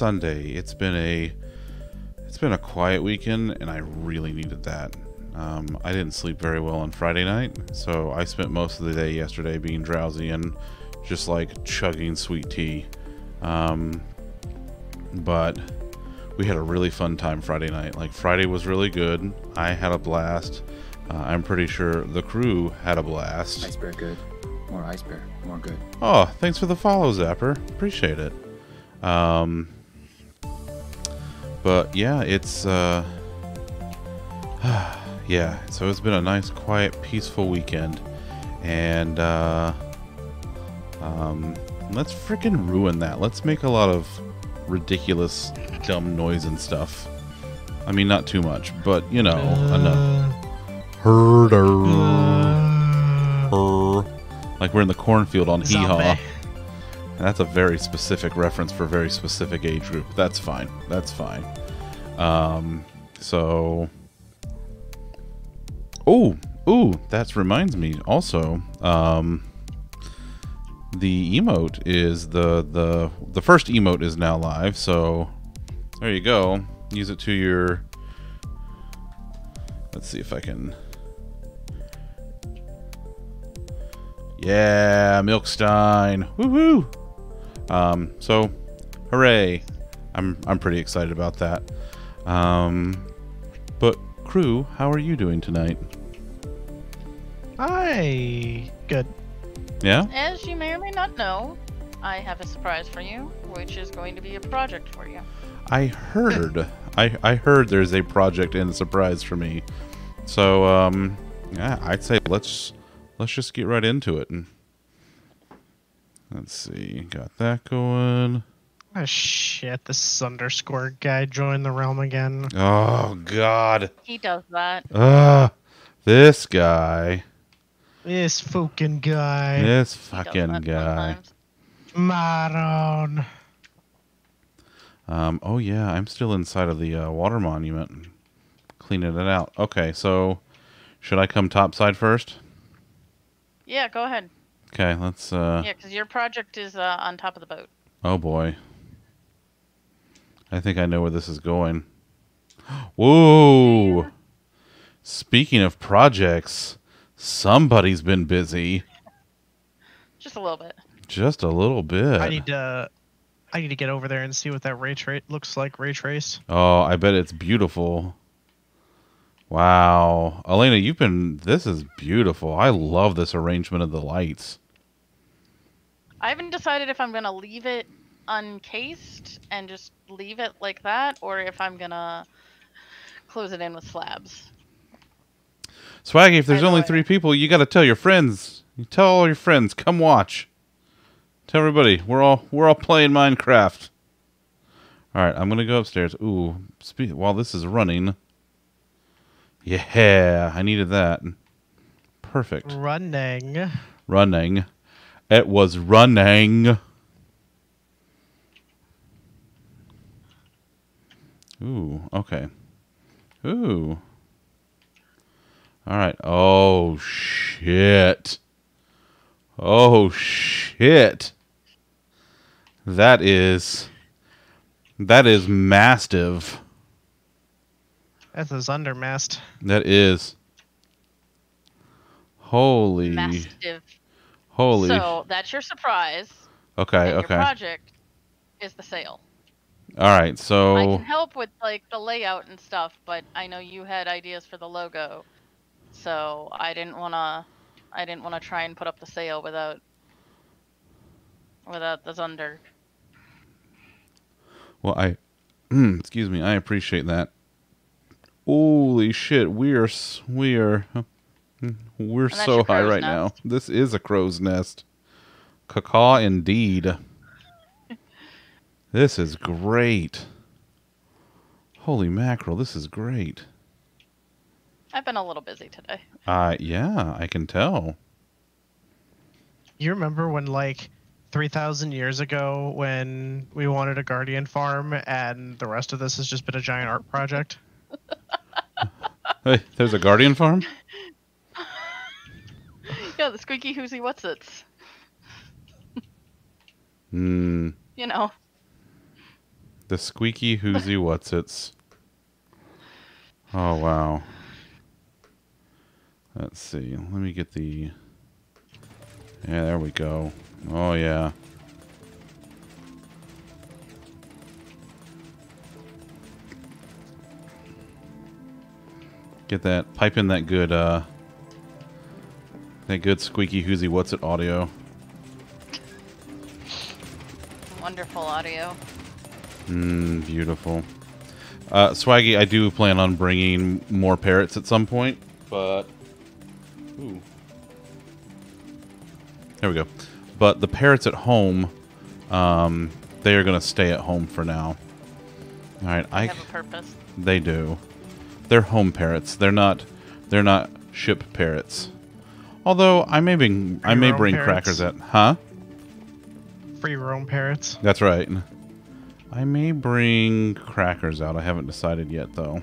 Sunday. It's been a it's been a quiet weekend, and I really needed that. Um, I didn't sleep very well on Friday night, so I spent most of the day yesterday being drowsy and just like chugging sweet tea. Um, but we had a really fun time Friday night. Like Friday was really good. I had a blast. Uh, I'm pretty sure the crew had a blast. Ice bear good. More ice bear. More good. Oh, thanks for the follow, Zapper. Appreciate it. Um, but yeah, it's uh, yeah. So it's been a nice, quiet, peaceful weekend, and uh, um, let's freaking ruin that. Let's make a lot of ridiculous, dumb noise and stuff. I mean, not too much, but you know, enough. Herder. her. Like we're in the cornfield on Hee Haw. That's a very specific reference for a very specific age group. That's fine. That's fine. Um, so. Oh, ooh, that reminds me. Also, um, the emote is the the the first emote is now live. So there you go. Use it to your. Let's see if I can. Yeah, Milkstein. Woohoo! Um, so, hooray! I'm I'm pretty excited about that. Um, but crew, how are you doing tonight? Hi. Good. Yeah. As you may or may not know, I have a surprise for you, which is going to be a project for you. I heard. I I heard there's a project and a surprise for me. So um, yeah, I'd say let's let's just get right into it and let's see. Got that going. Oh shit! This underscore guy joined the realm again. Oh God. He does that. Ah, this guy. This fucking guy. This fucking guy. sometimes. Maron. Um, oh yeah, I'm still inside of the uh, water monument, and cleaning it out. Okay, so should I come topside first? Yeah, go ahead. Okay, let's. Uh, Yeah, because your project is uh, on top of the boat. Oh boy. I think I know where this is going. Whoa! Speaking of projects, somebody's been busy. Just a little bit. Just a little bit. I need to. I need to get over there and see what that ray trace looks like. Ray trace. Oh, I bet it's beautiful. Wow. Elena, you've been. This is beautiful. I love this arrangement of the lights. I haven't decided if I'm gonna leave it uncased and just leave it like that, or if I'm gonna close it in with slabs. Swaggy, if there's only three people, you got to tell your friends. You tell all your friends, come watch. Tell everybody, we're all we're all playing Minecraft. All right, I'm gonna go upstairs. Ooh, while this is running. Yeah, I needed that. Perfect. Running. Running. It was running. Ooh, okay. Ooh. All right. Oh shit. Oh shit. That is that is massive. That's his undermast. That is. Holy Mastiff. holy. So that's your surprise. okay, and okay. Your project is the sail. All right. So I can help with like the layout and stuff, but I know you had ideas for the logo, so I didn't wanna, I didn't wanna try and put up the sail without, without the Zunder. Well, I, excuse me, I appreciate that. Holy shit, we are we are we're that's so high crow's right now. This is a crow's nest. Cacaw indeed. this is great. Holy mackerel, this is great. I've been a little busy today. Uh yeah, I can tell. You remember when like 3,000 years ago when we wanted a guardian farm and the rest of this has just been a giant art project? Hey, there's a guardian farm? yeah, the squeaky whoozy what's its. Hmm. you know. The squeaky whoozy what's its. Oh wow. Let's see. Let me get the. Yeah, there we go. Oh yeah. Get that pipe in that good uh that good squeaky whoozy what's it audio. Wonderful audio. Mmm, beautiful. Uh, Swaggy, I do plan on bringing more parrots at some point, but... Ooh. There we go. But the parrots at home, um, they are going to stay at home for now. All right, I I have a purpose. they do. They're home parrots. They're not. They're not ship parrots. Although I may bring I may bring parrots? crackers at huh? Free roam parrots. That's right. I may bring crackers out. I haven't decided yet, though.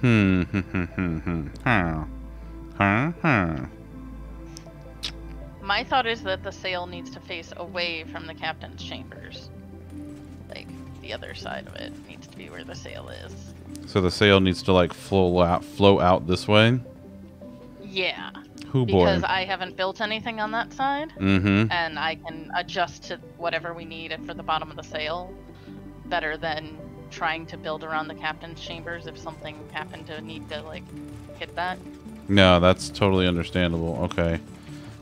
Hmm. Hmm. Hmm. Hmm. Hmm. Huh. Huh. Huh. My thought is that the sail needs to face away from the captain's chambers. Like the other side of it needs to be where the sail is. So the sail needs to like flow out, flow out this way. Yeah. Who boy. Because I haven't built anything on that side, Mm-hmm. and I can adjust to whatever we need for the bottom of the sail better than trying to build around the captain's chambers if something happened to need to like hit that. No, that's totally understandable. Okay.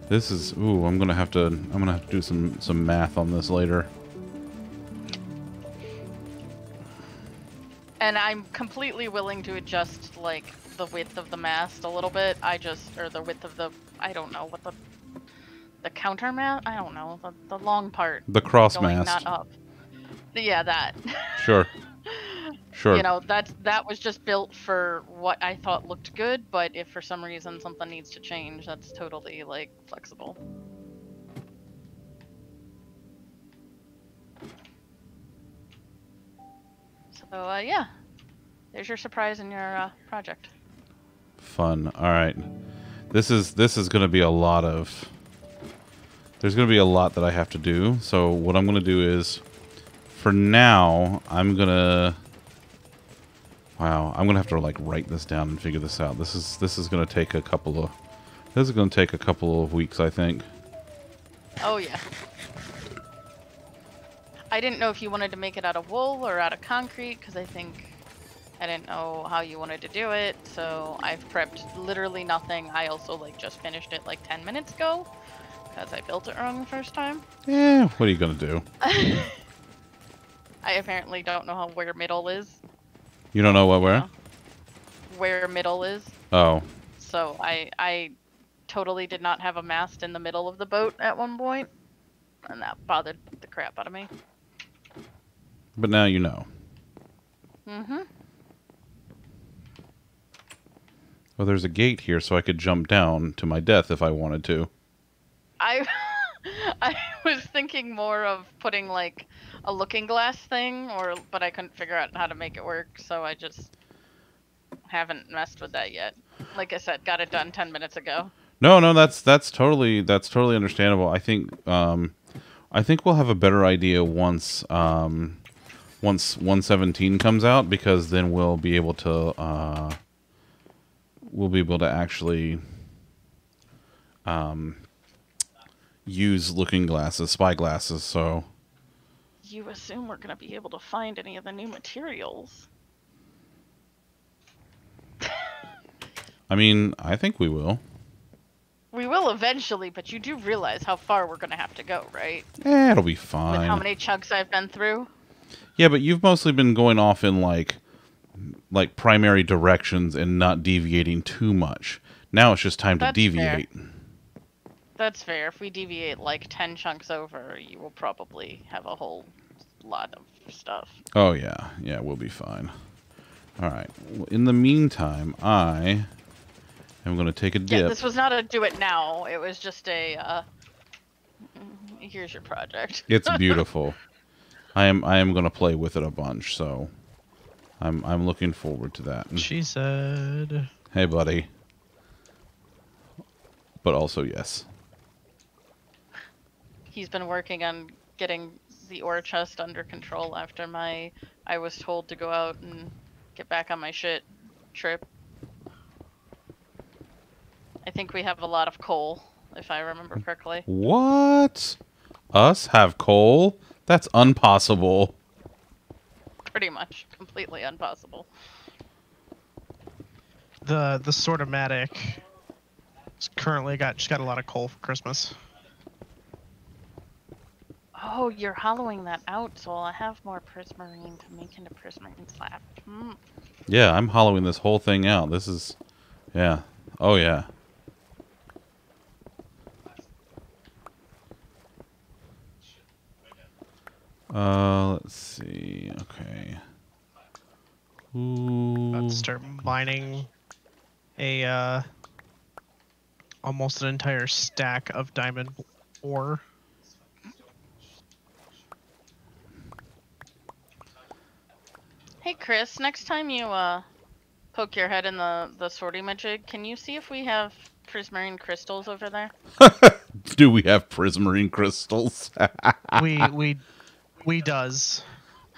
This is ooh, I'm gonna have to I'm gonna have to do some some math on this later. And I'm completely willing to adjust like the width of the mast a little bit. I just or the width of the I don't know what the the counter mast. I don't know the, the long part The cross going mast. not up. Yeah, that. Sure. Sure. you know that that was just built for what I thought looked good, but if for some reason something needs to change, that's totally like flexible. So uh, yeah, there's your surprise in your uh, project. Fun. All right. This is this is going to be a lot of There's going to be a lot that I have to do. So what I'm going to do is for now, I'm going to Wow, I'm going to have to like write this down and figure this out. This is this is going to take a couple of This is going to take a couple of weeks, I think. Oh yeah. I didn't know if you wanted to make it out of wool or out of concrete because I think I didn't know how you wanted to do it. So I've prepped literally nothing. I also like just finished it like 10 minutes ago because I built it wrong the first time. Eh, what are you going to do? I apparently don't know how where middle is. You don't know what where? Where middle is. Oh. So I I totally did not have a mast in the middle of the boat at one point, and that bothered the crap out of me. But now you know. Mm-hmm. Well, there's a gate here so I could jump down to my death if I wanted to. I I was thinking more of putting like a looking glass thing, or but I couldn't figure out how to make it work, so I just haven't messed with that yet. Like I said, got it done ten minutes ago. No, no, that's that's totally that's totally understandable. I think um, I think we'll have a better idea once um, once 117 comes out because then we'll be able to uh, we'll be able to actually um, use looking glasses, spy glasses. So You assume we're gonna be able to find any of the new materials? I mean, I think we will. We will eventually, but you do realize how far we're gonna have to go, right? Eh, it'll be fine. With how many chunks I've been through. Yeah, but you've mostly been going off in like like primary directions and not deviating too much. Now it's just time to That's fair. deviate. That's fair. If we deviate like 10 chunks over, you will probably have a whole lot of stuff. Oh yeah, yeah, we'll be fine. All right. Well, In the meantime, I am going to take a dip. Yeah, this was not a do it now. It was just a, uh, here's your project. It's beautiful. I am I am going to play with it a bunch, so I'm I'm looking forward to that. She said. Hey, buddy. But also yes. He's been working on getting the ore chest under control after my I was told to go out and get back on my shit trip. I think we have a lot of coal, if I remember correctly. What? Us have coal? That's impossible. Pretty much, completely impossible. The the Sortomatic has currently got just got a lot of coal for Christmas. Oh, you're hollowing that out, so I have more prismarine to make into prismarine slab. Hmm. Yeah, I'm hollowing this whole thing out. This is, yeah. Oh yeah. Uh, let's see. Okay. About Ooh. to start mining a uh, almost an entire stack of diamond ore. Hey Chris, next time you uh poke your head in the the sorting majig, can you see if we have prismarine crystals over there? Do we have prismarine crystals? we we we does.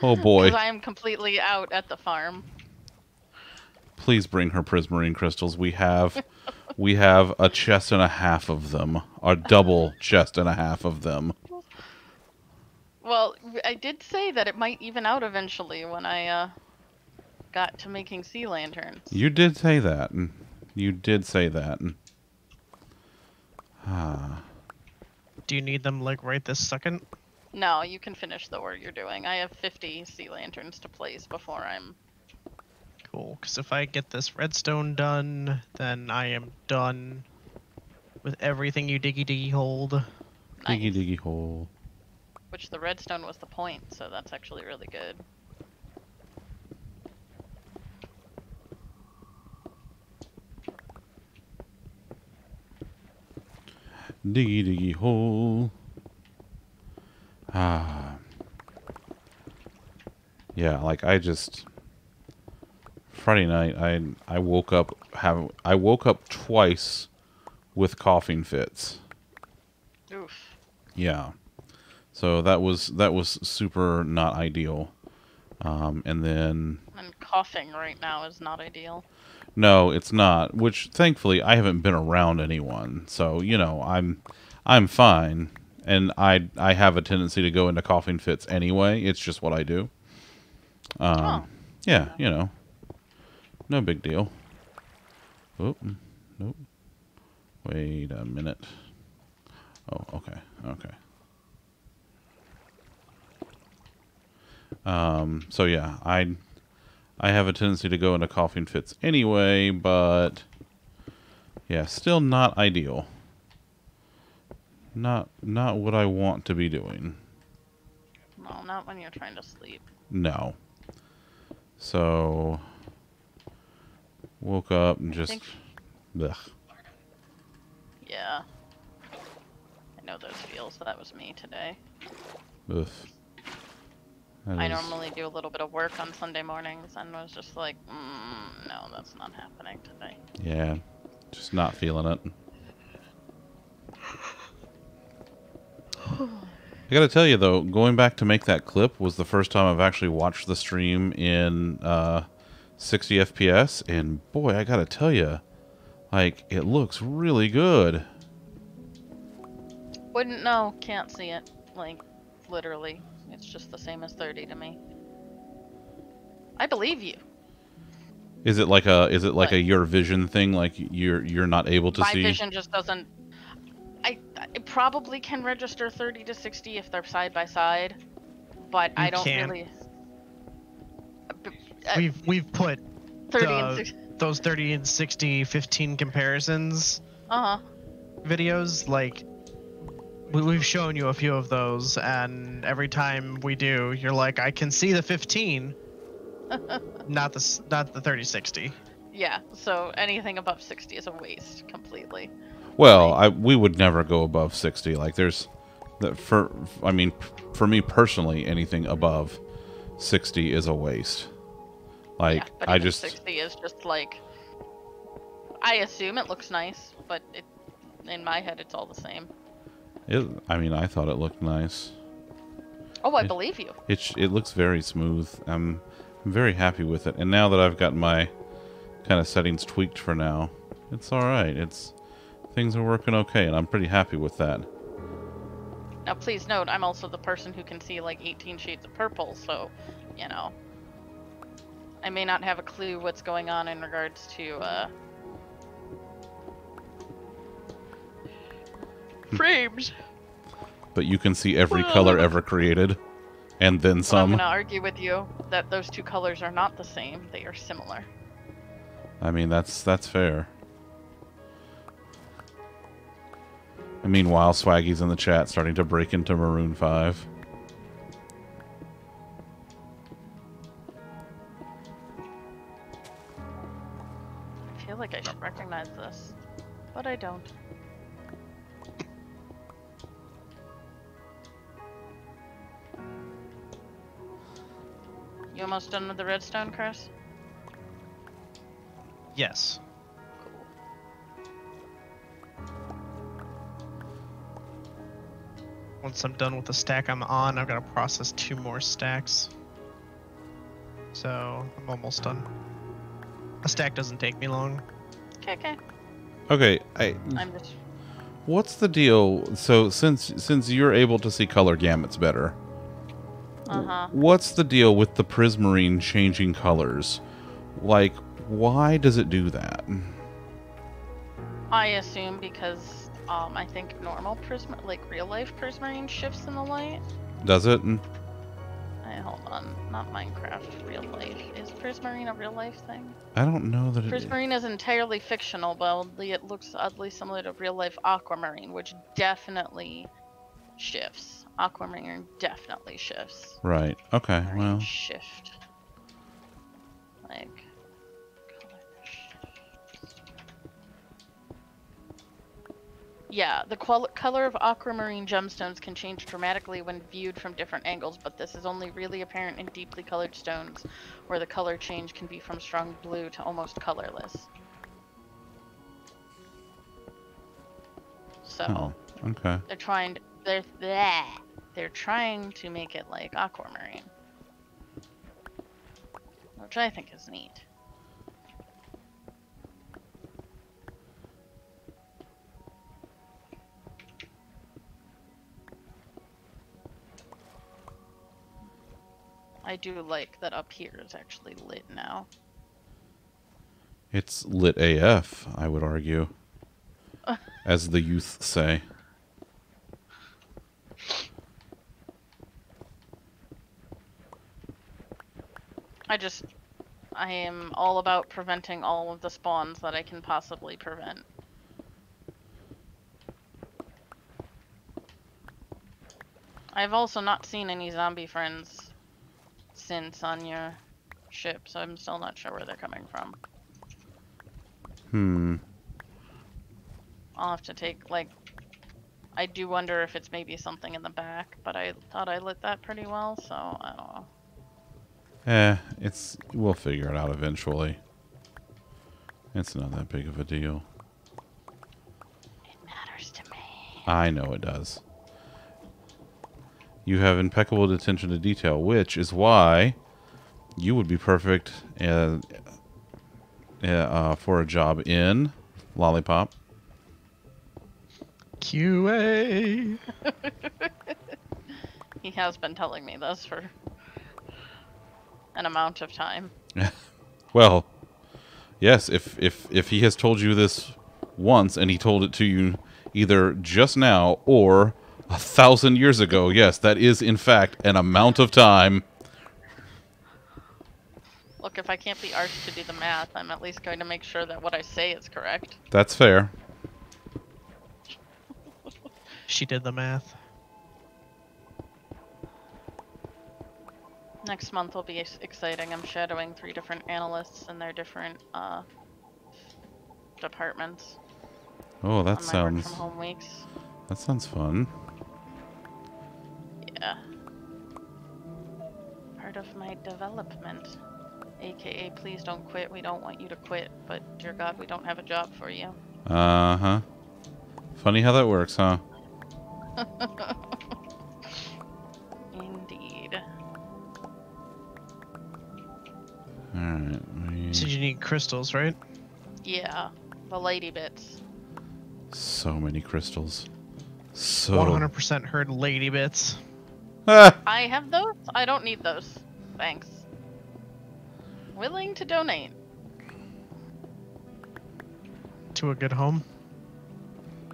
oh boy. I am completely out at the farm. Please bring her prismarine crystals. We have we have a chest and a half of them. A double chest and a half of them. Well, I did say that it might even out eventually when I uh got to making sea lanterns. You did say that. and You did say that. and- Ah. Do you need them like right this second? No, you can finish the work you're doing. I have 50 sea lanterns to place before I'm. Cool. Because if I get this redstone done, then I am done with everything you diggy diggy hold. Diggy Nice. diggy hole. Which the redstone was the point, so that's actually really good. Diggy diggy hole. Ah. Yeah, like I just Friday night I I woke up have I woke up twice with coughing fits. Oof. Yeah. So that was that was super not ideal. Um, and then And coughing right now is not ideal. no, it's not. Which thankfully I haven't been around anyone, so you know I'm I'm fine. And I I have a tendency to go into coughing fits anyway. It's just what I do. Um, oh. Yeah, you know, no big deal. Oh, nope. Wait a minute. Oh, okay, okay. Um, so yeah, I I have a tendency to go into coughing fits anyway, but yeah, still not ideal. Not not what I want to be doing. No, not when you're trying to sleep. No. So woke up and just. Yeah. I know those feels. That was me today. Ugh. That I normally do a little bit of work on Sunday mornings and was just like, mm, no, that's not happening today. Yeah, just not feeling it. I gotta tell you though, going back to make that clip was the first time I've actually watched the stream in uh, 60 FPS, and boy, I gotta tell you, like it looks really good. Wouldn't know. Can't see it. Like, literally. It's just the same as 30 to me. I believe you. Is it like a is it like What? a your vision thing? Like you're you're not able to My see? vision just doesn't. I, I probably can register 30 to 60 if they're side by side, but I don't can't. really. Uh, We've we've put 30 the- and 60. those 30 and 60 15 comparisons Uh huh. videos like we, we've shown you a few of those and every time we do you're like i can see the 15 not the not the 30 60 Yeah, so anything above 60 is a waste completely. Well, I we would never go above 60. Like there's for I mean for me personally anything above 60 is a waste. Like yeah, I just 60 is just like. I assume it looks nice, but it, in my head, it's all the same. it, I mean I thought it looked nice. Oh, I It- believe you. It it looks very smooth. I'm, I'm very happy with it. And now that I've got my kind of settings tweaked for now, it's all right. It's things are working okay, and I'm pretty happy with that. Now, please note, I'm also the person who can see like 18 shades of purple, so, you know. I may not have a clue what's going on in regards to, uh. frames. But you can see every Well- color ever created, and then some. I'm gonna argue with you that those two colors are not the same, they are similar. I mean, that's that's fair. And meanwhile, Swaggy's in the chat starting to break into Maroon 5. I feel like I should recognize this, but I don't. You almost done with the redstone, Chris? Yes. Once I'm done with the stack I'm on, I've got to process two more stacks. So I'm almost done. A stack doesn't take me long. Okay, okay. Okay, I I'm just. what's the deal? So since since you're able to see color gamuts better, Uh huh. what's the deal with the prismarine changing colors? Like, why does it do that? I assume because um I think normal prism like real life prismarine shifts in the light. Does it? Hey, hold on, not Minecraft. Real life is prismarine a real life thing? I don't know that it. Prismarine is entirely fictional, but it looks oddly similar to real life aquamarine, which definitely shifts. Aquamarine definitely shifts. Right. Okay. Marine Well, shift. Like Yeah, the qual- color of aquamarine gemstones can change dramatically when viewed from different angles, but this is only really apparent in deeply colored stones, where the color change can be from strong blue to almost colorless. So oh, okay. they're trying to, they're bleh, they're trying to make it like aquamarine, which I think is neat. I do like that up here is actually lit now. It's lit AF, I would argue, as the youth say. I just, I am all about preventing all of the spawns that I can possibly prevent. I've also not seen any zombie friends since on your ship, so I'm still not sure where they're coming from. Hmm. I'll have to take, like, I do wonder if it's maybe something in the back, but I thought I lit that pretty well, so I don't know. Eh, it's we'll figure it out eventually. It's not that big of a deal. It matters to me. I know it does. You have impeccable attention to detail, which is why you would be perfect uh, uh, uh, for a job in Lollipop. QA. He has been telling me this for an amount of time. Well, yes, if if if he has told you this once and he told it to you either just now or a thousand years ago, yes, that is in fact an amount of time. Look, if I can't be arsed to do the math, I'm at least going to make sure that what I say is correct. That's fair. She did the math. Next month will be exciting. I'm shadowing three different analysts in their different uh, departments Oh, that on my work sounds from home weeks. that sounds fun. Yeah. Part of my development. AKA, please don't quit. We don't want you to quit, but dear God, we don't have a job for you. Uh huh. Funny how that works, huh? Indeed. Alright. We... So you need crystals, right? Yeah. The lady bits. So many crystals. So 100% heard lady bits. I have those. I don't need those. Thanks. Willing to donate. To a good home.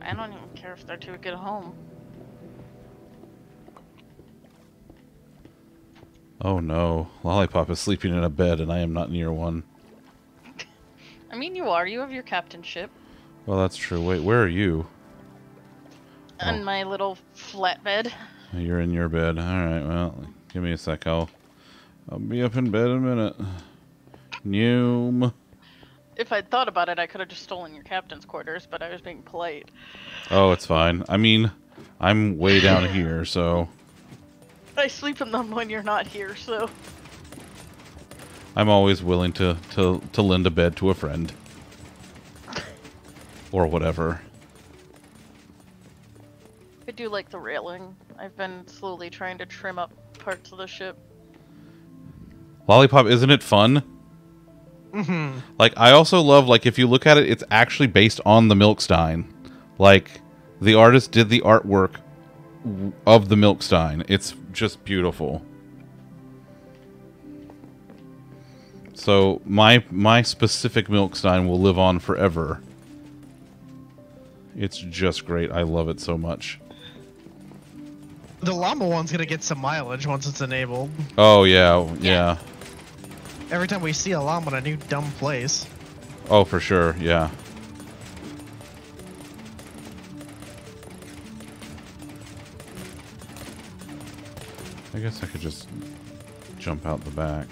I don't even care if they're to a good home. Oh no. Lollipop is sleeping in a bed and I am not near one. I mean, you are. You have your captainship. Well, that's true. Wait, where are you? Oh. My little flatbed. You're in your bed. Alright, well, give me a sec. I'll, I'll be up in bed in a minute. Noom. If I'd thought about it, I could have just stolen your captain's quarters, but I was being polite. Oh, it's fine. I mean, I'm way down here, so I sleep in them when you're not here, so. I'm always willing to, to, to lend a bed to a friend. Or whatever. I do like the railing. I've been slowly trying to trim up parts of the ship. Lollipop, isn't it fun? Mm-hmm. Like, I also love, like, if you look at it, it's actually based on the Milkstein. Like, the artist did the artwork of the Milkstein. It's just beautiful. So, my my specific Milkstein will live on forever. It's just great. I love it so much. The llama one's gonna get some mileage once it's enabled. Oh, oh, yeah, yeah. Every time we see a llama in a new dumb place. Oh, for sure, yeah. I guess I could just jump out the back.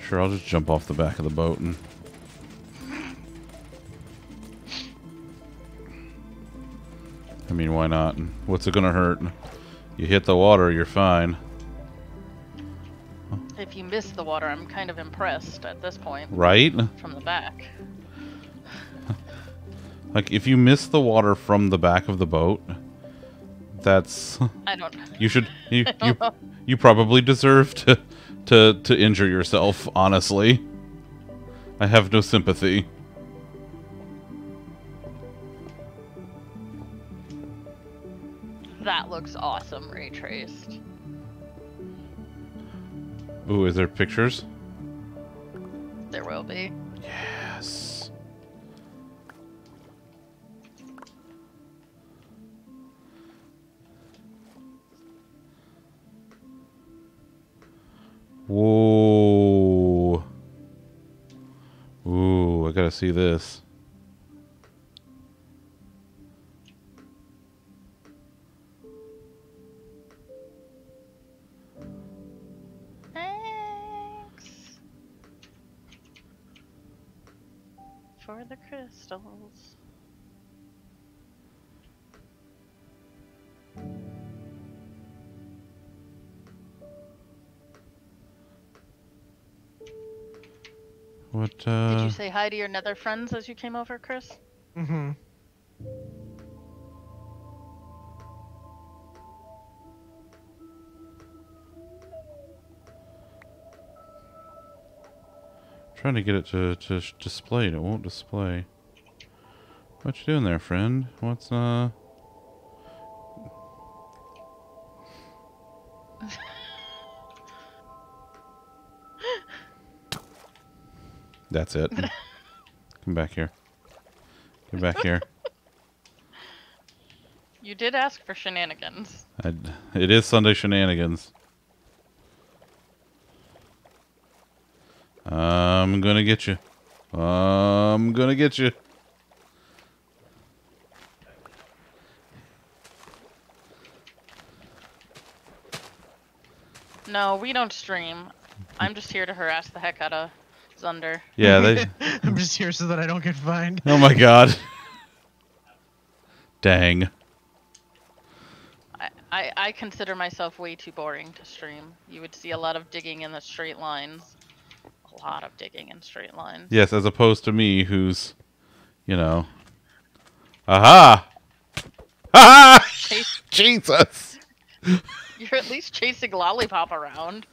Sure, I'll just jump off the back of the boat and... I mean, why not? What's it gonna hurt? You hit the water, you're fine. If you miss the water, I'm kind of impressed at this point Right? from the back. Like, if you miss the water from the back of the boat, that's... I don't. know. You should you you, you probably deserve to to to injure yourself, honestly. I have no sympathy. That looks awesome, ray traced. Ooh, is there pictures? There will be. Yes. Whoa. Ooh, I gotta see this. What, Did uh... you say hi to your nether friends as you came over, Chris? Mm-hmm. Trying to get it to, to display and it won't display. What you doing there, friend? What's, uh... That's it. Come back here. Come back here. You did ask for shenanigans. I, it is Sunday shenanigans. I'm gonna get you. I'm gonna get you. No, we don't stream. I'm just here to harass the heck out of Zunder. Yeah, they. I'm just here so that I don't get fined. oh my god. Dang. I, I, I consider myself way too boring to stream. You would see a lot of digging in the straight lines. A lot of digging in straight lines. Yes, as opposed to me, who's, you know. Aha! Aha! Chase, Jesus! you're at least chasing Lollipop around.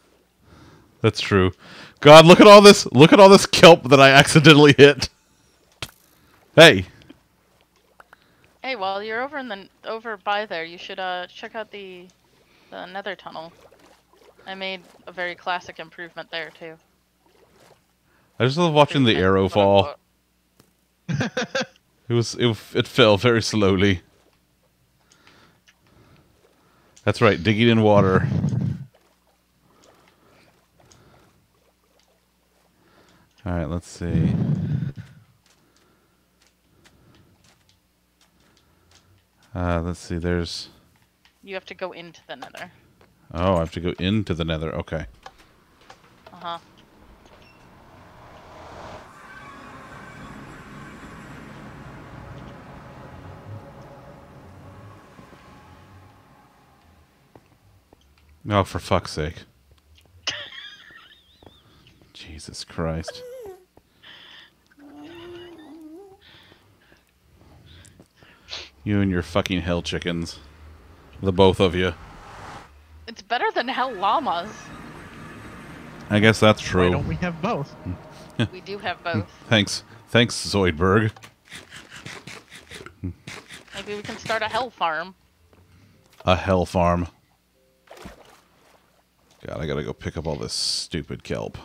That's true. God, look at all this! Look at all this kelp that I accidentally hit. Hey, Hey, while you're over in the over by there, you should uh check out the the Nether tunnel. I made a very classic improvement there too. I just love watching the arrow fall. It was it, it fell very slowly. That's right, digging in water. All right, let's see. Uh, let's see. There's. You have to go into the Nether. Oh, I have to go into the Nether. Okay. Uh huh. Oh, for fuck's sake. Jesus Christ. You and your fucking hell chickens. The both of you. It's better than hell llamas. I guess that's Why true. don't we have both? we do have both. Thanks. Thanks, Zoidberg. Maybe we can start a hell farm. A hell farm. God, I gotta go pick up all this stupid kelp.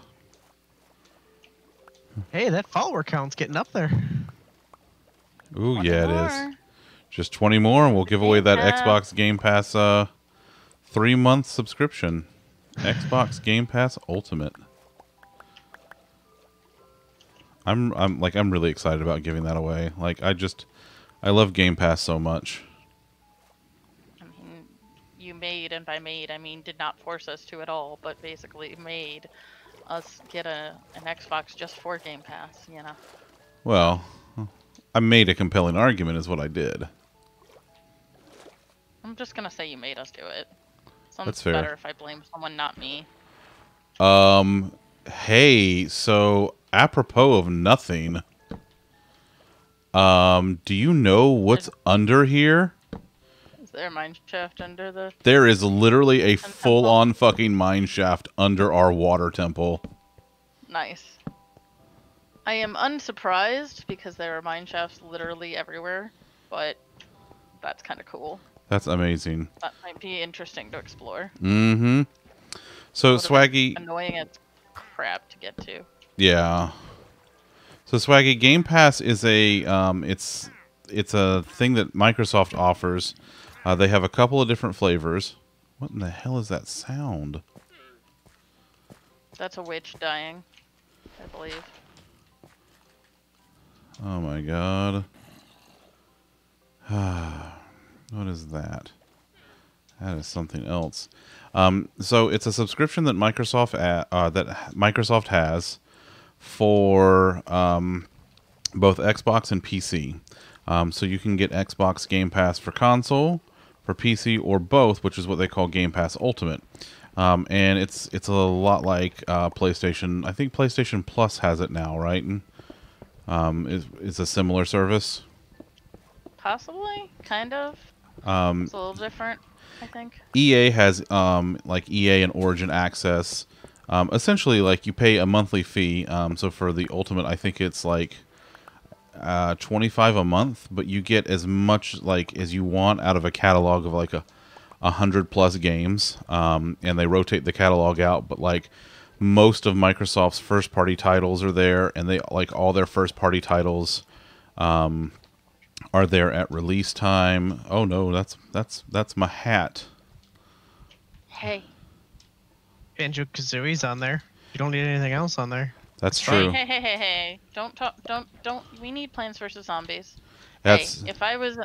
Hey, that follower count's getting up there. Ooh, Want yeah, it more? is. Just 20 more, and we'll give away that Xbox Game Pass uh, three month subscription. Xbox Game Pass Ultimate. I'm I'm like I'm really excited about giving that away. Like I just I love Game Pass so much. I mean, you made, and by made I mean did not force us to at all, but basically made us get a an Xbox just for Game Pass. You know. Well, I made a compelling argument is what I did. I'm just gonna say you made us do it. Sounds That's fair. better if I blame someone, not me. Um hey, so apropos of nothing. Um do you know what's under here? Is there a mine shaft under the? There is literally a full on fucking mine shaft under our water temple. Nice. I am unsurprised because there are mine shafts literally everywhere, but that's kind of cool. That's amazing. That might be interesting to explore. Mm-hmm. So Swaggy Annoying as crap to get to. Yeah. So Swaggy Game Pass is a um, it's it's a thing that Microsoft offers. Uh, they have a couple of different flavors. What in the hell is that sound? That's a witch dying, I believe. Oh my god. what is that? That is something else. Um, so it's a subscription that Microsoft uh, that Microsoft has for um, both Xbox and PC. Um, so you can get Xbox Game Pass for console, for PC, or both, which is what they call Game Pass Ultimate. Um, and it's it's a lot like uh, PlayStation. I think PlayStation Plus has it now, right? Um, is is a similar service. Possibly, kind of. Um, It's a little different, I think. EA has um, like EA and Origin access. Um, essentially, like you pay a monthly fee. Um, so for the Ultimate, I think it's like uh, twenty five a month, but you get as much like as you want out of a catalog of like a a hundred plus games. Um, and they rotate the catalog out, but like most of Microsoft's first party titles are there, and they like all their first party titles um, are there at release time. Oh no, that's that's that's my hat. Hey, Banjo Kazooie's on there. You don't need anything else on there. That's That's true. hey, hey, hey, hey, hey! Don't talk. Don't, don't. We need Plants vs Zombies. That's Hey, if I was,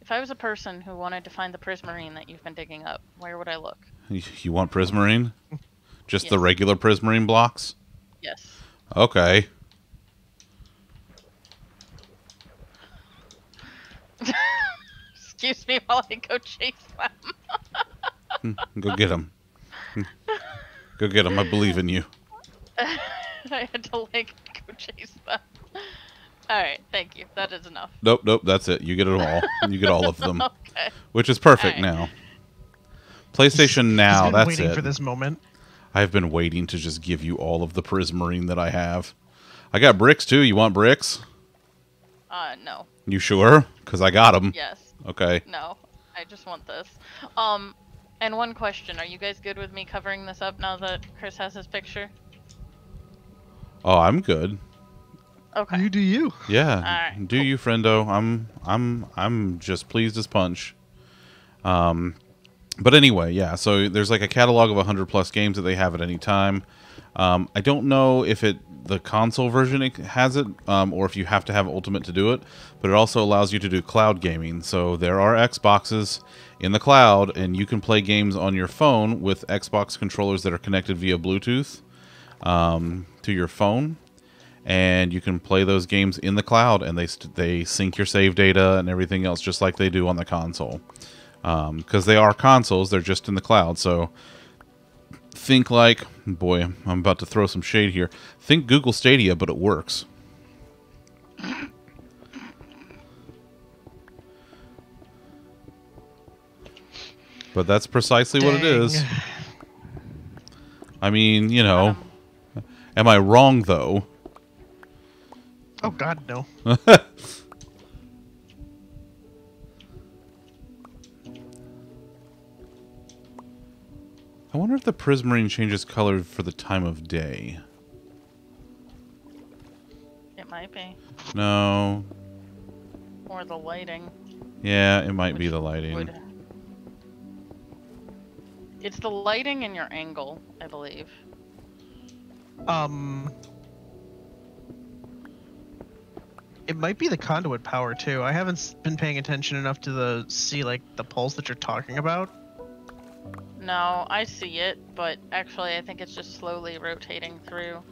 if I was a person who wanted to find the Prismarine that you've been digging up, where would I look? you you want Prismarine? Just the regular Prismarine blocks? Yes. Okay. Excuse me while I go chase them. Go get them. Go get them. I believe in you. I had to like go chase them. All right, thank you. That is enough. Nope, nope. That's it. You get it all. You get all of them, Okay. which is perfect Alright. now. PlayStation Now. He's been That's waiting it. for this moment. I've been waiting to just give you all of the prismarine that I have. I got bricks too. You want bricks? Uh, no. You sure? Because I got them. Yes. Okay. No. I just want this. Um, and one question: Are you guys good with me covering this up now that Chris has his picture? Oh, I'm good. Okay. You do you. Yeah. Alright, Do cool. you, friendo? I'm I'm I'm just pleased as punch. Um but anyway, yeah, so there's like a catalog of 100 plus games that they have at any time. Um, I don't know if it the console version it has it um, or if you have to have Ultimate to do it, but it also allows you to do cloud gaming. So there are Xboxes in the cloud, and you can play games on your phone with Xbox controllers that are connected via Bluetooth um, to your phone. And you can play those games in the cloud and they they sync your save data and everything else just like they do on the console. Because they are consoles they're just in the cloud. So think like boy i'm about to throw some shade here. Think google stadia but it works but that's precisely what it is i mean you know am i wrong though Oh God, no. I wonder if the prismarine changes color for the time of day. It might be. No. Or the lighting. Yeah, it might be the lighting. would- It's the lighting and your angle, I believe. Um, it might be the conduit power too. I haven't been paying attention enough to the see like the pulse that you're talking about. No, I see it, but actually I think it's just slowly rotating through.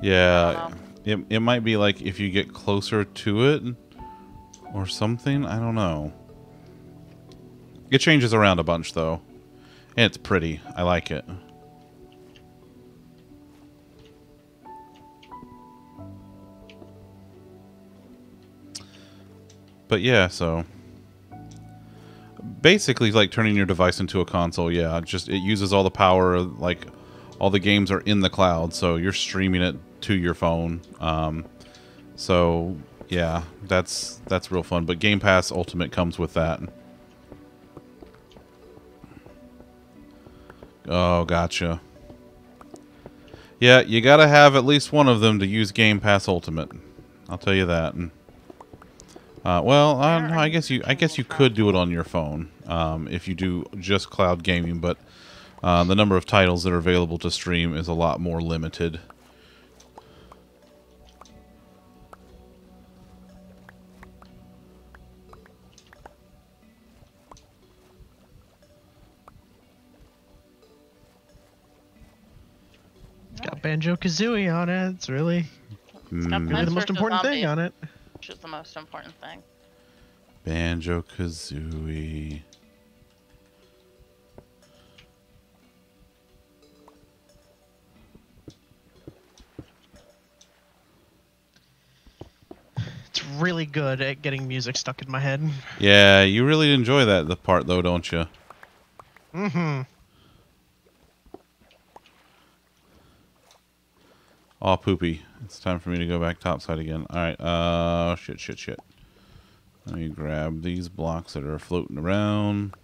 Yeah, it, it might be like if you get closer to it or something. I don't know. It changes around a bunch though. It's pretty. I like it. But yeah, so basically like turning your device into a console, yeah, just it uses all the power like all the games are in the cloud, so you're streaming it to your phone. Um, so yeah, that's that's real fun. But Game Pass Ultimate comes with that. Oh, gotcha. Yeah, you gotta have at least one of them to use Game Pass Ultimate. I'll tell you that. And, uh, well, I, don't know, I guess you I guess you could do it on your phone um, if you do just cloud gaming, but uh, the number of titles that are available to stream is a lot more limited. Got Banjo Kazooie on it. It's really, It's Mm, really the most vs. important thing on it. Which is the most important thing. Banjo Kazooie. It's really good at getting music stuck in my head. Yeah, you really enjoy that the part though, don't you? Mm-hmm. Aw, poopy. It's time for me to go back topside again. Alright, uh, shit, shit, shit. Let me grab these blocks that are floating around.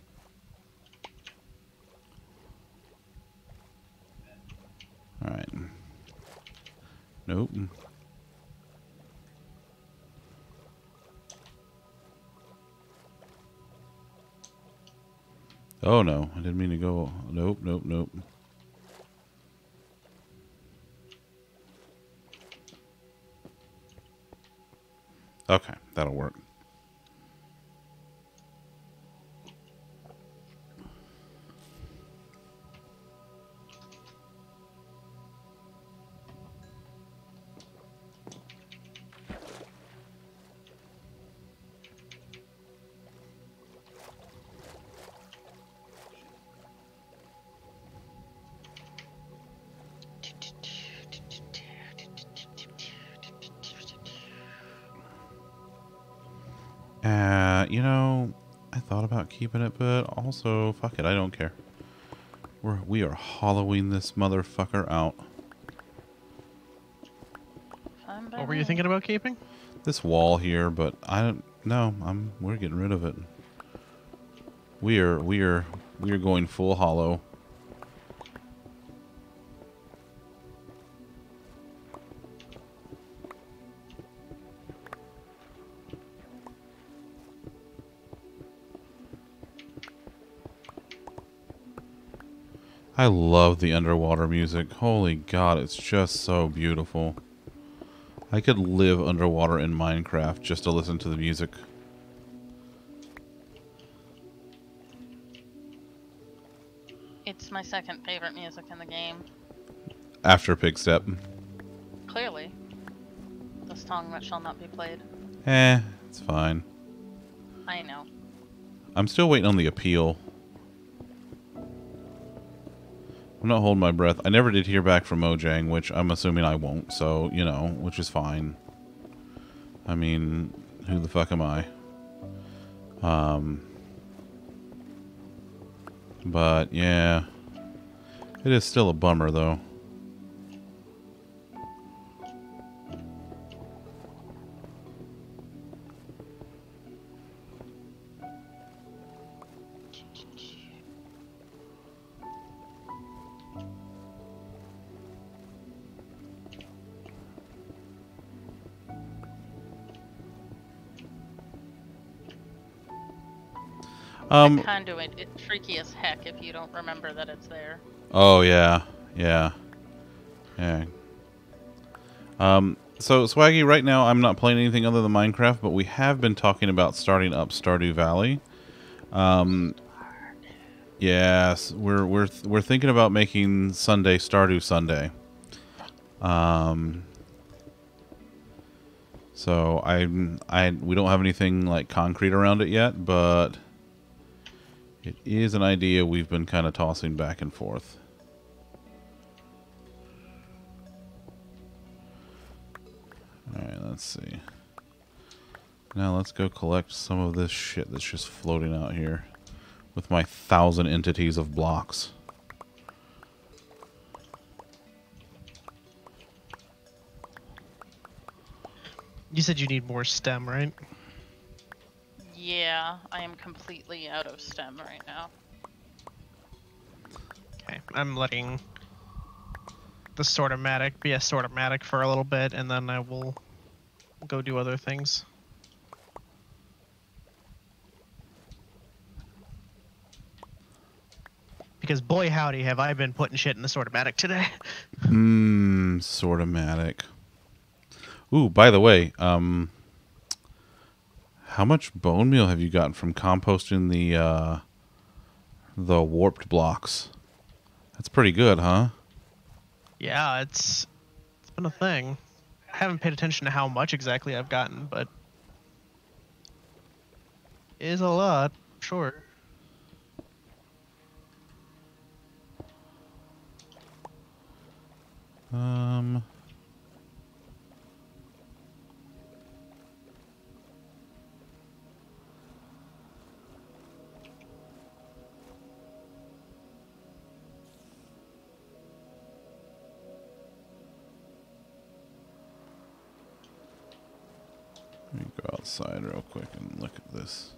Alright. Nope. Oh no, I didn't mean to go. Nope, nope, nope. Okay, that'll work. You know, I thought about keeping it, but also, fuck it, I don't care. We're we are hollowing this motherfucker out. What were you thinking about keeping? This wall here, but I don't no, I'm we're getting rid of it. We are we are we are going full hollow. I love the underwater music. Holy god, it's just so beautiful. I could live underwater in Minecraft just to listen to the music. It's my second favorite music in the game. After Pigstep. Clearly. The song that shall not be played. Eh, it's fine. I know. I'm still waiting on the appeal. I'm not holding my breath. I never did hear back from Mojang, which I'm assuming I won't, so, you know, which is fine. I mean, who the fuck am I? Um, but, yeah. It is still a bummer, though. Um, Conduit, it's freaky as heck if you don't remember that it's there. Oh yeah, yeah, yeah. Um, so Swaggy, right now I'm not playing anything other than Minecraft, but we have been talking about starting up Stardew Valley. Um, yes, we're we're we're thinking about making Sunday Stardew Sunday. Um, so I I we don't have anything like concrete around it yet, but it is an idea we've been kind of tossing back and forth. Alright, let's see. Now let's go collect some of this shit that's just floating out here with my thousand entities of blocks. You said you need more stem, right? Yeah, I am completely out of stem right now. Okay, I'm letting the sortomatic be a sortomatic for a little bit, and then I will go do other things. Because boy howdy have I been putting shit in the sortomatic today. Mmm, sortomatic. Ooh, by the way, um, how much bone meal have you gotten from composting the uh, the warped blocks? That's pretty good, huh? yeah, it's it's been a thing. I haven't paid attention to how much exactly I've gotten, but it is a lot, sure. Um. Let me go outside real quick and look at this.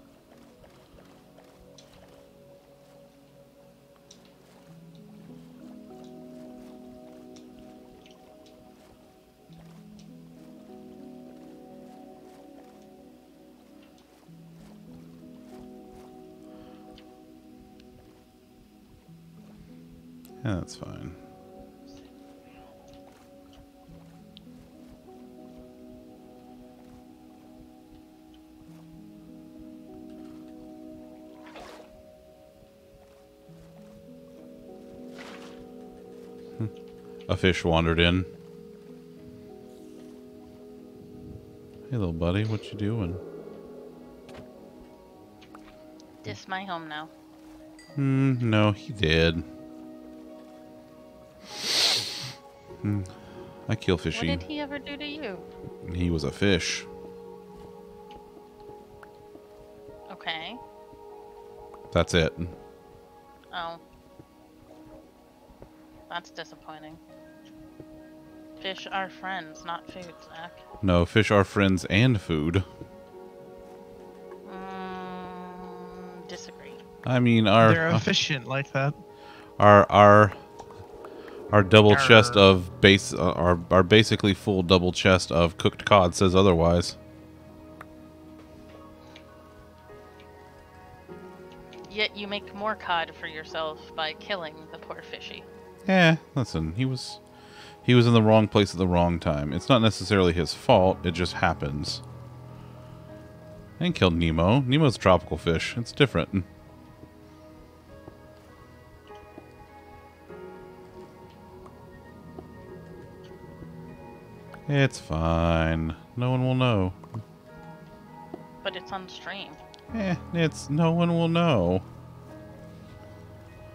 Yeah, that's fine. A fish wandered in. Hey, little buddy, what you doing? This my home now. Hmm, no, he did. Hmm. I kill fishy. What did he ever do to you? He was a fish. Okay. That's it. Oh. That's disappointing. Fish are friends, not food, Zach. No, fish are friends and food. Mm, disagree. I mean, our They're uh, efficient like that. our our our double chest of base uh, our our basically full double chest of cooked cod says otherwise. Yet you make more cod for yourself by killing the poor fishy. Yeah, listen, he was he was in the wrong place at the wrong time. It's not necessarily his fault, it just happens. And didn't Nemo. Nemo's a tropical fish. It's different. It's fine. No one will know. But it's on stream. Eh, it's no one will know.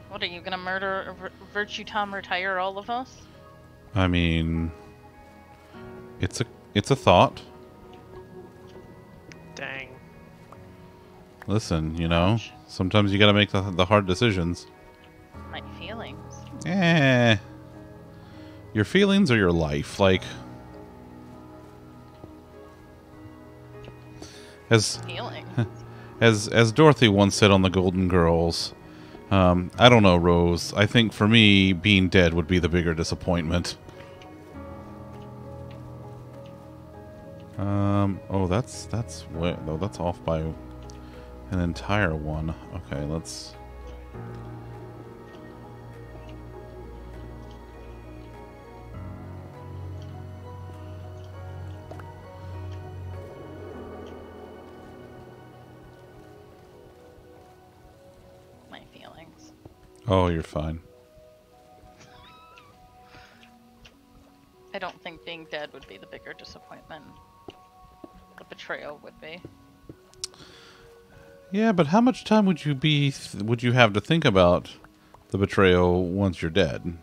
What are you gonna murder Vir- Virtue Tom retire all of us? I mean, it's a it's a thought. Dang. Listen, you know, sometimes you got to make the, the hard decisions. My feelings. Eh. Your feelings or your life, like as Feelings. as as Dorothy once said on the Golden Girls. Um, I don't know, Rose. I think for me, being dead would be the bigger disappointment. Um. Oh, that's that's though. That's off by an entire one. Okay, let's. Oh, you're fine. I don't think being dead would be the bigger disappointment. The betrayal would be. Yeah, but how much time would you be would you have to think about the betrayal once you're dead?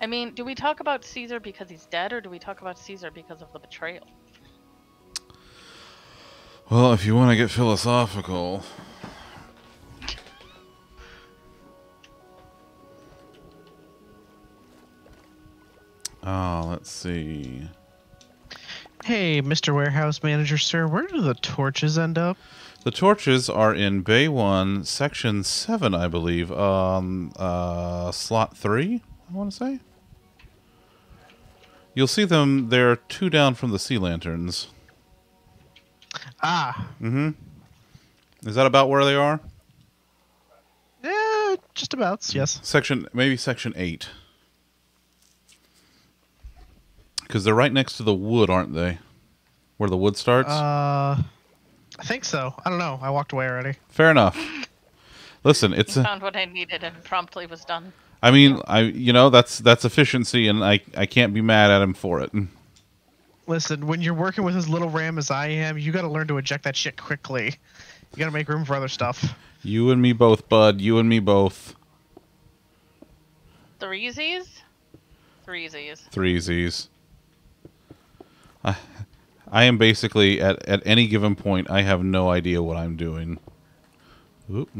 I mean, do we talk about Caesar because he's dead, or do we talk about Caesar because of the betrayal? Well, if you want to get philosophical, Oh, let's see. Hey, Mr. Warehouse Manager, sir, where do the torches end up? The torches are in Bay 1, Section 7, I believe. Um, uh, slot 3, I want to say. You'll see them, they're two down from the sea lanterns. Ah, Mm-hmm. Is that about where they are? yeah, just about, yes. Section, maybe Section 8. Because they're right next to the wood, aren't they? Where the wood starts? Uh, I think so. I don't know. I walked away already. Fair enough. Listen, it's He a, found what I needed and promptly was done. I mean, I you know, that's that's efficiency and I I can't be mad at him for it. Listen, when you're working with as little RAM as I am, you got to learn to eject that shit quickly. You got to make room for other stuff. You and me both, bud. You and me both. Threesies? Threesies. Threesies. I I am basically at at any given point I have no idea what I'm doing. Oop.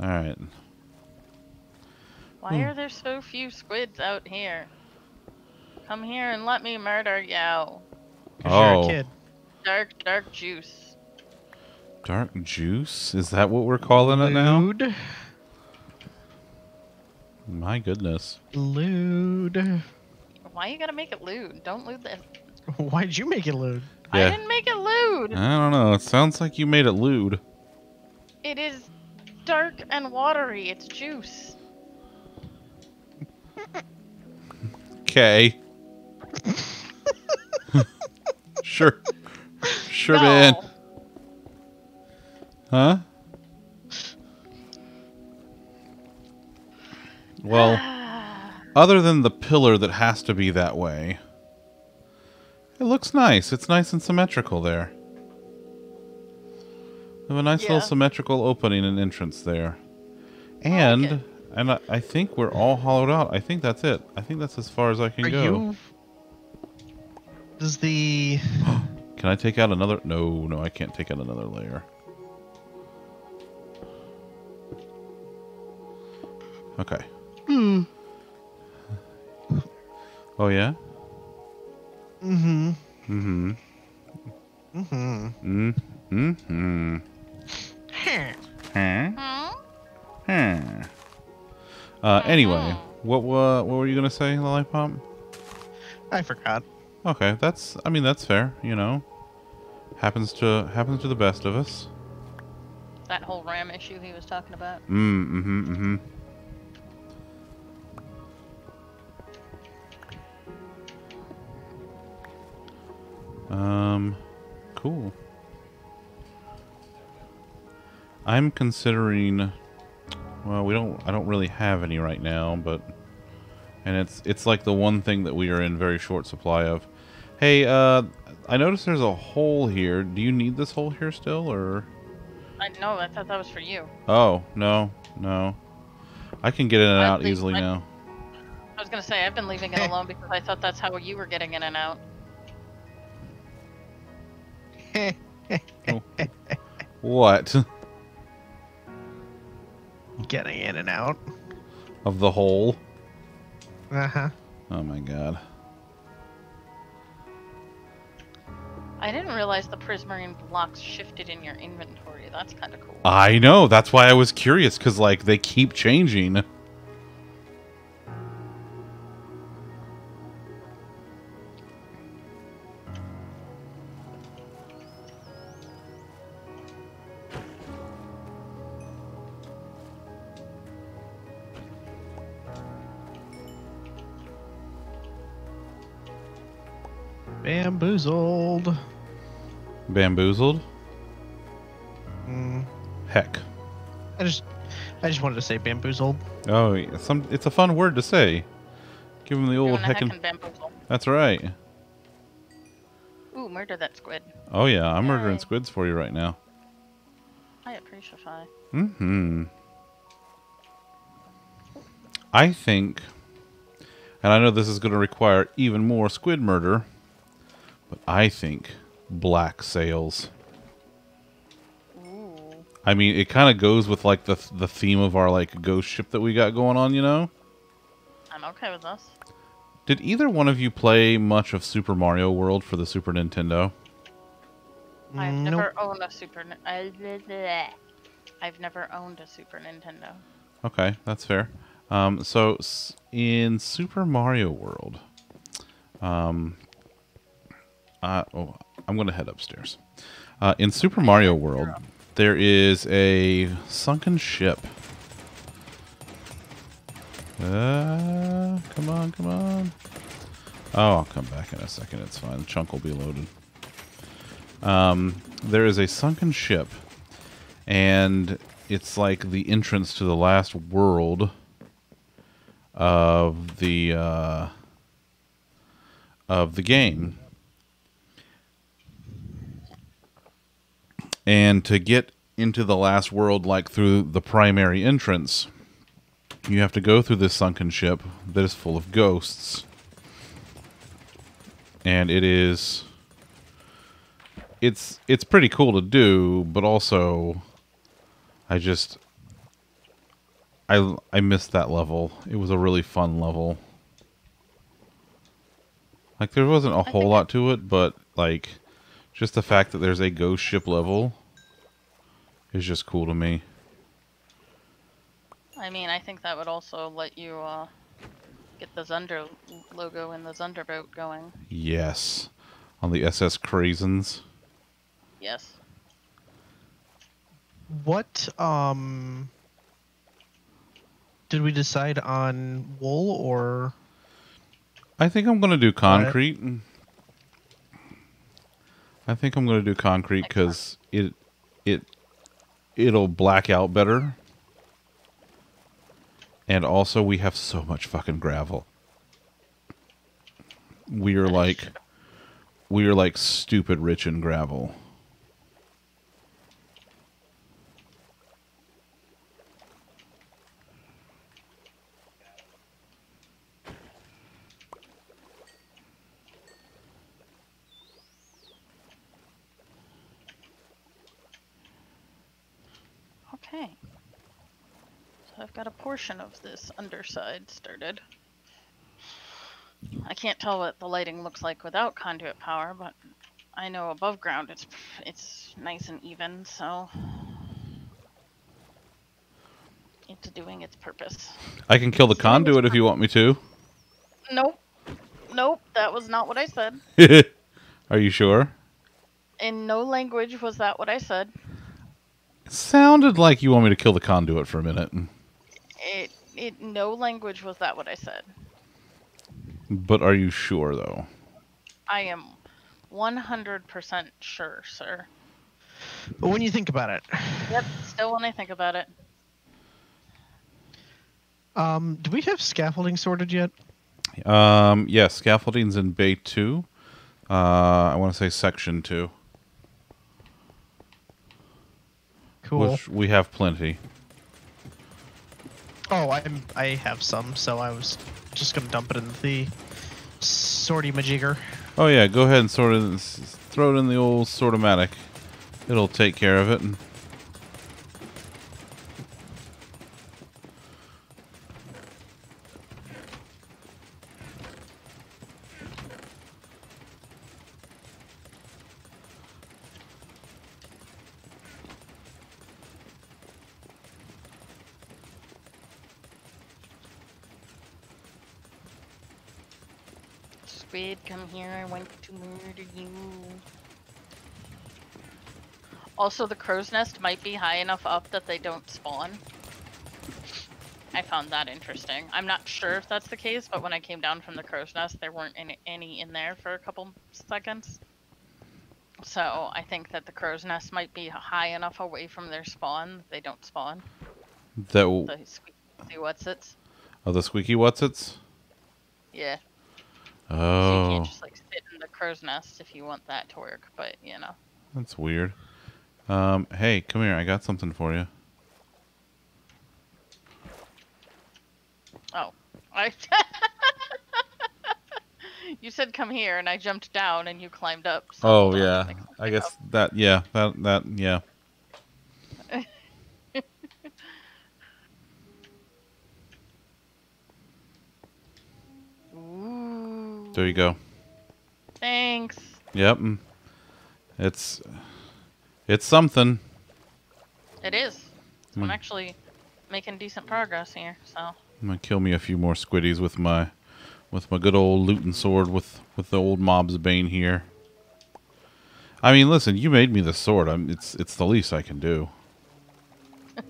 All right. Why are there so few squids out here? Come here and let me murder you. 'Cause Oh. you're a kid. Dark, dark juice. Dark juice? Is that what we're calling it now? Lewd. My goodness. Lewd. Why you gotta make it lewd? Don't lewd this. Why'd you make it lewd? I didn't make it lewd. I don't know. It sounds like you made it lewd. It is dark and watery. It's juice. Okay. sure. Sure, man. Huh? Well, other than the pillar that has to be that way, it looks nice. It's nice and symmetrical there. We have a nice Yeah. little symmetrical opening and entrance there. And it. and I, I think we're all hollowed out. I think that's it. I think that's as far as I can Are go. you? Does the Can I take out another? No, no, I can't take out another layer. Okay. Hmm. Oh yeah. Mm-hmm. Mm-hmm. Mm-hmm. Mm. Mm-hmm. Huh? Hmm? Huh. Uh. Anyway, what wa what were you gonna say, Lollipop? I forgot. Okay, that's. I mean, that's fair. You know, happens to happens to the best of us. That whole RAM issue he was talking about. Mm. Mm-hmm. Mm-hmm. Um, cool. I'm considering. Well, we don't. I don't really have any right now, but and it's it's like the one thing that we are in very short supply of. Hey, uh, I noticed there's a hole here. Do you need this hole here still, or? I know. I thought that was for you. Oh no, no. I can get in and I out easily I- now. I was gonna say I've been leaving it alone because I thought that's how you were getting in and out. What? Getting in and out. of the hole? Uh-huh. Oh my god. I didn't realize the prismarine blocks shifted in your inventory. That's kind of cool. I know. That's why I was curious because like they keep changing. Bamboozled. Bamboozled. Mm. Heck. I just I just wanted to say bamboozled. Oh, yeah, some. It's a fun word to say. Give him the old Doing heckin'. heckin' bamboozle. That's right. Ooh, murder that squid. Oh yeah, I'm murdering squids for you right now. I appreciate it. Hmm. I think, and I know this is going to require even more squid murder, but I think black sails. Ooh. I mean, it kind of goes with like the the theme of our like ghost ship that we got going on. You know. I'm okay with this. Did either one of you play much of Super Mario World for the Super Nintendo? I've Nope. never owned a Super. Ni- I- bleh, bleh. I've never owned a Super Nintendo. Okay, that's fair. Um, so in Super Mario World, um, uh, oh, I'm going to head upstairs. Uh, in Super Mario World, there is a sunken ship. Uh, come on, come on. Oh, I'll come back in a second. It's fine. The chunk will be loaded. Um, there is a sunken ship, and it's like the entrance to the last world of the uh, of the game. And to get into the last world, like through the primary entrance, you have to go through this sunken ship that is full of ghosts. And it is it's it's pretty cool to do, but also I just I I missed that level. It was a really fun level. Like there wasn't a whole lot to it, but like just the fact that there's a ghost ship level is just cool to me. I mean, I think that would also let you uh, get the Zunder logo and the Zunder boat going. Yes. On the SS Crazens. Yes. What um did we decide on wool or I think I'm gonna do concrete. I think I'm gonna do concrete because it it it'll black out better. And also, we have so much fucking gravel. We are like, we are like stupid rich in gravel. Okay. So I've got a portion of this underside started. I can't tell what the lighting looks like without conduit power, but I know above ground it's it's nice and even, so it's doing its purpose. I can kill the conduit if you want me to. Nope. Nope, that was not what I said. Are you sure? In no language was that what I said. It sounded like you want me to kill the conduit for a minute. It it no language was that what I said. But are you sure though? I am 100% sure, sir. But when you think about it, Yep, still when I think about it. um, do we have scaffolding sorted yet? Um, yes, scaffolding's in Bay 2. Uh, I want to say Section 2, Cool. which we have plenty. Oh, I'm I have some, so I was just gonna dump it in the sorty majigger. Oh yeah, go ahead and sort s- throw it in the old sortomatic. It'll take care of it. Squid, come here. I want to murder you. Also, the crow's nest might be high enough up that they don't spawn. I found that interesting. I'm not sure if that's the case, but when I came down from the crow's nest, there weren't any, any in there for a couple seconds. So I think that the crow's nest might be high enough away from their spawn that they don't spawn. That w- The squeaky what's its. oh the squeaky what's its? Yeah. So you Oh, can't just like sit in the crow's nest if you want that to work, but you know. that's weird. Um, hey, come here. I got something for you. Oh. I You said come here and I jumped down and you climbed up. so Oh yeah, I guess up. that yeah that that yeah. Ooh. There you go. Thanks. Yep. It's it's something. It is. So Hmm. I'm actually making decent progress here, so I'm gonna kill me a few more squiddies with my with my good old looting sword with with the old mob's bane here. I mean, listen, you made me the sword. I'm it's it's the least I can do.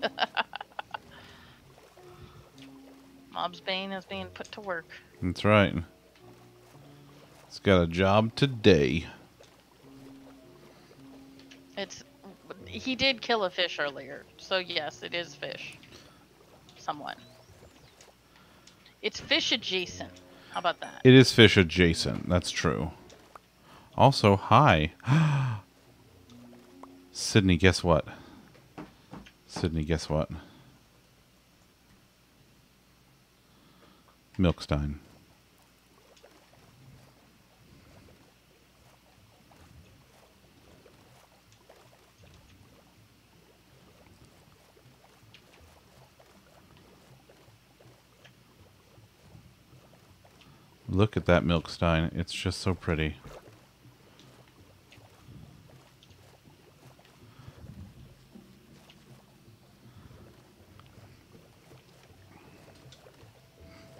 Mob's Bane is being put to work. That's right. It's got a job today. It's he did kill a fish earlier, so yes, it is fish. Somewhat. It's fish adjacent. How about that? It is fish adjacent. That's true. Also, hi. Sydney, guess what? Sydney, guess what? Milkstein. Look at that Milkstein. It's just so pretty.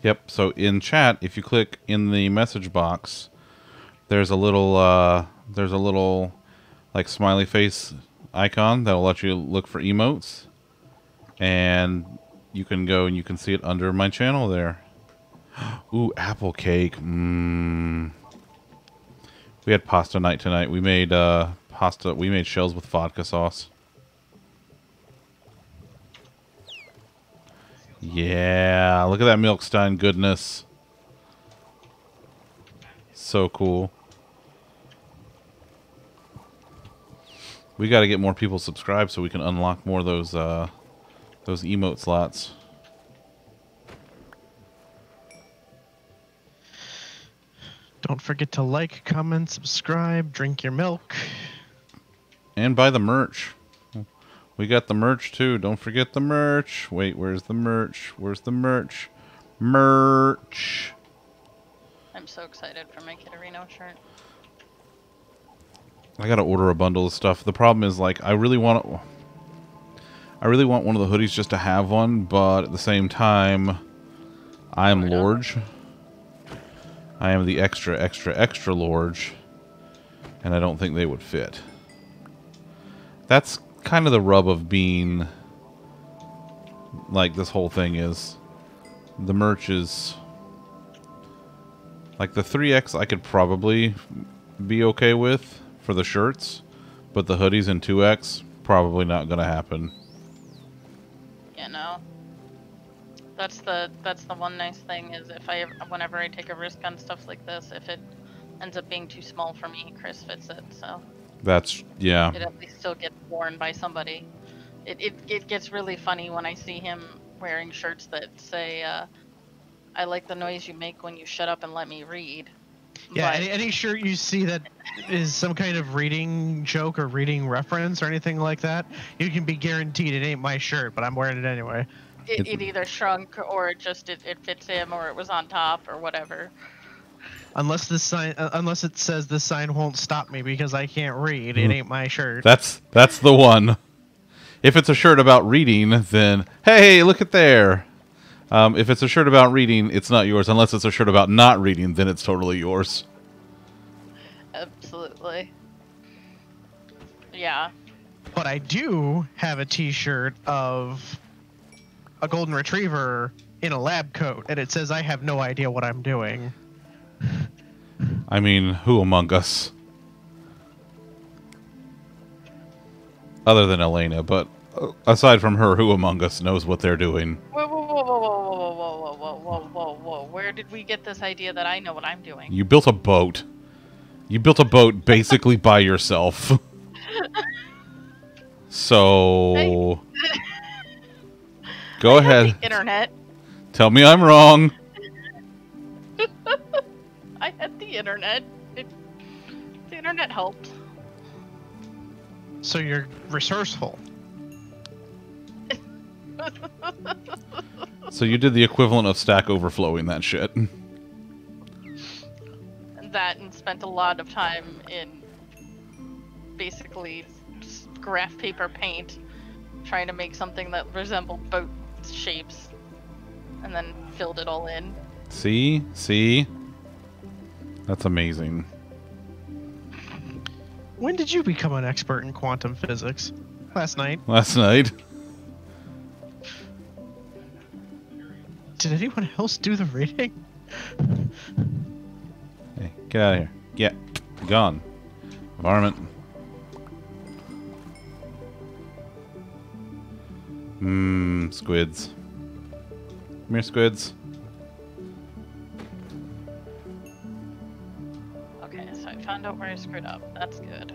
Yep, so in chat, if you click in the message box, there's a little uh there's a little like smiley face icon that'll let you look for emotes. And you can go and you can see it under my channel there. Ooh, apple cake. Mmm. We had pasta night tonight. We made uh pasta. We made shells with vodka sauce. Yeah, look at that Milkstein goodness. So cool. We got to get more people subscribed so we can unlock more of those uh those emote slots. Don't forget to like, comment, subscribe, drink your milk. and buy the merch. We got the merch too. Don't forget the merch. Wait, where's the merch? Where's the merch? Merch. I'm so excited for my Kitterino shirt. I gotta order a bundle of stuff. The problem is, like, I really want, I really want one of the hoodies just to have one, but at the same time, I am Right large. I am the extra, extra, extra large, and I don't think they would fit. That's kind of the rub of being like this whole thing is the merch is like the 3x I could probably be okay with for the shirts, but the hoodies in 2x probably not going to happen. You know. That's the that's the one nice thing is if I whenever I take a risk on stuff like this, if it ends up being too small for me, Chris fits it, so That's yeah. it at least still gets worn by somebody. It it, it gets really funny when I see him wearing shirts that say, uh, "I like the noise you make when you shut up and let me read." Yeah, any, any shirt you see that is some kind of reading joke or reading reference or anything like that, you can be guaranteed it ain't my shirt, but I'm wearing it anyway. It, it either shrunk or it just it, it fits him or it was on top or whatever. Unless this sign, uh, unless it says this sign won't stop me because I can't read, it Mhm. ain't my shirt. That's that's the one. If it's a shirt about reading, then hey, look at there. Um, if it's a shirt about reading, it's not yours. Unless it's a shirt about not reading, then it's totally yours. Absolutely. Yeah. But I do have a T-shirt of a golden retriever in a lab coat, and it says I have no idea what I'm doing. I mean, who among us? Other than Elena, but uh, aside from her, who among us knows what they're doing? Whoa, whoa, whoa, whoa, whoa, whoa, whoa, whoa, whoa, whoa, whoa, whoa! Where did we get this idea that I know what I'm doing? You built a boat. You built a boat basically by yourself. So go I had ahead. the internet. Tell me I'm wrong. I had the internet. It, the internet helped. So you're resourceful. So you did the equivalent of Stack Overflowing that shit. that and spent a lot of time in basically s- graph paper paint trying to make something that resembled boat shapes and then filled it all in. See? See? That's amazing. When did you become an expert in quantum physics? Last night. Last night. Did anyone else do the reading? Hey, get out of here. Get. Gone. Varmint. Mmm, squids. Come here, squids. Okay, so I found out where I screwed up. That's good.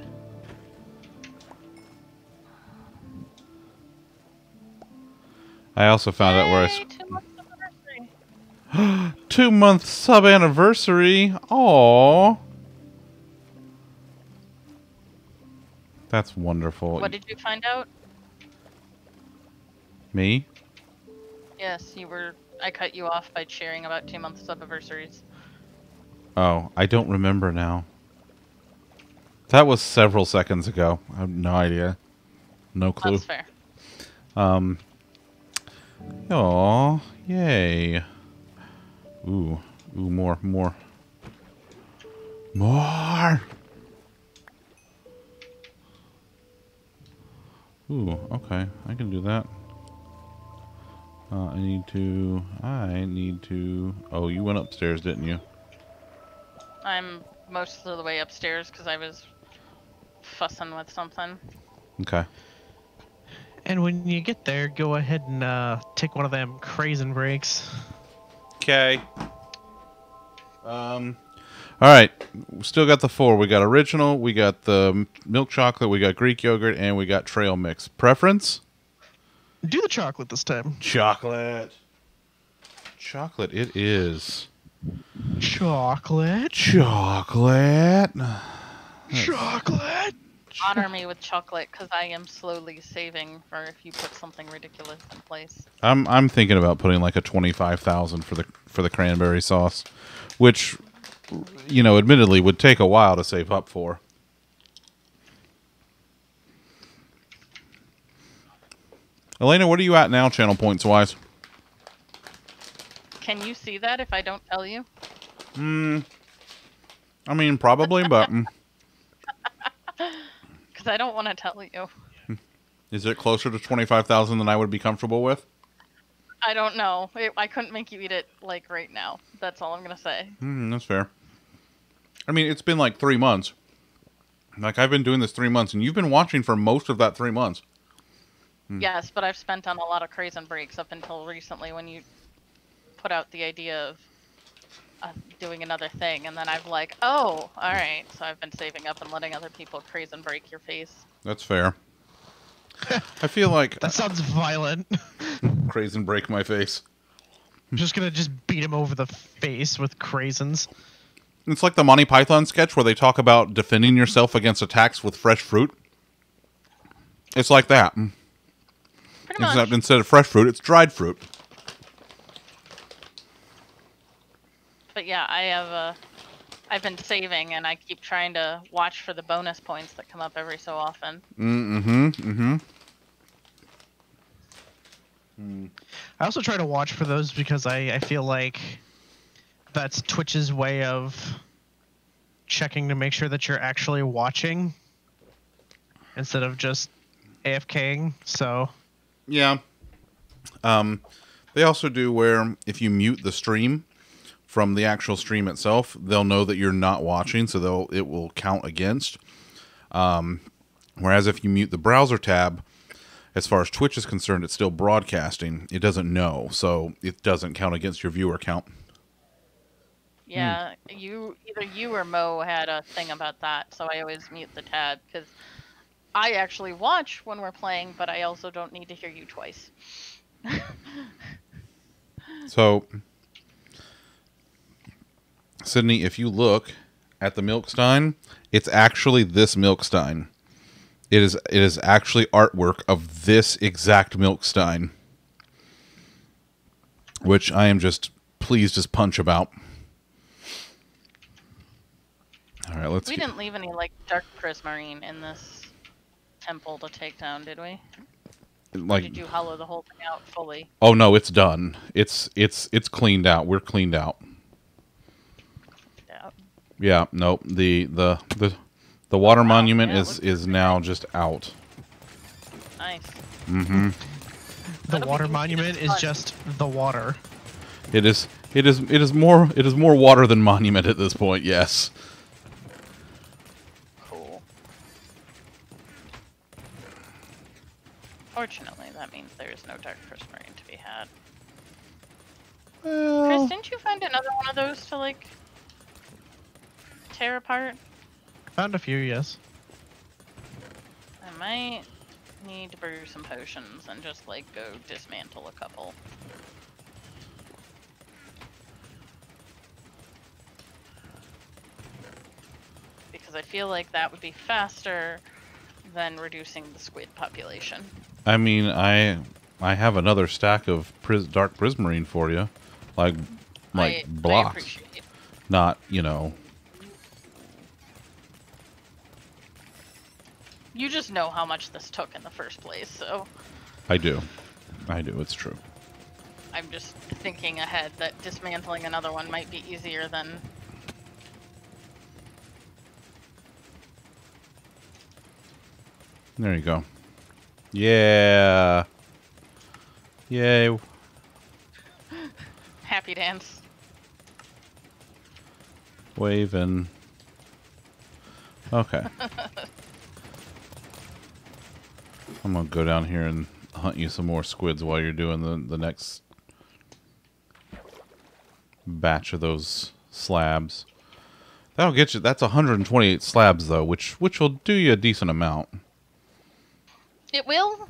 I also found out where I. Yay, sc- two months anniversary. Two month sub anniversary. Aww. That's wonderful. What did you find out? Me? Yes, you were. I cut you off by sharing about two months of anniversaries. Oh, I don't remember now. That was several seconds ago. I have no idea. No clue. That's fair. Um. Aw, yay. Ooh, ooh, more, more. More! Ooh, okay, I can do that. Uh, I need to, I need to, oh, you went upstairs, didn't you? I'm most of the way upstairs because I was fussing with something. Okay. And when you get there, go ahead and uh, take one of them crazing breaks. Okay. Um. All right. We still got the four. We got original. We got the milk chocolate. We got Greek yogurt, and we got trail mix. Preference? Do the chocolate this time. Chocolate. Chocolate. It is. Chocolate. Chocolate. Chocolate. honor me with chocolate because I am slowly saving for if you put something ridiculous in place. I'm I'm thinking about putting like a twenty five thousand for the for the cranberry sauce, which you know, admittedly would take a while to save up for. Elena, what are you at now, channel points wise? Can you see that if I don't tell you? Hmm. I mean, probably, but mm, Because I don't want to tell you. is it closer to twenty five thousand than I would be comfortable with? I don't know. It, I couldn't make you eat it like right now. That's all I'm gonna say. Hmm, that's fair. I mean, it's been like three months. Like I've been doing this three months, and you've been watching for most of that three months. Yes, but I've spent on a lot of craze and breaks up until recently when you put out the idea of uh, doing another thing, and then I've like, oh, all right. So I've been saving up and letting other people craze and break your face. That's fair. I feel like That sounds violent. crazy and break my face. I'm just gonna just beat him over the face with craisins. It's like the Monty Python sketch where they talk about defending yourself against attacks with fresh fruit. It's like that. Pretty much. Instead of fresh fruit, it's dried fruit. But yeah, I have uh, I've been saving, and I keep trying to watch for the bonus points that come up every so often. Mm-hmm. Mm-hmm. I also try to watch for those because I, I feel like that's Twitch's way of checking to make sure that you're actually watching instead of just AFKing. So Yeah. Um, they also do where if you mute the stream from the actual stream itself, they'll know that you're not watching, so they'll it will count against. Um, whereas if you mute the browser tab, as far as Twitch is concerned, it's still broadcasting. It doesn't know, so it doesn't count against your viewer count. Yeah, you either you or Mo had a thing about that, so I always mute the tab because I actually watch when we're playing, but I also don't need to hear you twice. So, Sydney, if you look at the milk stein, it's actually this milk stein. It is it is actually artwork of this exact milk stein, which I am just pleased as punch about. All right, let's. we didn't leave any like dark prismarine in this temple to take down, did we? Or did you hollow the whole thing out fully? Oh no, it's done. It's it's it's cleaned out. We're cleaned out. Yeah. Yeah, nope. The the the the water monument yeah, it is looks is now just out. Nice. Mm-hmm. the water monument is just the water. It is it is it is more it is more water than monument at this point. Yes. Cool. Fortunately, that means there is no dark prismarine to be had. Chris, didn't you find another one of those to like tear apart? Found a few, yes. I might need to brew some potions and just like go dismantle a couple. Because I feel like that would be faster than reducing the squid population. I mean, I I have another stack of pris- dark prismarine for you, like like I, I blocks, it. not you know. You just know how much this took in the first place, so I do, I do. It's true. I'm just thinking ahead that dismantling another one might be easier than There you go. Yeah. Yay. happy dance. Waving. Okay. I'm gonna go down here and hunt you some more squids while you're doing the the next batch of those slabs. That'll get you. That's 128 slabs though, which which will do you a decent amount. It will,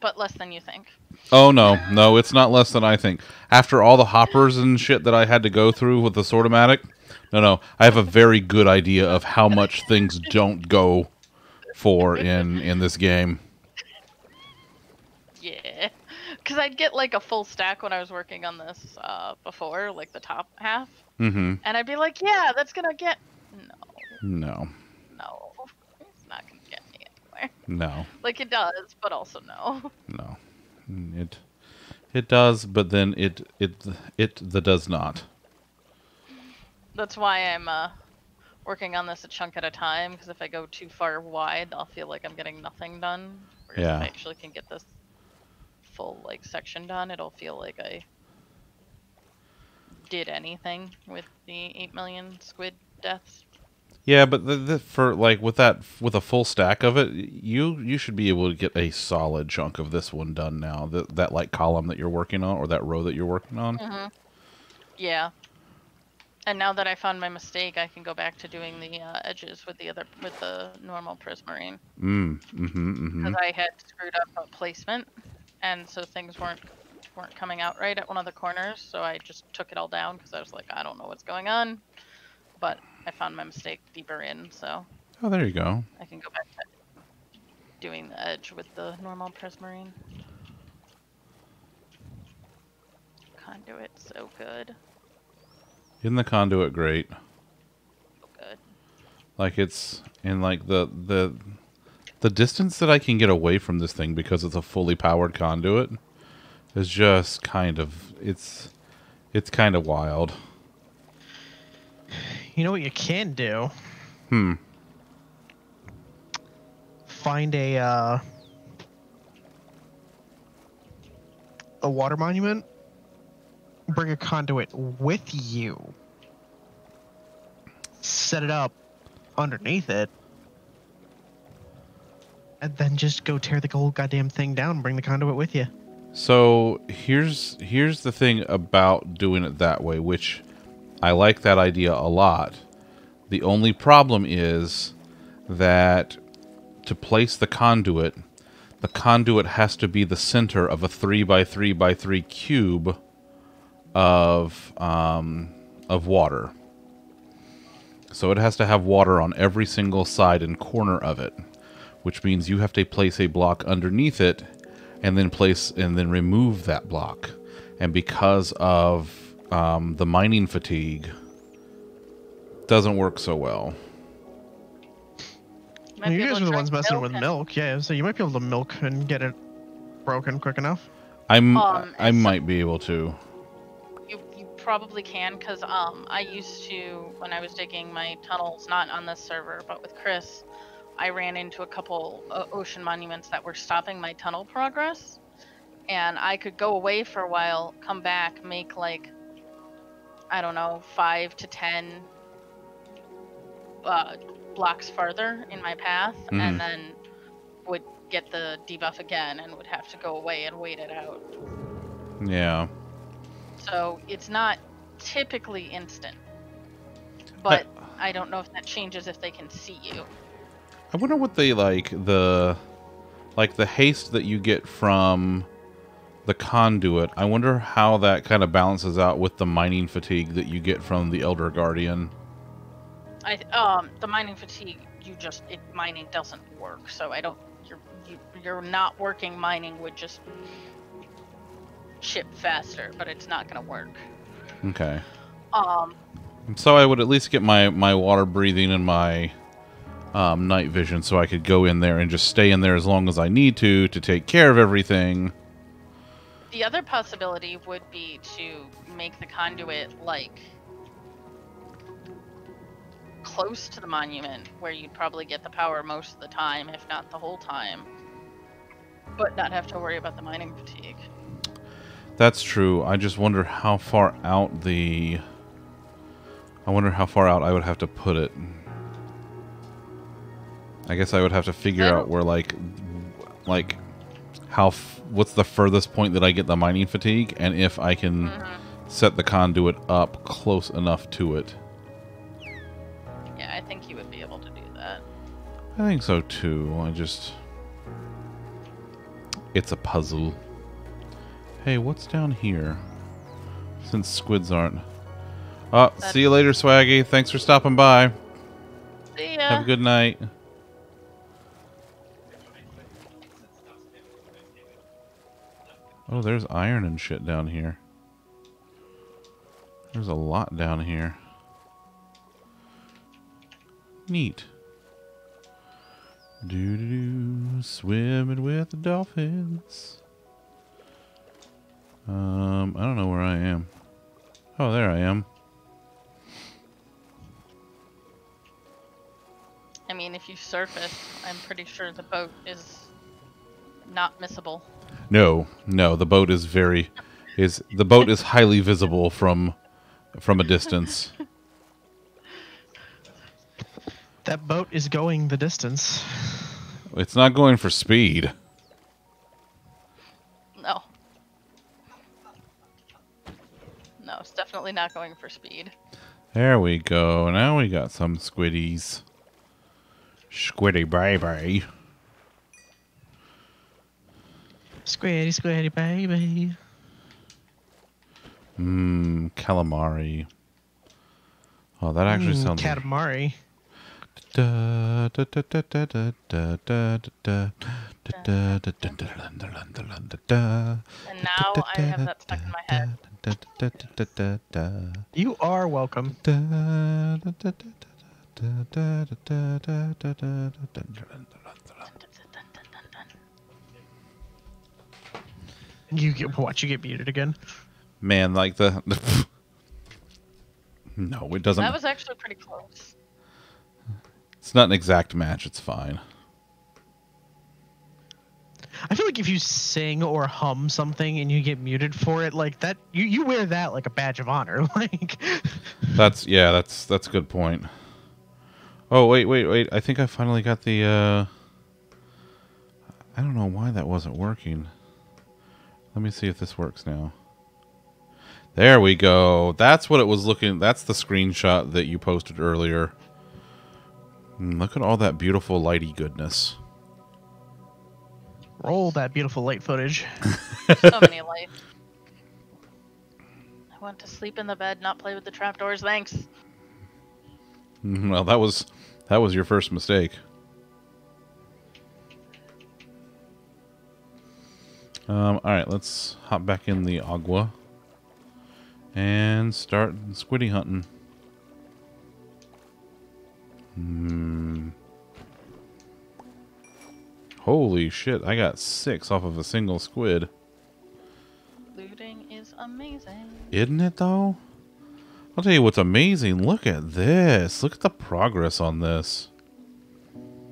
but less than you think. Oh no, no, it's not less than I think. After all the hoppers and shit that I had to go through with the sortomatic, no, no, I have a very good idea of how much things don't go for in in this game. Yeah, because I'd get like a full stack when I was working on this uh, before, like the top half, Mm-hmm. and I'd be like, "Yeah, that's gonna get." No, No, no, it's not gonna get no, Like it does, but also no. no. It it does, but then it it it the does not. That's why I'm uh, working on this a chunk at a time. Because if I go too far wide, I'll feel like I'm getting nothing done. Whereas Yeah. if I actually can get this full like section done, it'll feel like I did anything with the eight million squid deaths. Yeah, but the, the, for like with that with a full stack of it, you you should be able to get a solid chunk of this one done now. That that like column that you're working on or that row that you're working on. Mm-hmm. Yeah. And now that I found my mistake, I can go back to doing the uh, edges with the other with the normal prismarine Mm. Mm-hmm. Mm-hmm. because I had screwed up a placement, and so things weren't weren't coming out right at one of the corners. So I just took it all down because I was like, I don't know what's going on, but I found my mistake deeper in, so Oh, there you go. I can go back to doing the edge with the normal prismarine. Conduit, so good, In the conduit, great. so good. Like it's in like the the the distance that I can get away from this thing because it's a fully powered conduit is just kind of it's it's kind of wild. You know what you can do? Hmm. Find a uh, a water monument. Bring a conduit with you. Set it up underneath it. And then just go tear the whole goddamn thing down and bring the conduit with you. So here's here's the thing about doing it that way, which I like that idea a lot. The only problem is that to place the conduit, the conduit has to be the center of a three by three by three cube of um, of water. So it has to have water on every single side and corner of it, which means you have to place a block underneath it and then place and then remove that block. And because of um, the mining fatigue, doesn't work so well. Well, you guys are the ones messing with and- milk, yeah. So you might be able to milk and get it broken quick enough. I'm Um, I and so- might be able to. You, you probably can because um I used to when I was digging my tunnels not on this server but with Chris I ran into a couple uh, ocean monuments that were stopping my tunnel progress and I could go away for a while come back make like I don't know 5 to 10 uh, blocks farther in my path Mhm. and then would get the debuff again and would have to go away and wait it out Yeah. so it's not typically instant. But I don't know if that changes if they can see you. I wonder what they like the like the haste that you get from the conduit. I wonder how that kind of balances out with the mining fatigue that you get from the Elder Guardian. I um the mining fatigue you just it mining doesn't work. So I don't you're you, you're not working mining would just ship faster, but it's not going to work. Okay. Um So I would at least get my my water breathing and my um, night vision, so I could go in there and just stay in there as long as I need to to take care of everything. The other possibility would be to make the conduit like close to the monument where you'd probably get the power most of the time, if not the whole time. But not have to worry about the mining fatigue. That's true. I just wonder how far out the. I wonder how far out I would have to put it. I guess I would have to figure out where, like, like, how what's the furthest point that I get the mining fatigue, and if I can Mhm. set the conduit up close enough to it. Yeah, I think you would be able to do that. I think so too. I just. It's a puzzle. Hey, what's down here? Since squids aren't. Oh, see you later, Swaggy. Thanks for stopping by. See ya. Have a good night. Oh, there's iron and shit down here. There's a lot down here. Neat. Doo doo doo, swimming with the dolphins. Um, I don't know where I am. Oh, there I am. I mean, if you surface, I'm pretty sure the boat is not missable. No, no, the boat is very is the boat is highly visible from from a distance. That boat is going the distance. It's not going for speed. No. No, it's definitely not going for speed. There we go. Now we got some squiddies. Squiddy baby. Squirty, squirty, baby. Mmm, calamari. Oh, that actually mm, sounds. Calamari. And now I have that stuck in my head. You are welcome. You get watch you get muted again. Man, like the, the No, it doesn't. That was actually pretty close. It's not an exact match. It's fine. I feel like if you sing or hum something and you get muted for it, like that, you, you wear that like a badge of honor. Like, That's yeah. That's that's a good point. Oh wait, wait, wait! I think I finally got the. uh I don't know why that wasn't working. Let me see if this works now. There we go. That's what it was looking. That's the screenshot that you posted earlier. Mm, Look at all that beautiful lighty goodness. roll that beautiful light footage. So many lights. I want to sleep in the bed, not play with the trapdoors. Thanks. Mhm, Well, that was that was your first mistake. Um, all right, let's hop back in the agua and start squiddy hunting. Hmm. Holy shit! I got six off of a single squid. Looting is amazing. Isn't it though? I'll tell you what's amazing. Look at this. Look at the progress on this.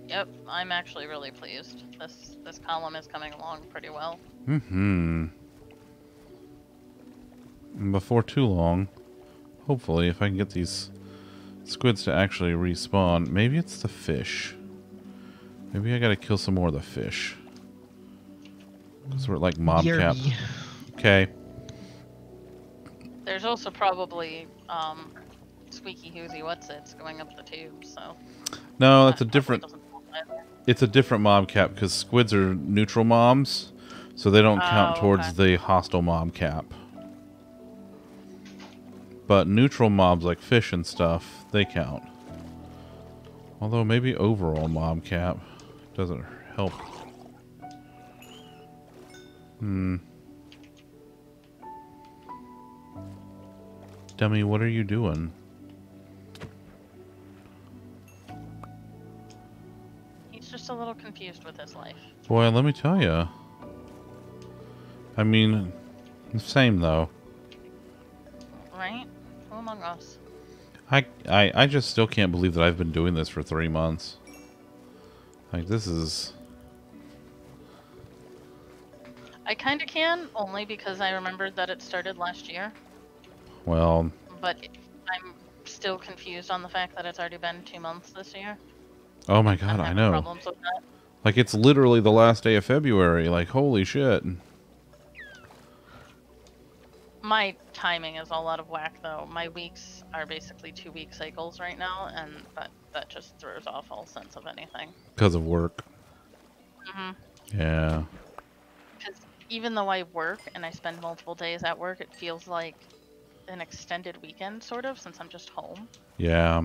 Yep, I'm actually really pleased. This this column is coming along pretty well. Mm-hmm. Before too long, hopefully, if I can get these squids to actually respawn, maybe it's the fish. Maybe I gotta kill some more of the fish. Because we're like mob cap. Okay. There's also probably um, squeaky whoozy what's it's going up the tube. So No, that's a that different. Doesn't help either. It's a different mob cap because squids are neutral mobs, so they don't count Oh, towards okay. the hostile mob cap. But neutral mobs like fish and stuff, they count. Although maybe overall mob cap doesn't help. Hmm. Dummy, what are you doing? Just a little confused with his life. Boy, let me tell you. I mean, same though. Right? Who among us? I, I I just still can't believe that I've been doing this for three months. Like this is I kind of can, only because I remembered that it started last year. well, But I'm still confused on the fact that it's already been two months this year. Oh my god, I know. Problems with that. Like it's literally the last day of February. Like holy shit. My timing is all out of whack, though. My weeks are basically two-week cycles right now, and that that just throws off all sense of anything. Because of work. hmm Yeah. Because even though I work and I spend multiple days at work, it feels like an extended weekend, sort of, since I'm just home. Yeah.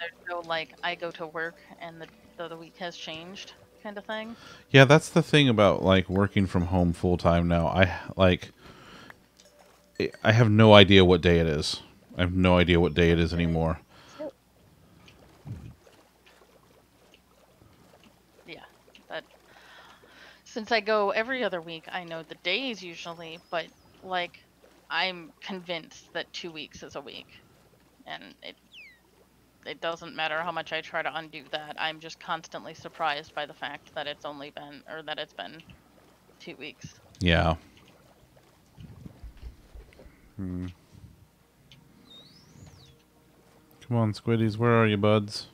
There's no like I go to work and the the, the week has changed. kind of thing. Yeah, that's the thing about like working from home full time now. I like I have no idea what day it is. I have no idea what day it is anymore. Yeah, that. Since I go every other week, I know the days usually, but like, I'm convinced that two weeks is a week, and it it doesn't matter how much I try to undo that. I'm just constantly surprised by the fact that it's only been or that it's been two weeks. Yeah. Hmm. Come on, Squiddies, where are you, buds?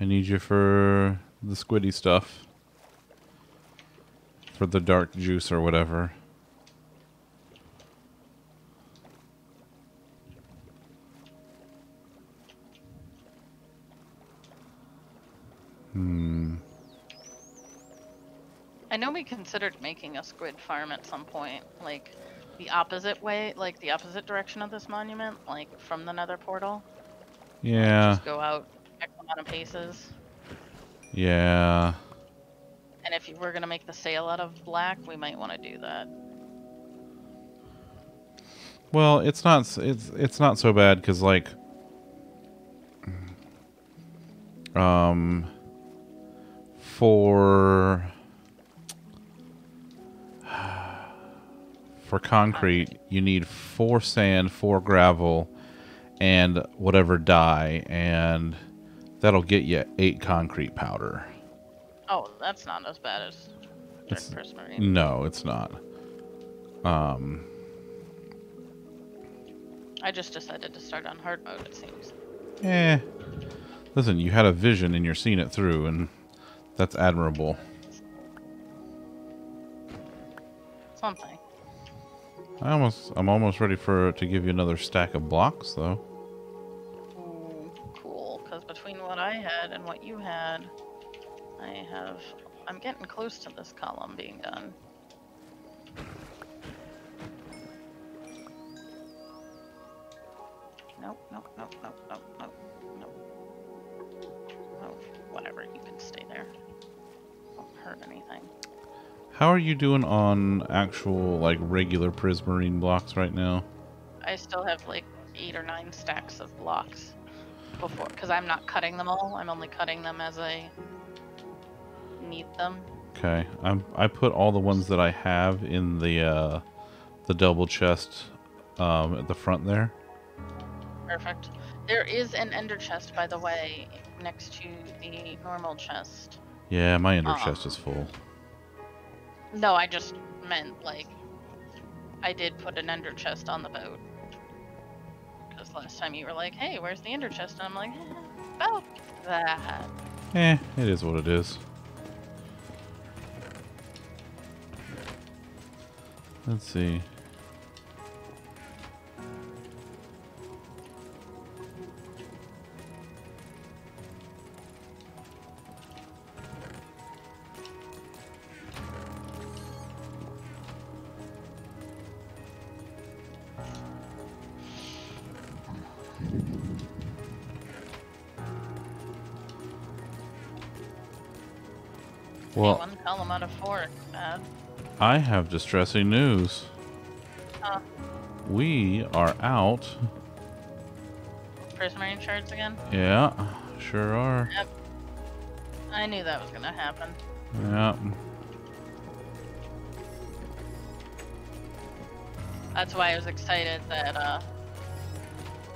I need you for the Squiddy stuff. For the dark juice or whatever. Hmm. I know we considered making a squid farm at some point, like the opposite way, like the opposite direction of this monument, like from the nether portal. Yeah. Just go out X amount of paces. Yeah. And if you were gonna make the sail out of black, we might want to do that. Well, it's not it's it's not so bad because like, um, for for concrete, you need four sand, four gravel, and whatever dye, and that'll get you eight concrete powder. Oh, that's not as bad as It's- No, it's not. Um, I just decided to start on hard mode. It seems. Eh. Listen, you had a vision and you're seeing it through, and that's admirable. Something. I almost, I'm almost ready for to give you another stack of blocks, though. Ooh, cool. Because between what I had and what you had, I have. I'm getting close to this column being done. Nope, nope, nope, nope, nope, nope, nope. Whatever. You can stay there. Won't hurt anything. How are you doing on actual, like, regular Prismarine blocks right now? I still have like eight or nine stacks of blocks before, because I'm not cutting them all. I'm only cutting them as I need them. Okay, I'm, I put all the ones that I have in the, uh, the double chest, um, at the front there. Perfect. There is an ender chest, by the way, next to the normal chest. Yeah, my ender Um, chest is full. No, I just meant like I did put an ender chest on the boat. Because last time you were like, "Hey, where's the ender chest?" And I'm like, eh, "About that." Eh, it is what it is. Let's see. I have distressing news. Uh, We are out. prismarine shards again. Yeah, sure are. I knew that was gonna happen. Yeah. That's why I was excited that uh,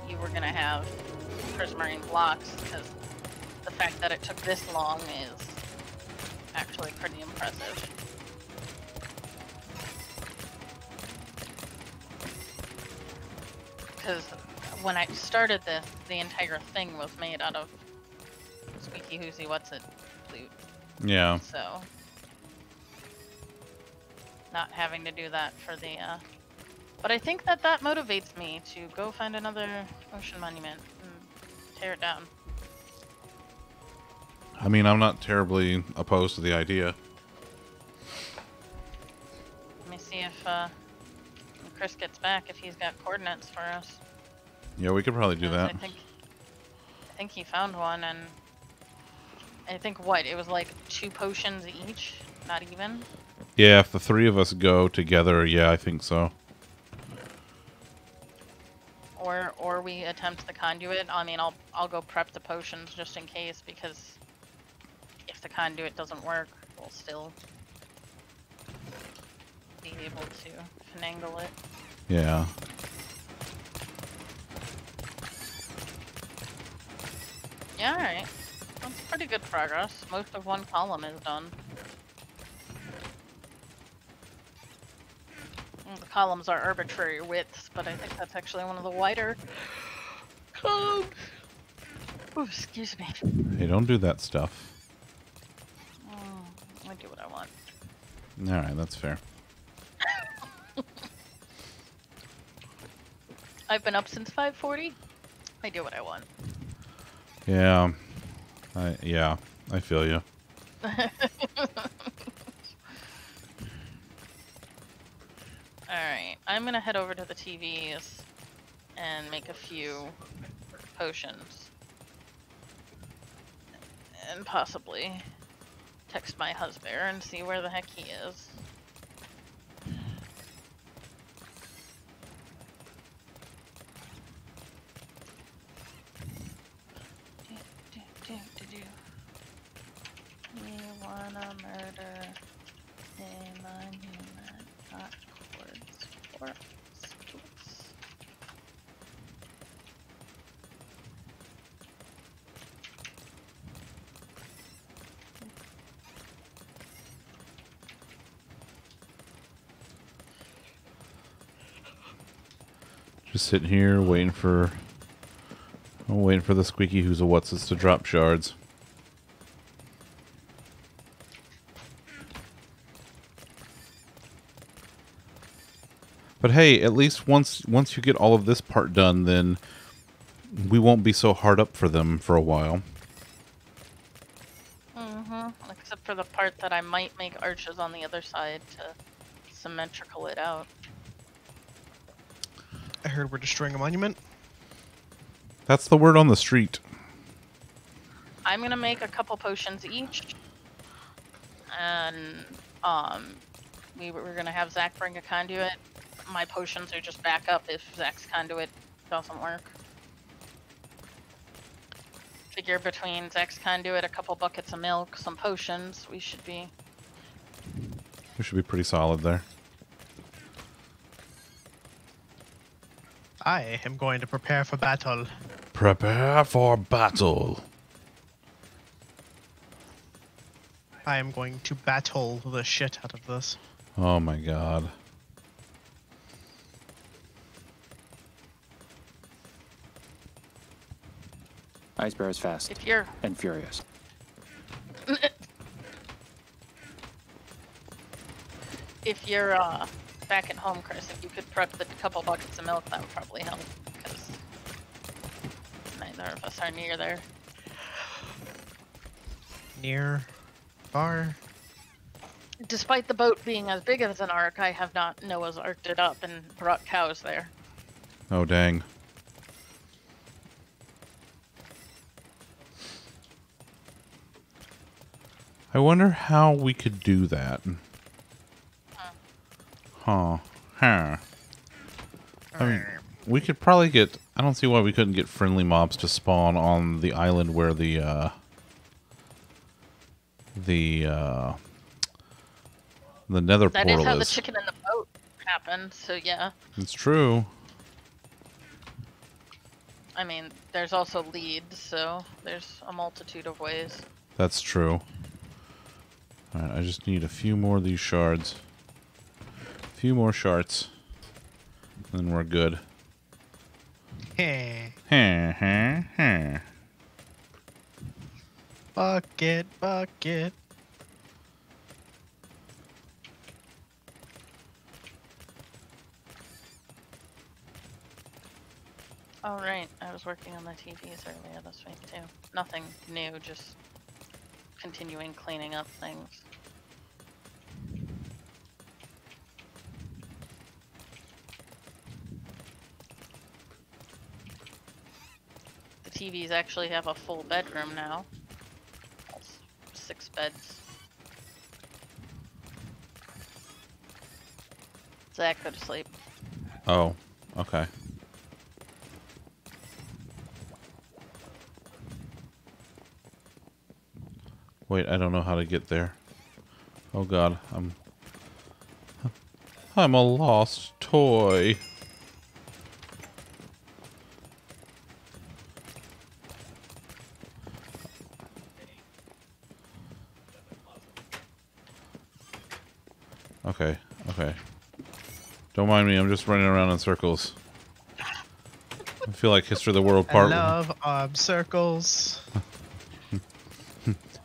you were gonna have prismarine blocks because the fact that it took this long is actually pretty impressive. Because when I started this, the entire thing was made out of squeaky whoozy what's it loot. Yeah. So, not having to do that for the, uh, but I think that that motivates me to go find another ocean monument and tear it down. I mean, I'm not terribly opposed to the idea. Let me see if, uh, Chris gets back, if he's got coordinates for us. Yeah, we could probably do that. I think, I think he found one, and I think what it was like two potions each, not even. Yeah, if the three of us go together, yeah, I think so. Or or we attempt the conduit. I mean, I'll I'll go prep the potions just in case because if the conduit doesn't work, we'll still be able to finagle it. Yeah. Yeah, alright. That's pretty good progress. Most of one column is done. Mm, The columns are arbitrary widths, but I think that's actually one of the wider columns. Oh, excuse me. Hey, don't do that stuff. Mm, I do what I want. All right, that's fair. I've been up since 5:40. I do what I want. Yeah. I yeah, I feel you. Alright, I'm gonna head over to the TVs and make a few potions. And possibly text my husband and see where the heck he is. Do, do, do, do, do. We wanna murder a monument, not. Just sitting here waiting for I'm waiting for the squeaky who's a what's to drop shards. But hey, at least once once you get all of this part done, then we won't be so hard up for them for a while. Mm-hmm. Except for the part that I might make arches on the other side to symmetrical it out. I heard we're destroying a monument. That's the word on the street. I'm gonna make a couple potions each, and um, we were we're gonna have Zach bring a conduit. My potions are just backup if Zach's conduit doesn't work. Figure between Zach's conduit, a couple buckets of milk, some potions, we should be We should be pretty solid there. I am going to prepare for battle. Prepare for battle. I am going to battle the shit out of this. Oh my god. Ice Bear is fast if you're and furious. if you're uh, back at home, Chris, if you could prep the couple buckets of milk, that would probably help. Because neither of us are near there. Near, far. Despite the boat being as big as an ark, I have not Noah's arked it up and brought cows there. Oh dang. I wonder how we could do that. Huh. Huh. I mean, we could probably get. I don't see why we couldn't get friendly mobs to spawn on the island where the uh, the uh, the Nether That is portal how the chicken in the boat happened. So yeah, It's true. I mean, there's also leads, so there's a multitude of ways. That's true. Alright, I just need a few more of these shards. A few more shards. Then we're good. Heh. Huh, huh, huh. Bucket, bucket. Oh right, I was working on the TVs earlier this week too. Nothing new, just continuing cleaning up things. The TVs actually have a full bedroom now. Six beds. Zach, go to sleep. Oh, okay. Wait, I don't know how to get there. Oh god, I'm I'm a lost toy. Okay, okay. Don't mind me, I'm just running around in circles. I feel like History of the World Part I love um, circles.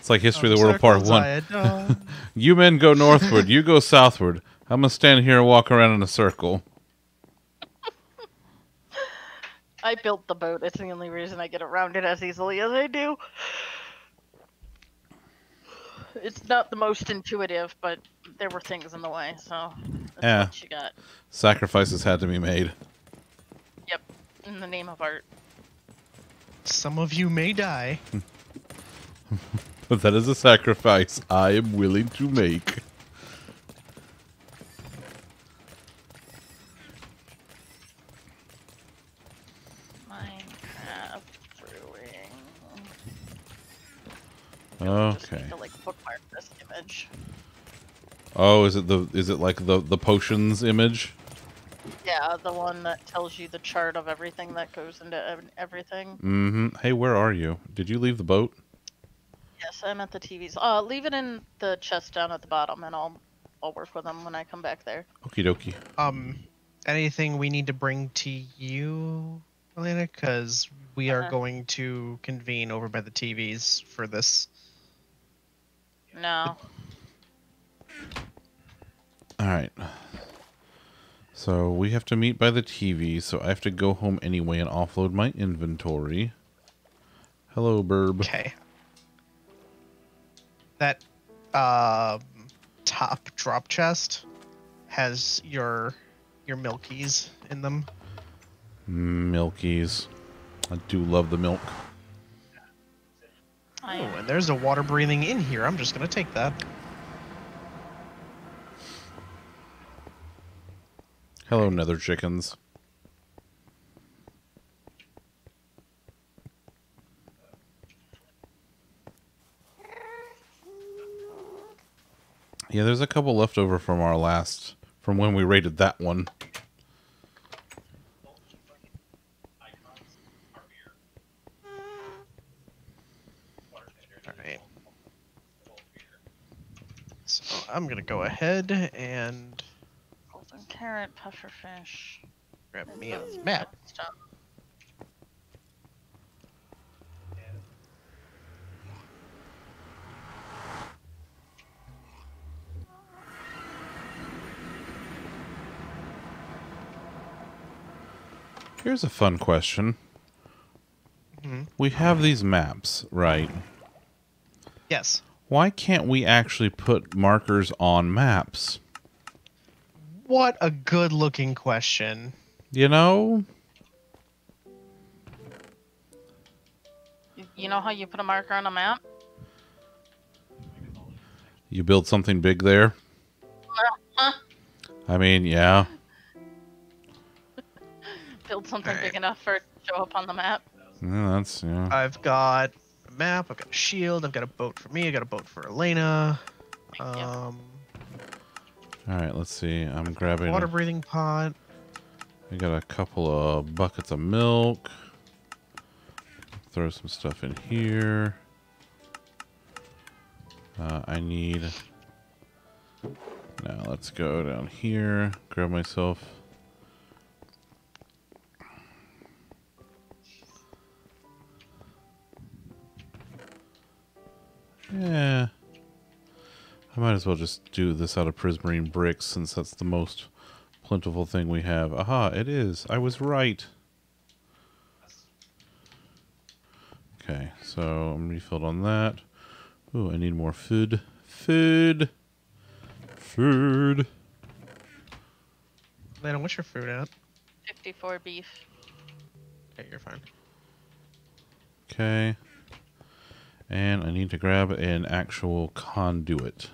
It's like History of the World Part circles 1. You men go northward, you go southward. I'm gonna stand here and walk around in a circle. I built the boat. It's the only reason I get around it as easily as I do. It's not the most intuitive, but there were things in the way, so that's Yeah. what you got. Sacrifices had to be made. Yep, in the name of art. Some of you may die. That is a sacrifice I am willing to make. Minecraft brewing. Okay. to like bookmark this image. Oh, is it the is it like the the potions image? Yeah, the one that tells you the chart of everything that goes into everything. Mm-hmm. Hey, where are you? Did you leave the boat? Yes, I'm at the TVs. Uh, leave it in the chest down at the bottom, and I'll I'll work with them when I come back there. Okie dokie. Um, anything we need to bring to you, Elena? Because we are Uh-huh. going to convene over by the TVs for this. No. All right. So we have to meet by the TV, so I have to go home anyway and offload my inventory. Hello, Burb. Okay. That um top drop chest has your your milkies in them. Milkies. I do love the milk. Oh, and there's a water breathing in here. I'm just gonna take that. Hello, nether chickens. Yeah, there's a couple left over from our last, from when we rated that one. All right. So I'm gonna go ahead and golden carrot, pufferfish. grab me a map. Stuff. Here's a fun question. Mhm. We have these maps, right? Yes. Why can't we actually put markers on maps? What a good looking question. You know? You- You know how you put a marker on a map? You build something big there? I mean, yeah. Build something Alright. big enough for it to show up on the map. Yeah, that's yeah. I've got a map. I've got a shield. I've got a boat for me. I got a boat for Elena. Thank you. Um, All right, let's see. I'm grabbing. water breathing pot. I got a couple of buckets of milk. Throw some stuff in here. Uh, I need. Now let's go down here. Grab myself. Yeah. I might as well just do this out of prismarine bricks since that's the most plentiful thing we have. Aha, it is. I was right. Okay, so I'm refilled on that. Ooh, I need more food. Food. Food. Elena, what's your food at? 54 beef. Okay, you're fine. Okay. And I need to grab an actual conduit.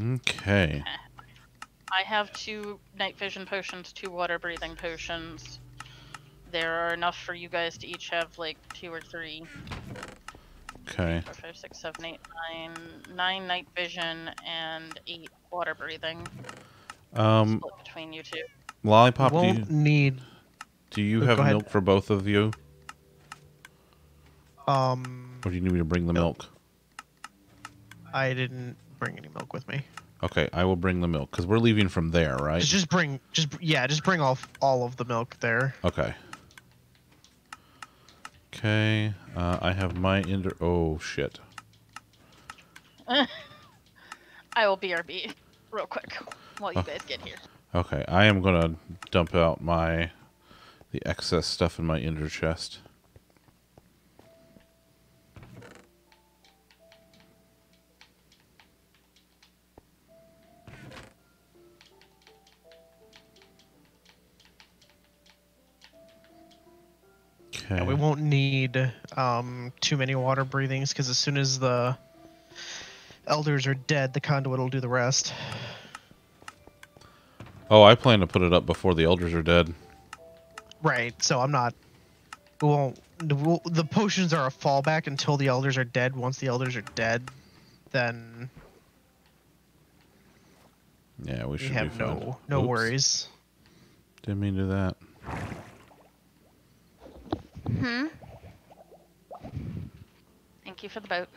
Okay. I have two night vision potions, two water breathing potions. There are enough for you guys to each have like two or three. Okay. Four, five, six, seven, eight, nine. Nine night vision and eight water breathing. Um, Split between you two. Lollipop, do you, Won't need. Do you Oh, have go ahead. milk for both of you? Um, Or do you need me to bring the milk? I didn't bring any milk with me. Okay, I will bring the milk because we're leaving from there, right? Just, just bring, just yeah, just bring all all of the milk there. Okay. Okay, uh, I have my ender. Oh shit. I will BRB real quick while you Oh. guys get here. Okay, I am gonna dump out my the excess stuff in my ender chest. Okay. We won't need um too many water breathings because as soon as the elders are dead, the conduit will do the rest. Oh, I plan to put it up before the elders are dead. Right. So I'm not. We won't. the- we'll- The potions are a fallback until the elders are dead. Once the elders are dead, then Yeah, we we should have be fine. no no Oops, worries. Didn't mean to do that. Hmm. Thank you for the boat.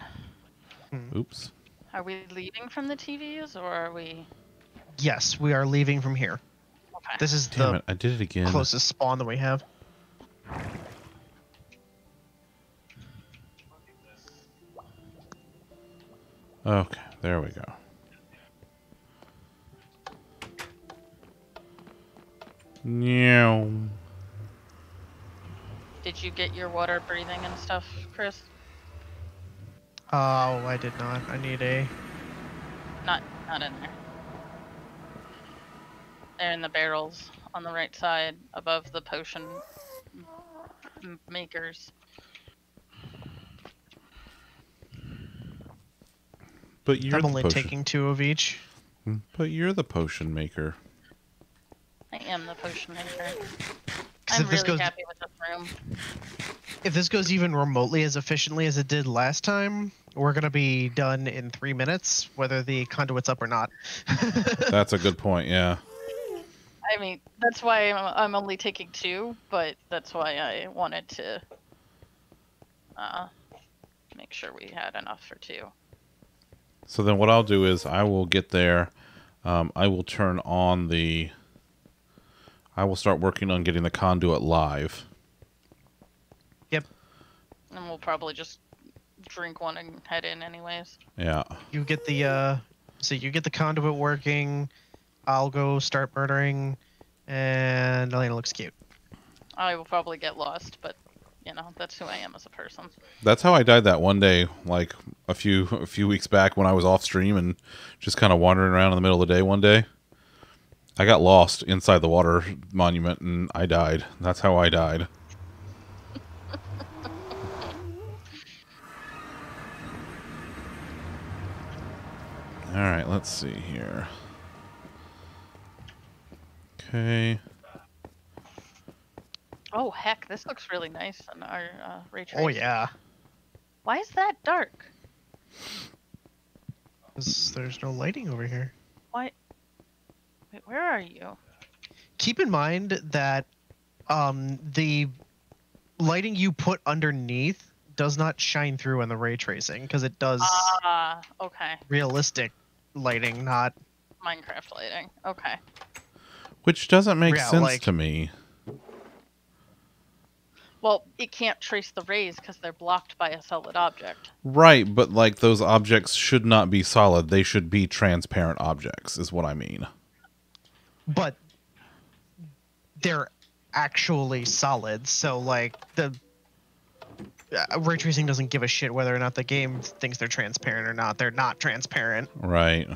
Oops. Are we leaving from the TVs or are we? Yes, we are leaving from here. Okay. This is Damn the it! I did it again. closest spawn that we have. Okay, there we go. Meow. Did you get your water breathing and stuff, Chris? Oh, I did not. I need a. Not, not in there. They're in the barrels on the right side, above the potion makers. But you're I'm only potion. taking two of each. Hmm. But you're the potion maker. I am the potion maker. I'm if this really goes- happy with this room. If this goes even remotely as efficiently as it did last time, we're gonna be done in three minutes, whether the conduit's up or not. That's a good point. Yeah. I mean, that's why I'm, I'm only taking two, but that's why I wanted to uh, make sure we had enough for two. So then what I'll do is I will get there. Um, I will turn on the. I will start working on getting the conduit live. Yep. And we'll probably just drink one and head in anyways. Yeah. you get the uh, so you get the conduit working. I'll go start murdering, and Elena looks cute. I will probably get lost, but you know, that's who I am as a person. That's how I died that one day, like a few a few weeks back when I was off stream and just kind of wandering around in the middle of the day one day. I got lost inside the water monument and I died. That's how I died. All right, let's see here. Okay. Oh heck, this looks really nice on our uh, ray tracing. Oh yeah, Why is that dark? 'cause there's no lighting over here. Why? Wait, where are you? Keep in mind that um, the lighting you put underneath does not shine through in the ray tracing because it does Ah, okay. realistic lighting, not Minecraft lighting. Okay. Which doesn't make Yeah, sense like- to me. Well, it can't trace the rays because they're blocked by a solid object. Right, but like those objects should not be solid. They should be transparent objects, is what I mean. but they're actually solid. So like the uh, ray tracing doesn't give a shit whether or not the game thinks they're transparent or not. They're not transparent. Right.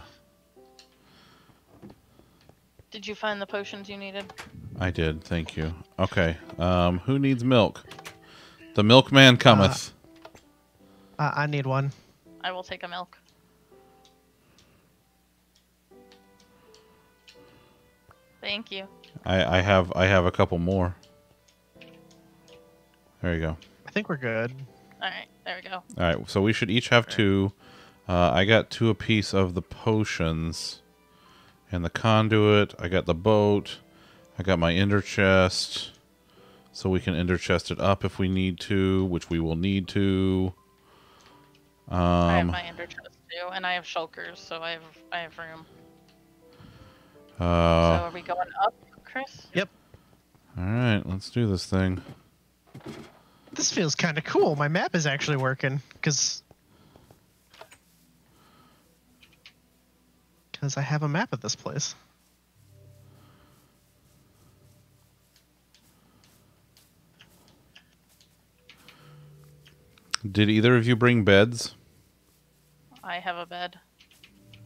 Did you find the potions you needed? I did. Thank you. Okay. Um, who needs milk? The milkman cometh. Uh, I need one. I will take a milk. Thank you. I, I have I have a couple more. There you go. I think we're good. All right, there we go. All right, so we should each have two. Uh, I got two apiece of the potions and the conduit. I got the boat. I got my ender chest, so we can ender chest it up if we need to, which we will need to. I have Um, my ender chest too, and I have shulkers, so I have I have room. so uh, are we going up, Chris? Yep. all right, let's do this thing. This feels kind of cool. My map is actually working because because I have a map of this place. Did either of you bring beds? I have a bed.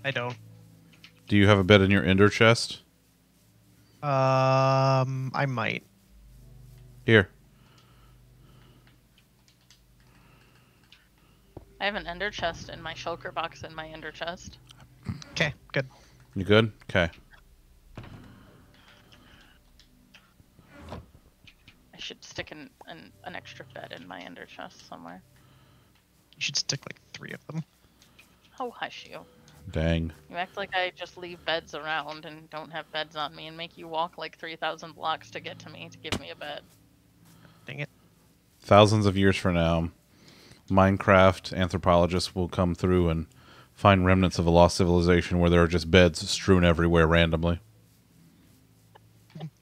I don't. Do you have a bed in your ender chest? Um, I might. Here. I have an ender chest in my shulker box in my ender chest. Okay, good. You good? Okay. I should stick an, an an extra bed in my ender chest somewhere. You should stick like three of them. Oh, hush you. Dang. You act like I just leave beds around and don't have beds on me and make you walk like 3,000 blocks to get to me to give me a bed. Dang it. thousands of years from now, Minecraft anthropologists will come through and find remnants of a lost civilization where there are just beds strewn everywhere randomly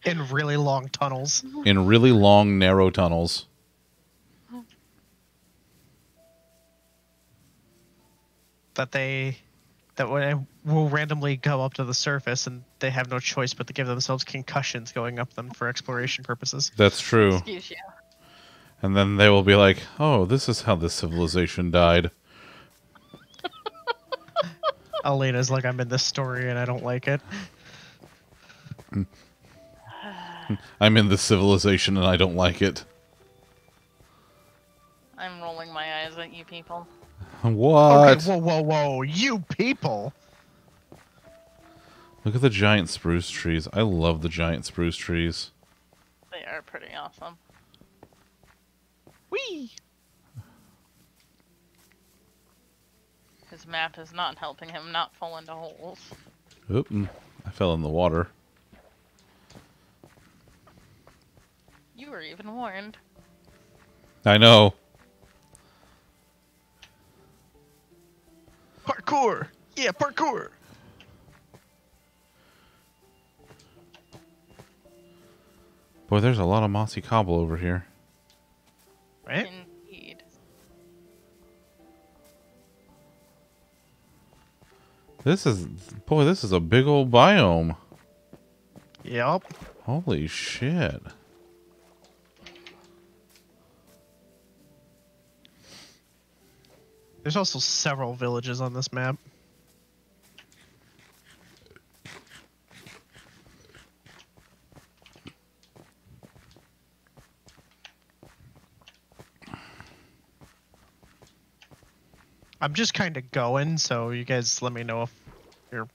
In really long tunnels. in really long, narrow tunnels. that they that will will randomly go up to the surface and they have no choice but to give themselves concussions going up them for exploration purposes. That's true. Excuse you. And then they will be like, "Oh, this is how this civilization died." Elena's like, I'm in this story and I don't like it. I'm in this civilization and I don't like it. I'm rolling my eyes at you people. What? Okay, whoa, whoa, whoa, you people! Look at the giant spruce trees. I love the giant spruce trees. They are pretty awesome. Whee! His map is not helping him not fall into holes. Oop, mm, I fell in the water. You were even warned. I know. Parkour! Yeah, parkour! Boy, there's a lot of mossy cobble over here. Right? Indeed. This is, boy, this is a big old biome. Yep. Holy shit. There's also several villages on this map. I'm just kind of going, so you guys let me know if you're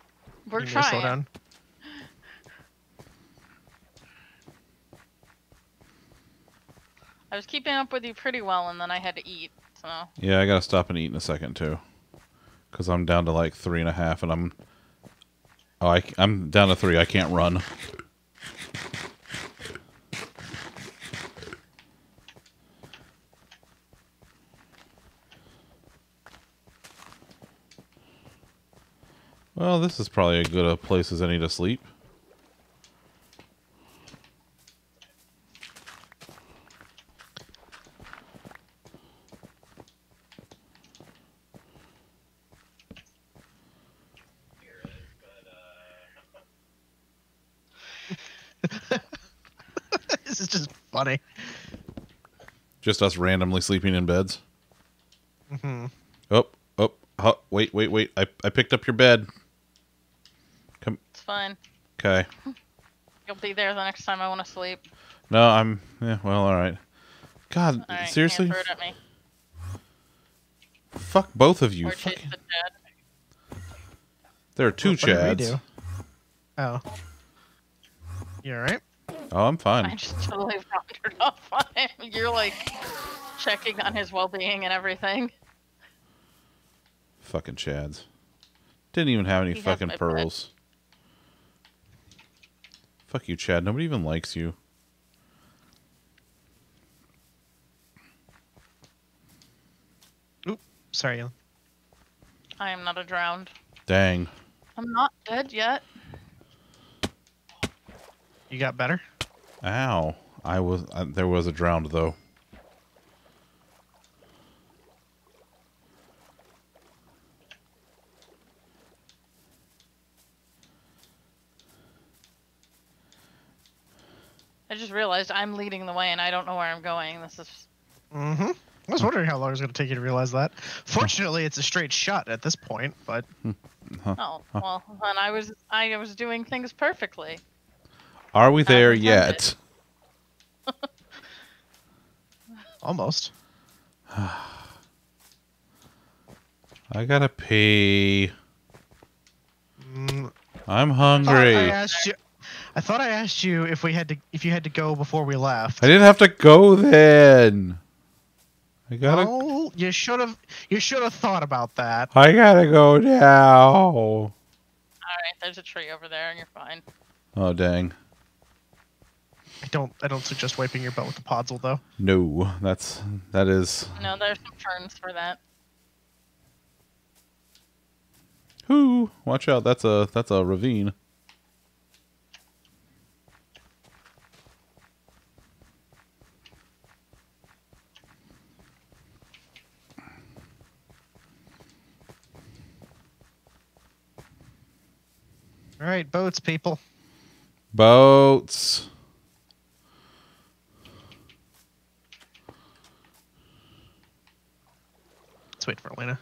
We're you need me to slow trying. down. I was keeping up with you pretty well, and then I had to eat. So Yeah, I gotta stop and eat in a second too, because I'm down to like three and a half, and I'm oh, I, am down to three. I can't run. Well, this is probably as good a place as any to sleep. this is just funny. Just us randomly sleeping in beds. hmm Oh, oh, huh, wait, wait, wait! I I picked up your bed. Come, it's fine. okay. You You'll be there the next time I want to sleep. No, I'm. Yeah, well, all right. God, All right, seriously, Throw it at me. fuck both of you. or chase Fucking- the Chad. there are two What did we Chads. do? Oh. You alright? Oh, I'm fine. I fine. just totally wandered off on him. You're like checking on his well-being and everything. Fucking Chads. Didn't even have any He fucking pearls. bread. Pearls. Fuck you, Chad. Nobody even likes you. Oop, sorry, Ian. I am not a drowned. Dang. I'm not dead yet. You got better? Ow. I was. I, there was a drowned though. I just realized I'm leading the way and I don't know where I'm going. This is Mm-hmm. I was wondering how long it was going to take you to realize that. Fortunately, it's a straight shot at this point, but oh well. Then I was I was doing things perfectly. Are we there yet? almost. I gotta pee. Mm, I'm I, hungry. I asked you. I thought I asked you if we had to, if you had to go before we left. I didn't have to go then. I gotta. Oh, you should have. You should have thought about that. I gotta go now. All right, there's a tree over there, and you're fine. Oh dang. I don't. I don't suggest wiping your butt with the podzol though. No, that's that is. No, there's some ferns for that. Whoo! Watch out. That's a that's a ravine. All right, boats, people. Boats. Let's wait for Elena.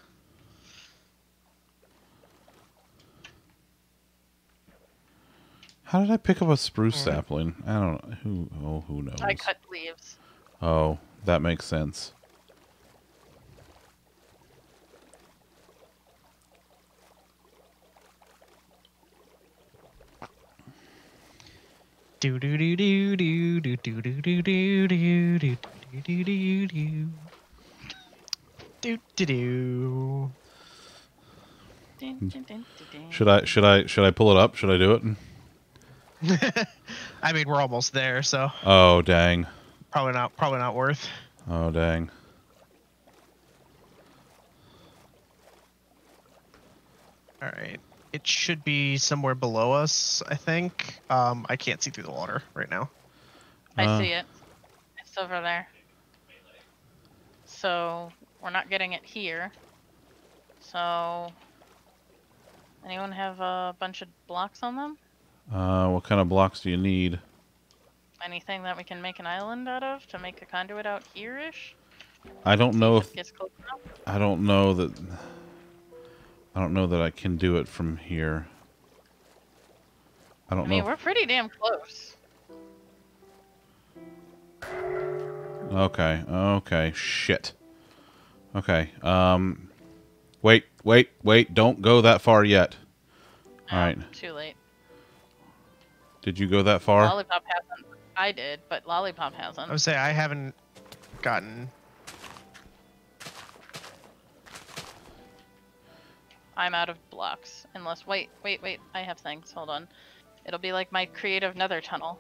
How did I pick up a spruce sapling? I don't. Who? Oh, who knows? I cut leaves. Oh, that makes sense. Do do do do do do do do do do do do do do do do. Do do. Should I? Should I? Should I pull it up? Should I do it? I mean, we're almost there, so Oh dang. probably not. Probably not worth. Oh dang. All right. It should be somewhere below us. I think. Um, I can't see through the water right now. I Uh. see it. It's over there. So we're not getting it here. So anyone have a bunch of blocks on them? Uh, what kind of blocks do you need? Anything that we can make an island out of to make a conduit out here-ish? I don't know if gets close? I don't know that. I don't know that I can do it from here. I don't I mean, know. we're pretty damn close. Okay. Okay. Shit. Okay. Um. Wait. Wait. Wait. Don't go that far yet. All No, right. Too late. Did you go that far? Lollipop hasn't. I did, but Lollipop hasn't. I would say I haven't gotten. I'm out of blocks. Unless, wait, wait, wait. I have things. Hold on. It'll be like my creative nether tunnel.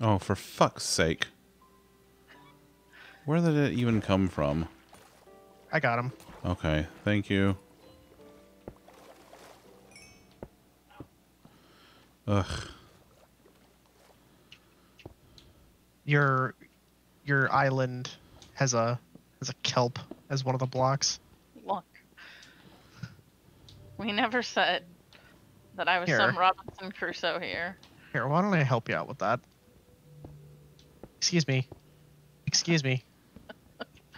Oh, for fuck's sake! Where did it even come from? I got him. Okay. Thank you. Ugh. Your your island has a has a kelp as one of the blocks. Look. We never said that I was Here. some Robinson Crusoe here. Here, why don't I help you out with that? Excuse me. Excuse me.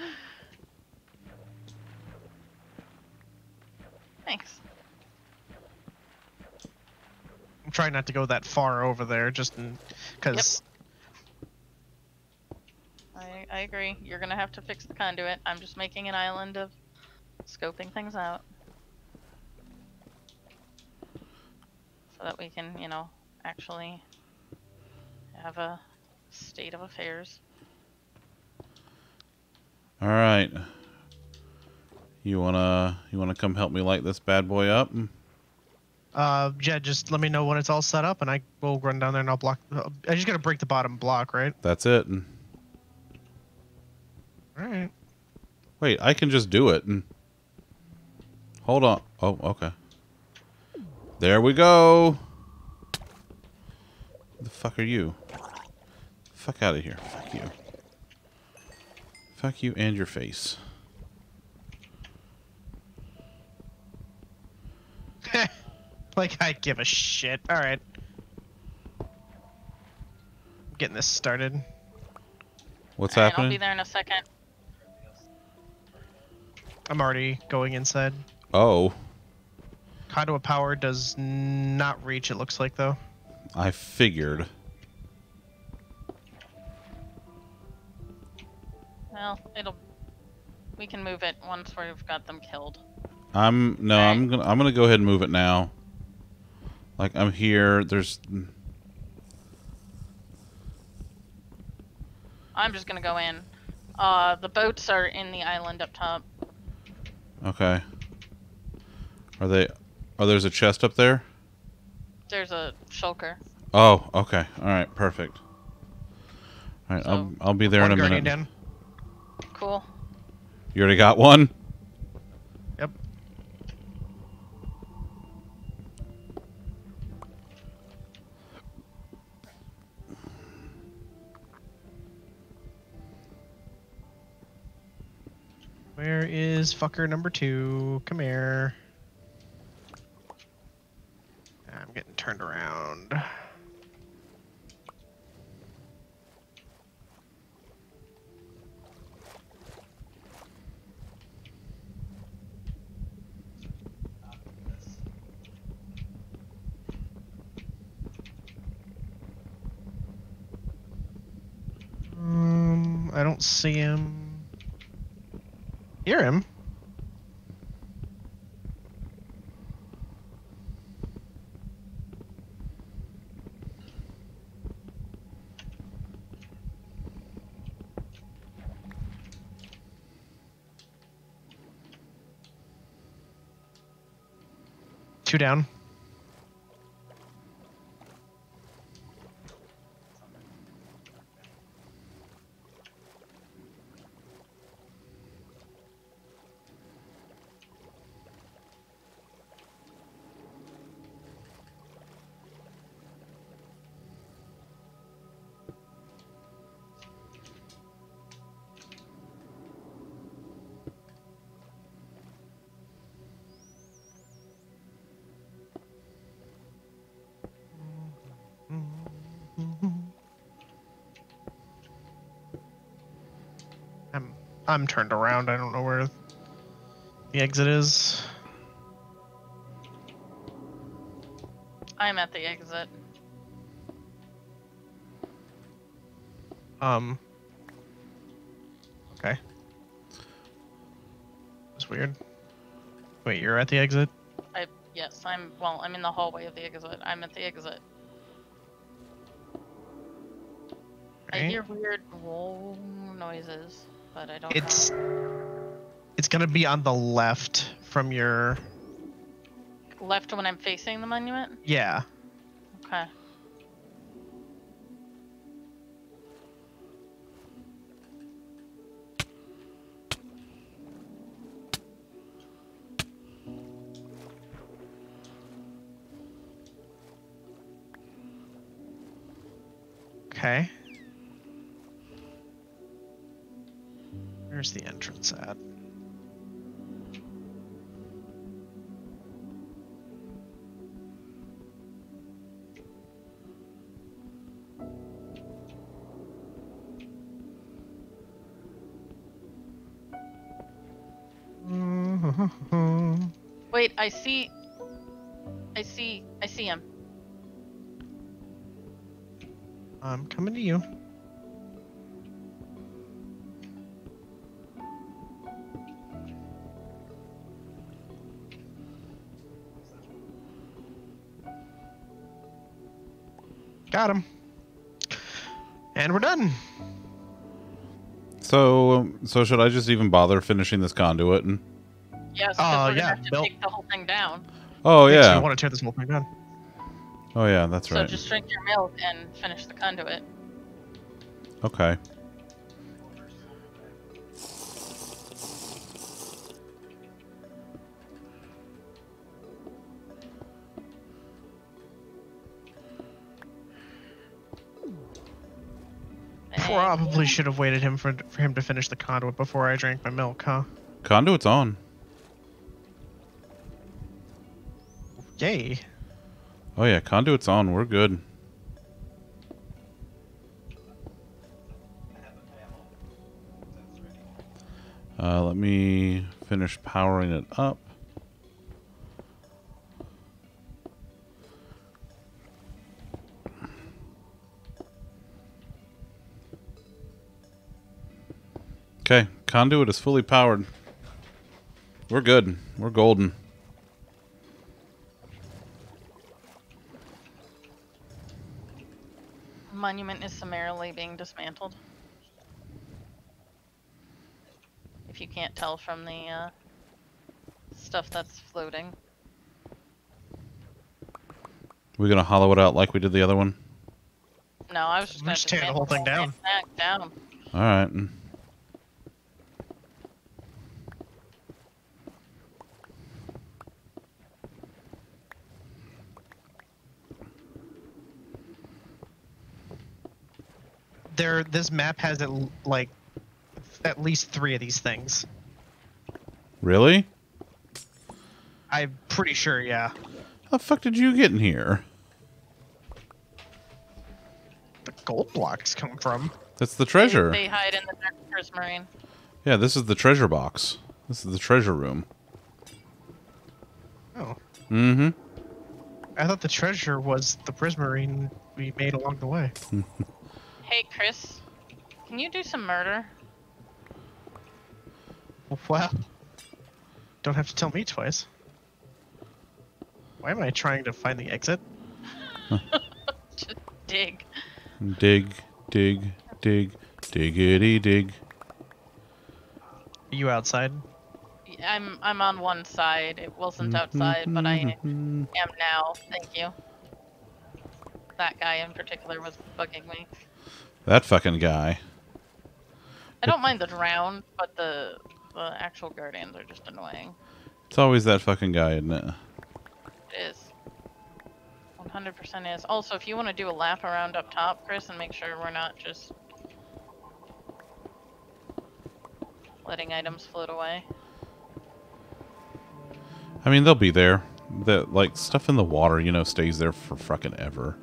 Thanks. I'm trying not to go that far over there, just because. I, I agree. You're gonna have to fix the conduit. I'm just making an island of scoping things out. So that we can, you know, actually have a state of affairs. All right. You wanna you wanna come help me light this bad boy up? Uh, yeah, just let me know when it's all set up, and I will run down there and I'll block. I just gotta break the bottom block, right? That's it. All right. Wait, I can just do it. And hold on. Oh, okay. There we go. The fuck are you? Fuck out of here. Fuck you. Fuck you and your face. like I give a shit. All right. Getting this started. What's Alright, I'll be there in a second. I'm already going inside. Oh, Conduit power does not reach. It looks like though. I figured. Well, it'll. We can move it once we've got them killed. I'm no, Alright. I'm gonna I'm gonna go ahead and move it now. Like I'm here. There's I'm just gonna go in. Uh, the boats are in the island up top. Okay. Are they? Oh, there's a chest up there. There's a shulker. Oh, okay. All right, perfect. All right, I'll I'll be there in a minute. down. Cool. You already got one? Where is fucker number two? Come here. I'm getting turned around. Um, I don't see him. Hear him. Two down. I'm turned around. I don't know where the exit is. I'm at the exit. Um. Okay. That's weird. Wait, you're at the exit? I yes, I'm well. I'm in the hallway of the exit. I'm at the exit. I hear weird roll noises, but I don't. It's it's gonna be on the left from your left when I'm facing the monument. yeah. Okay. Okay. Where's the entrance at? Wait, I see. I see. I see him. I'm coming to you. And we're done. So, um, so should I just even bother finishing this conduit? And Yes, Oh, we're yeah, have to Bill- take the whole thing down. oh Makes yeah, You want to tear this whole thing down? oh yeah, that's So right. So just drink your milk and finish the conduit. Okay. Probably should have waited him for for him to finish the conduit before I drank my milk, huh? Conduit's on. Yay. Oh yeah, conduit's on. We're good. Uh, let me finish powering it up. Conduit is fully powered. We're good. We're golden. Monument is summarily being dismantled. If you can't tell from the uh, stuff that's floating. We're gonna hollow it out like we did the other one. No, I was just gonna just tearing the whole thing back down. All right. There, this map has at, like at least three of these things. Really? I'm pretty sure, yeah. How the fuck did you get in here? The gold blocks come from. That's the treasure. They hide in the dark prismarine. Yeah, this is the treasure box. This is the treasure room. Oh, Mm-hmm. I thought the treasure was the prismarine we made along the way. Hey, Chris, can you do some murder? Well, don't have to tell me twice. Why am I trying to find the exit? Just dig. Dig, dig, dig, diggity dig. Are you outside? I'm I'm on one side. It wasn't outside, but I mm-hmm. am now. Thank you. That guy in particular was bugging me. That fucking guy. I don't mind the drowned, but the the actual guardians are just annoying. It's always that fucking guy, isn't it? It is. 100% is. Also, if you want to do a lap around up top, Chris, and make sure we're not just letting items float away. I mean, they'll be there. That like stuff in the water, you know, stays there for fucking ever.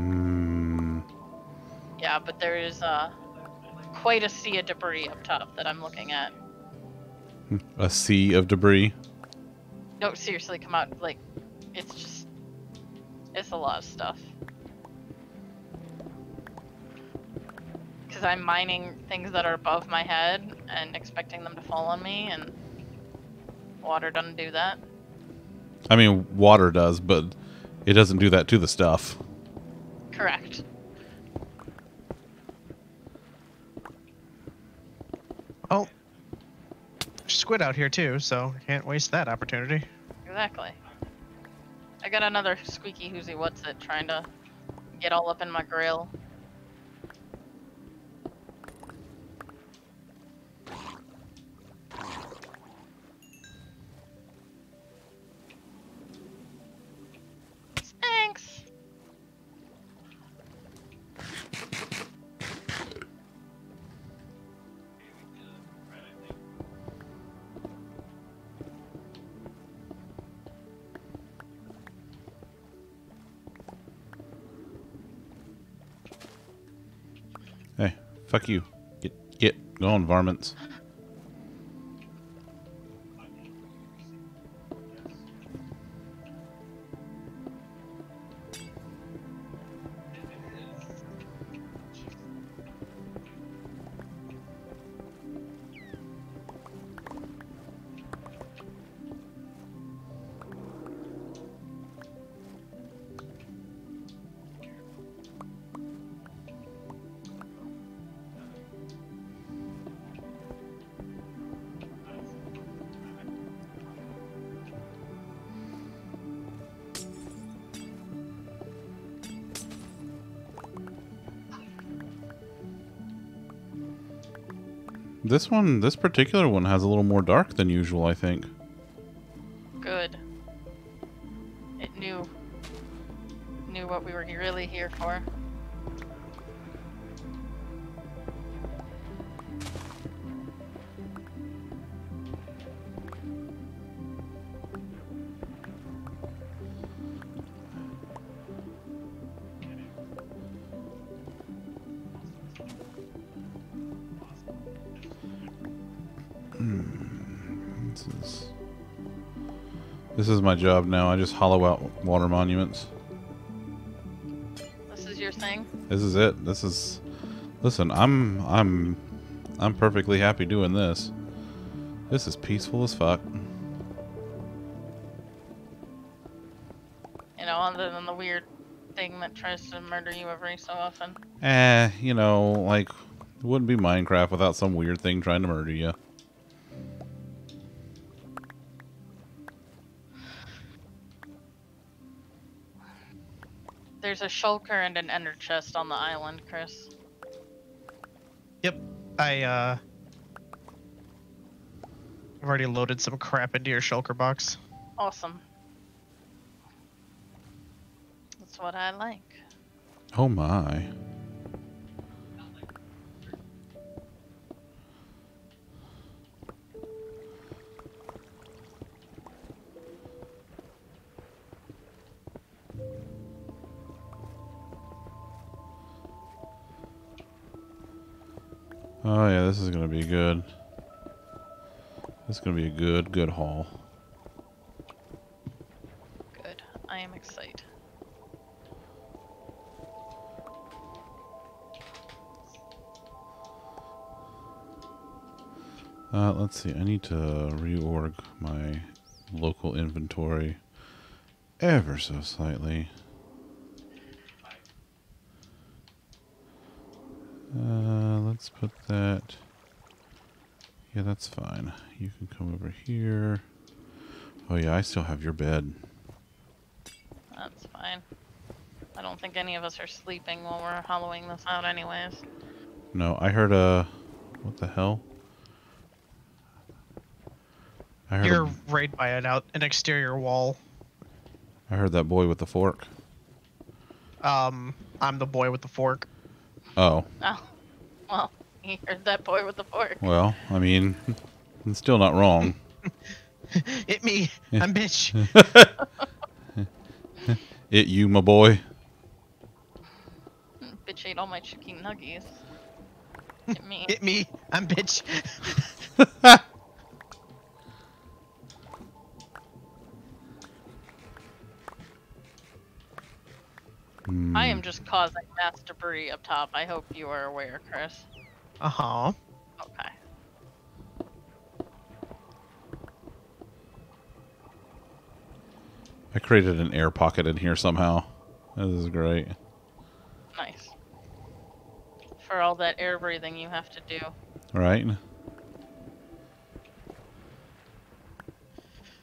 Hmm. Yeah, but there is uh, quite a sea of debris up top that I'm looking at. A sea of debris. No, seriously, come out. Like, it's just. It's a lot of stuff. Because I'm mining things that are above my head and expecting them to fall on me, and water doesn't do that. I mean, water does, but it doesn't do that to the stuff. Correct. Oh, there's squid out here too, so can't waste that opportunity. Exactly. I got another squeaky whoozy what's it trying to get all up in my grill. Fuck you. Get, get, Go on, varmints. This one, this particular one has a little more dark than usual, I think. Good. It knew knew what we were really here for. Is my job now. I just hollow out water monuments. This is your thing. This is it. This is. Listen, I'm I'm I'm perfectly happy doing this. This is peaceful as fuck. You know, other than the weird thing that tries to murder you every so often. Eh, you know, like it wouldn't be Minecraft without some weird thing trying to murder you. Shulker and an ender chest on the island, Chris. Yep. I uh I've already loaded some crap into your shulker box. Awesome. That's what I like. Oh my. This is gonna be good. This is gonna be a good, good haul. Good. I am excited. Uh, let's see. I need to reorg my local inventory ever so slightly. Let's put that. Yeah, that's fine. You can come over here. Oh yeah, I still have your bed. That's fine. I don't think any of us are sleeping while we're hollowing this out anyways. No, I heard a. What the hell? I heard. You're A, right by an out an exterior wall. I heard that boy with the fork. Um, I'm the boy with the fork. Oh, Oh. Well, you heard that boy with the fork. well, I mean, it's still not wrong. Hit me, I'm bitch. It you, my boy. Bitch ate all my chicken nuggies. Hit me. Hit me, I'm bitch. Hmm. I am just causing mass debris up top. I hope you are aware, Chris. Uh huh. Okay. I created an air pocket in here somehow. This is great. Nice. For all that air breathing you have to do. Right?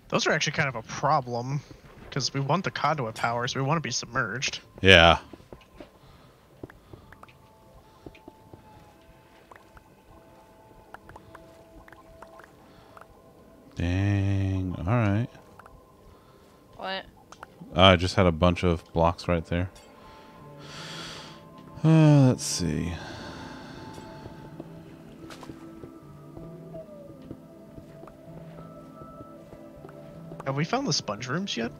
Those are actually kind of a problem because we want the conduit power, so we want to be submerged. Yeah. Dang. All right. What? I just had a bunch of blocks right there. Uh, let's see. Have we found the sponge rooms yet?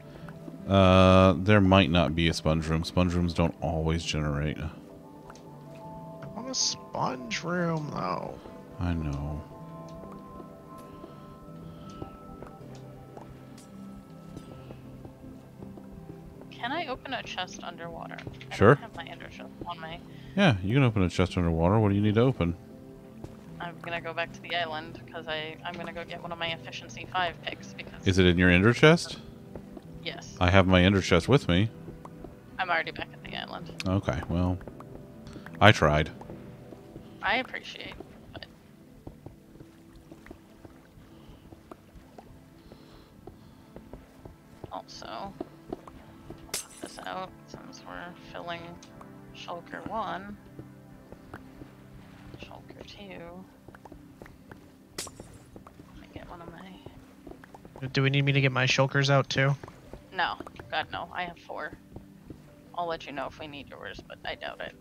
Uh, there might not be a sponge room. Sponge rooms don't always generate. I want a sponge room though. I know. Can I open a chest underwater? I Sure. Don't have my ender chest on me. Yeah, you can open a chest underwater. What do you need to open? I'm gonna go back to the island because I I'm gonna go get one of my efficiency five picks because Is it in your ender chest? Yes I have my ender chest with me. I'm already back at the island. Okay, well, I tried. I appreciate, but also put this out since we're filling shulker one, shulker two. Let me get one of my. Do we need me to get my shulkers out too? No, God no, I have four. I'll let you know if we need yours, but I doubt it.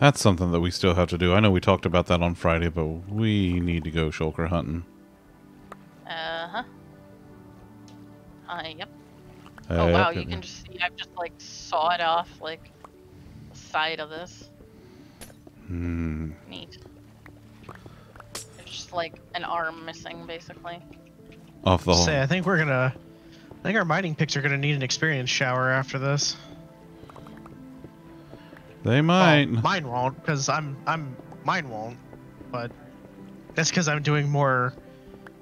That's something that we still have to do. I know we talked about that on Friday, but we need to go shulker hunting. Uh huh. Uh, yep. Uh, Oh wow, yep, you yep, can just see I've just like sawed off like the side of this. Hmm. Neat. There's just like an arm missing basically. Off the whole... Say, I think we're gonna. I think our mining picks are gonna need an experience shower after this. They Well, might. mine won't, because I'm I'm mine won't, but that's because I'm doing more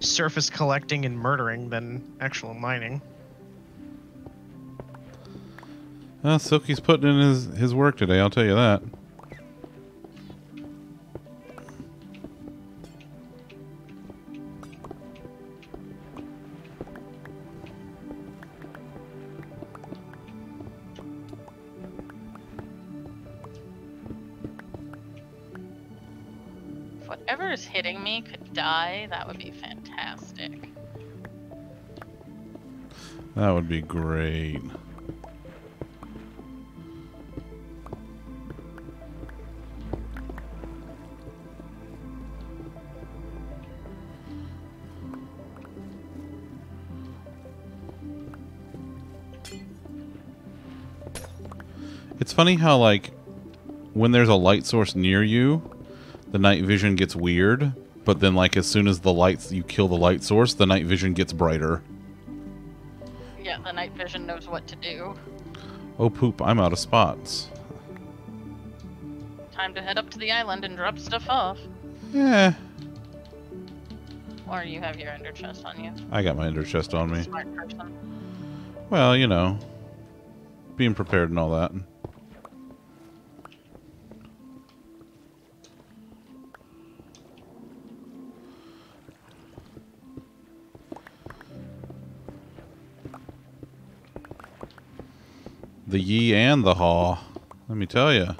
surface collecting and murdering than actual mining. Well, Silky's putting in his, his work today, I'll tell you that. That would be great. It's funny how, like, when there's a light source near you, the night vision gets weird, but then, like, as soon as the lights, you kill the light source, the night vision gets brighter. Yeah, the night vision knows what to do. Oh poop, I'm out of spots. Time to head up to the island and drop stuff off. Yeah, Or you have your ender chest on you. I got my ender chest on me. Smart person. Well, you know, being prepared and all that. The ye and the haw. Let me tell you.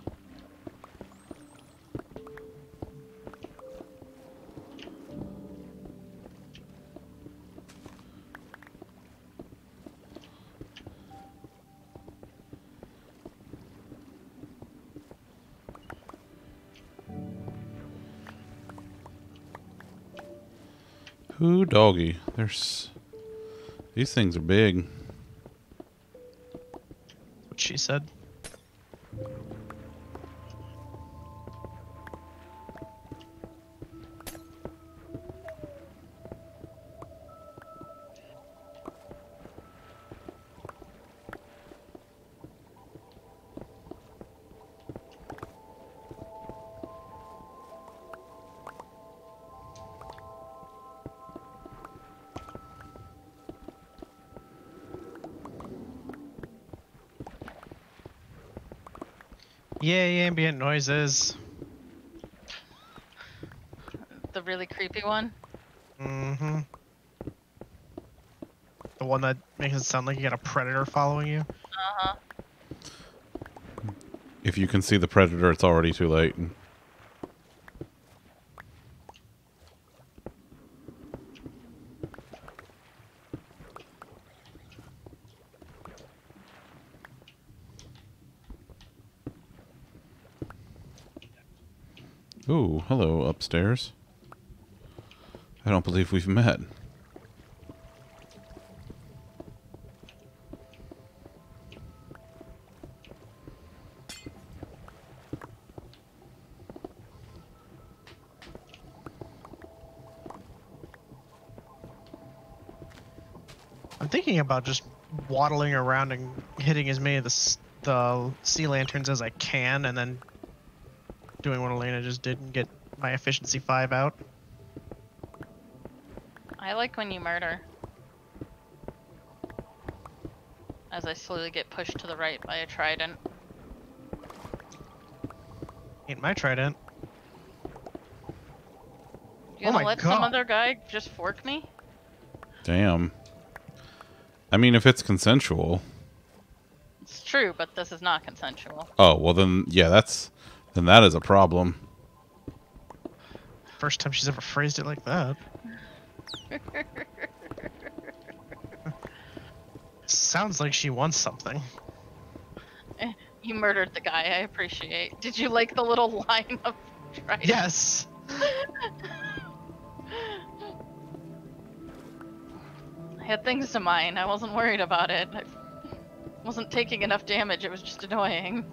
Who doggy? There's these things are big. She said. Ambient noises. The really creepy one. Mm-hmm. The one that makes it sound like you got a predator following you. Uh huh. If you can see the predator, it's already too late. downstairs? I don't believe we've met. I'm thinking about just waddling around and hitting as many of the, the sea lanterns as I can and then doing what Elena just did and get my efficiency five out. I like when you murder. As I slowly get pushed to the right by a trident. Ain't my trident. You Oh gonna my let some other guy just fork me? Damn. I mean, if it's consensual. It's true, but this is not consensual. Oh well, then yeah, that's then that is a problem. First time she's ever phrased it like that. Sounds like she wants something. Eh, you murdered the guy, I appreciate. Did you like the little line of trident? Yes. I had things to mine. I wasn't worried about it. I wasn't taking enough damage. It was just annoying.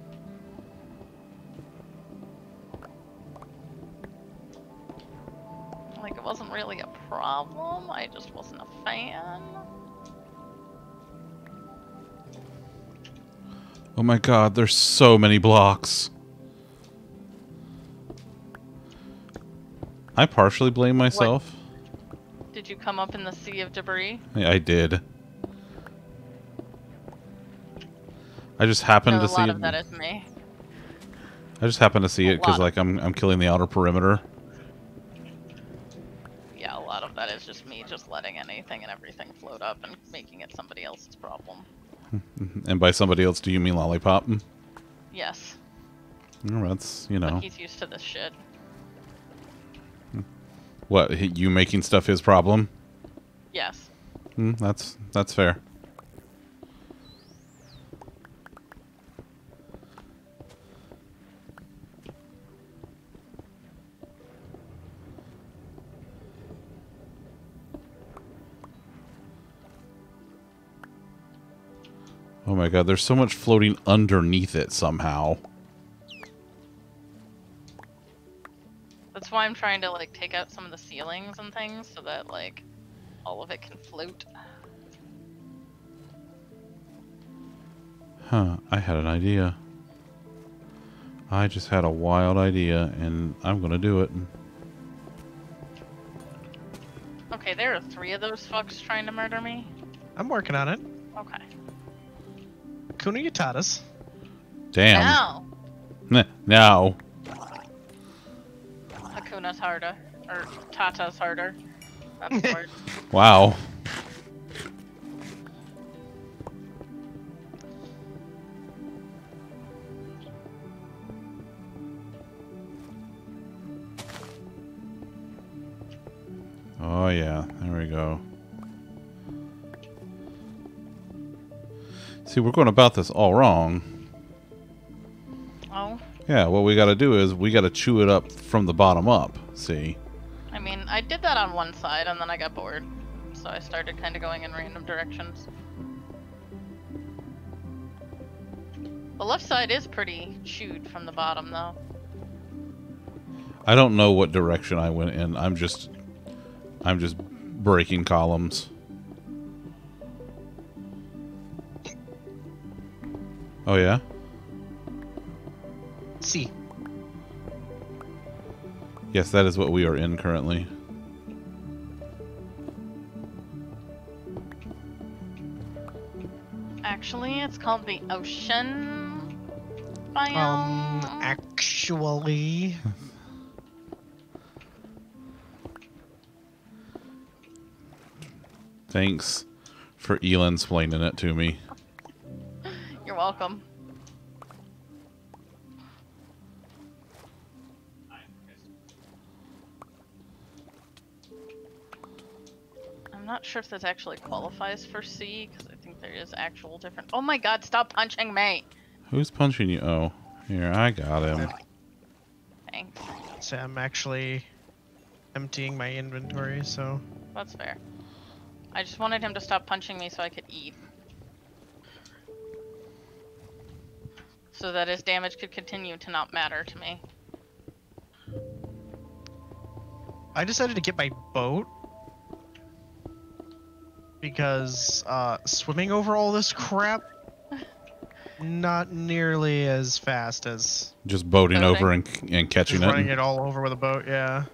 Wasn't really a problem. I just wasn't a fan. Oh my god, there's so many blocks. I partially blame myself. Did you come up in the sea of debris? Yeah, I did. I just happened No, to a see lot it. of that is me. I just happened to see A it because like I'm I'm killing the outer perimeter. That is just me just letting anything and everything float up and making it somebody else's problem. And by somebody else, do you mean lollipop? Yes, Oh, that's you know but he's used to this shit. what you making stuff his problem. Yes. Hmm, that's that's fair. Oh my god, there's so much floating underneath it somehow. That's why I'm trying to like take out some of the ceilings and things so that like all of it can float. Huh, I had an idea. I just had a wild idea and I'm gonna do it. Okay, there are three of those fucks trying to murder me. I'm working on it. Okay. Kuna Yatatas. Damn. Now, Nah, Now. Hakuna's harder. Or Tata's harder. That's the. Wow. Oh yeah, there we go. See, we're going about this all wrong. Oh, Yeah, what we got to do is we got to chew it up from the bottom up. See? I mean, I did that on one side and then I got bored. So I started kind of going in random directions. The left side is pretty chewed from the bottom though. I don't know what direction I went in. I'm just I'm just breaking columns. Oh yeah? C. Yes, that is what we are in currently. Actually, it's called the ocean biome. Um, actually, Thanks for Elin explaining it to me. You're welcome. I'm not sure if this actually qualifies for C, because I think there is actual different. Oh my god, stop punching me! Who's punching you? Oh, here, I got him. Thanks. so I'm actually emptying my inventory, so That's fair. I just wanted him to stop punching me so I could eat. So that his damage could continue to not matter to me. I decided to get my boat because uh, swimming over all this crap, not nearly as fast as Just boating Boating. over and and catching just it. running it all over with a boat. Yeah.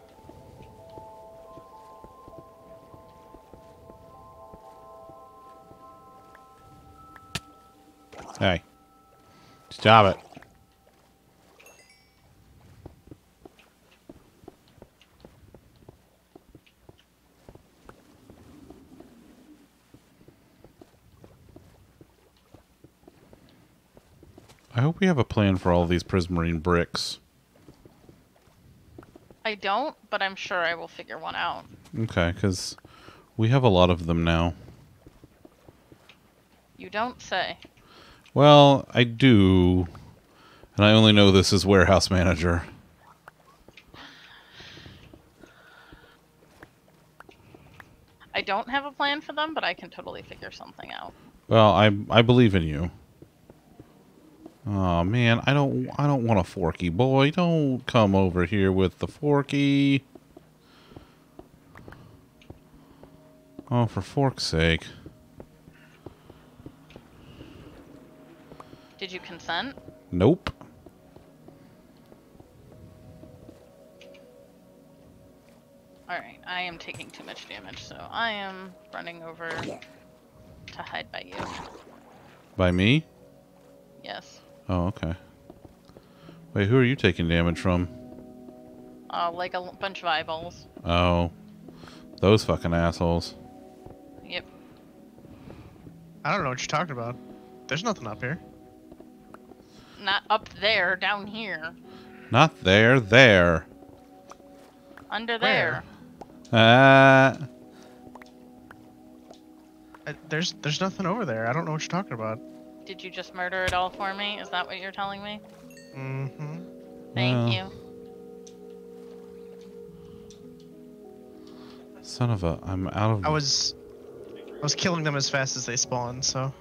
Hey, stop it. I hope we have a plan for all these prismarine bricks. I don't, but I'm sure I will figure one out. Okay, because we have a lot of them now. You don't say. Well, I do. And I only know this as warehouse manager. I don't have a plan for them, but I can totally figure something out. Well, I I believe in you. Oh man, I don't I don't want a forky boy. Don't come over here with the forky. Oh, for fork's sake. Did you consent? Nope. Alright, I am taking too much damage, so I am running over to hide by you. By me? Yes. Oh, okay. Wait, who are you taking damage from? Uh, like a l- bunch of eyeballs. Oh. Those fucking assholes. Yep. I don't know what you're talking about. There's nothing up here. Not up there, down here. Not there, there. Under Where? there. Ah. I, there's there's nothing over there. I don't know what you're talking about. Did you just murder it all for me? Is that what you're telling me? Mm-hmm. Thank Well. you. Son of a, I'm out of. I was I was killing them as fast as they spawned, so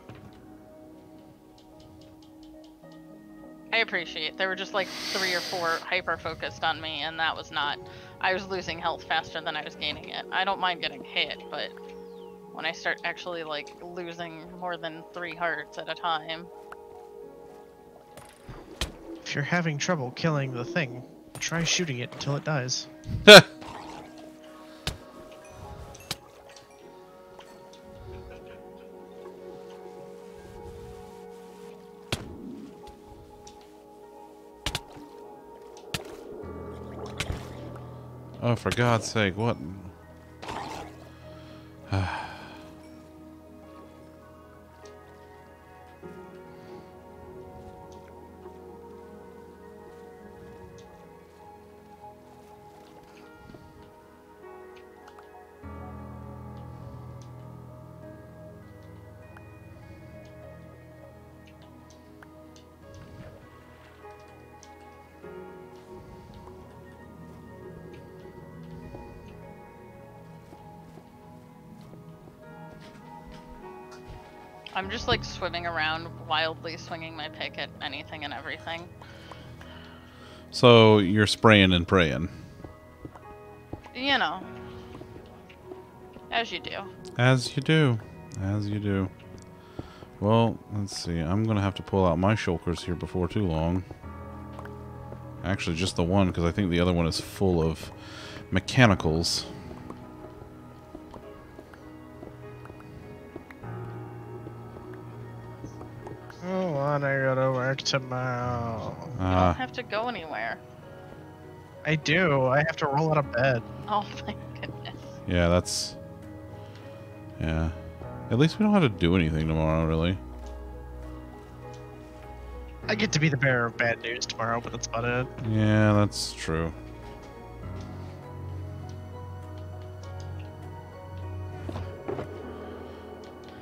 I appreciate. There were just like three or four hyper focused on me, and that was not. I was losing health faster than I was gaining it. I don't mind getting hit, but when I start actually like losing more than three hearts at a time, if you're having trouble killing the thing, try shooting it until it dies. oh, for God's sake, what? I'm just like swimming around, wildly swinging my pick at anything and everything. So you're spraying and praying. You know, as you do. As you do. As you do. Well, let's see. I'm going to have to pull out my shulkers here before too long. Actually, just the one, because I think the other one is full of mechanicals. Tomorrow. You don't Ah, have to go anywhere. I do. I have to roll out of bed. Oh my goodness. yeah, that's... Yeah. At least we don't have to do anything tomorrow, really. I get to be the bearer of bad news tomorrow, but that's about it. Yeah, that's true.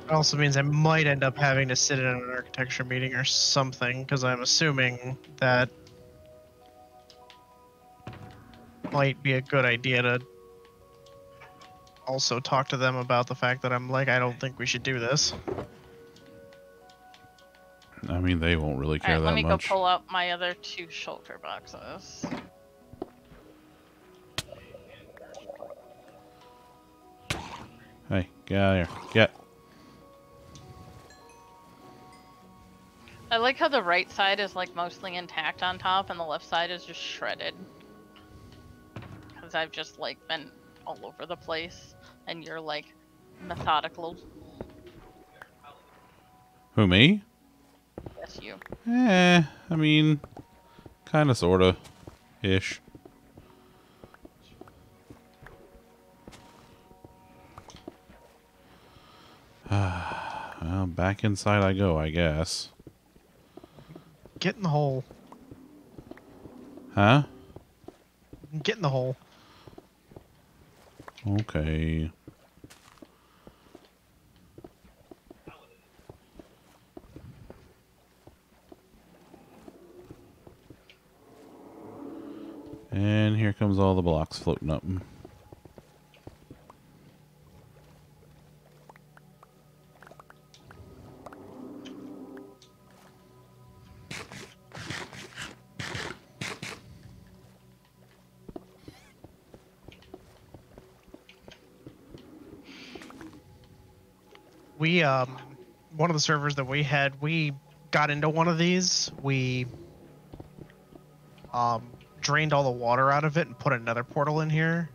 It also means I might end up having to sit in an architecture meeting or something, because I'm assuming that might be a good idea to also talk to them about the fact that I'm like, I don't think we should do this. I mean, they won't really care Alright, let that me much. go pull out my other two shulker boxes. Hey, Get out of here. Get. I like how the right side is like mostly intact on top and the left side is just shredded. Because I've just like been all over the place and you're like methodical. Who, me? Yes, you. Eh, I mean, kind of, sort of, ish. well, back inside I go, I guess. Get in the hole. Huh? Get in the hole. Okay. And here comes all the blocks floating up. One of the servers that we had, we got into one of these. We um drained all the water out of it and put another portal in here.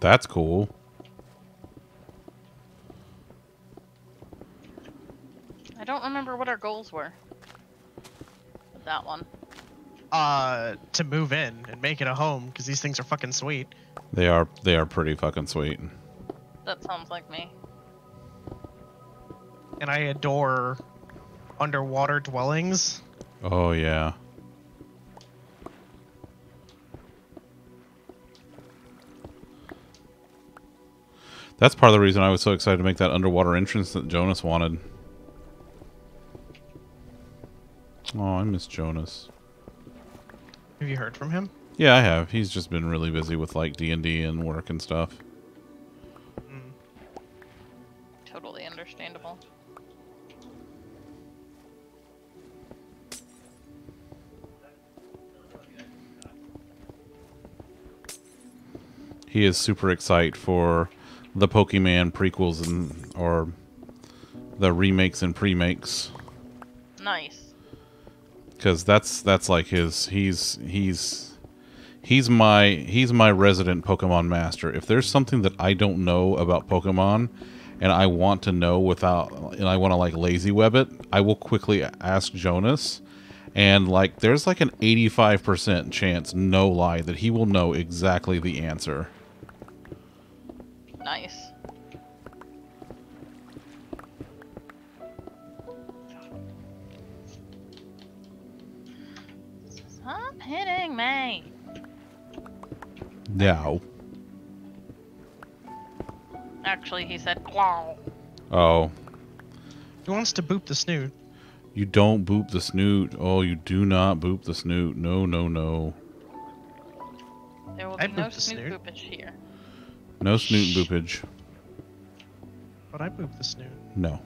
That's cool. I don't remember what our goals were. With that one. Uh to move in and make it a home because these things are fucking sweet. They are they are pretty fucking sweet. That sounds like me. And I adore underwater dwellings. Oh yeah. That's part of the reason I was so excited to make that underwater entrance that Jonas wanted. Oh, I miss Jonas. Have you heard from him? Yeah, I have. He's just been really busy with like D and D and work and stuff. He is super excited for the Pokemon prequels and or the remakes and premakes. Nice. because that's that's like his he's he's he's my he's my resident pokemon master. If there's something that i don't know about pokemon and i want to know without and i want to like lazy web it i will quickly ask jonas. And like there's like an 85% chance no lie that he will know exactly the answer Nice. Stop hitting me. no Actually, he said claw. oh He wants to boop the snoot. you don't boop the snoot oh you do not boop the snoot no no no There will I be no snoot snoot. boopage here. No snoot boopage But I boop the snoot. no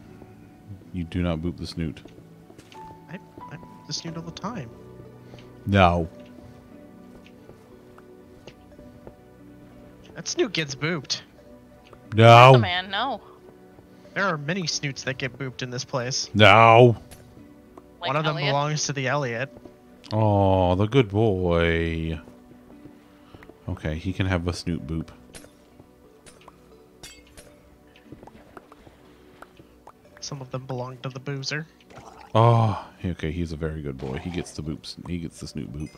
you do not boop the snoot I, I boop the snoot all the time. no That snoot gets booped. no Oh man, no. There are many snoots that get booped in this place. No. Like One of them Elliot. belongs to the Elliot. Oh, the good boy. Okay, he can have a snoot boop. Some of them belong to the boozer. Oh, okay, he's a very good boy. He gets the boops. He gets the snoot boop.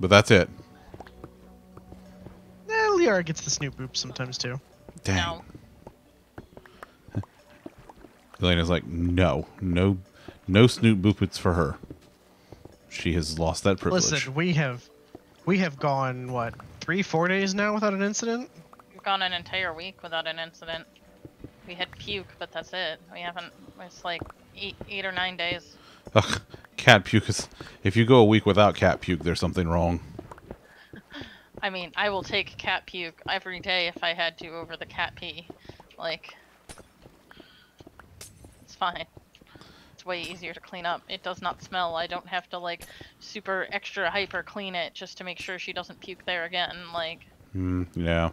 But that's it. Eh, Liara gets the snoot boop sometimes too. Dang. No. Elena's like, no, no, no snoot boop. It's for her. She has lost that privilege. Listen, we have we have gone what three, four days now without an incident. We've gone an entire week without an incident. We had puke, but that's it. We haven't. It's like eight, eight or nine days. Ugh, cat puke is. If you go a week without cat puke, there's something wrong. I mean, I will take cat puke every day if I had to over the cat pee. Like, it's fine. It's way easier to clean up. It does not smell. I don't have to like super extra hyper clean it just to make sure she doesn't puke there again. Like, Mm, yeah.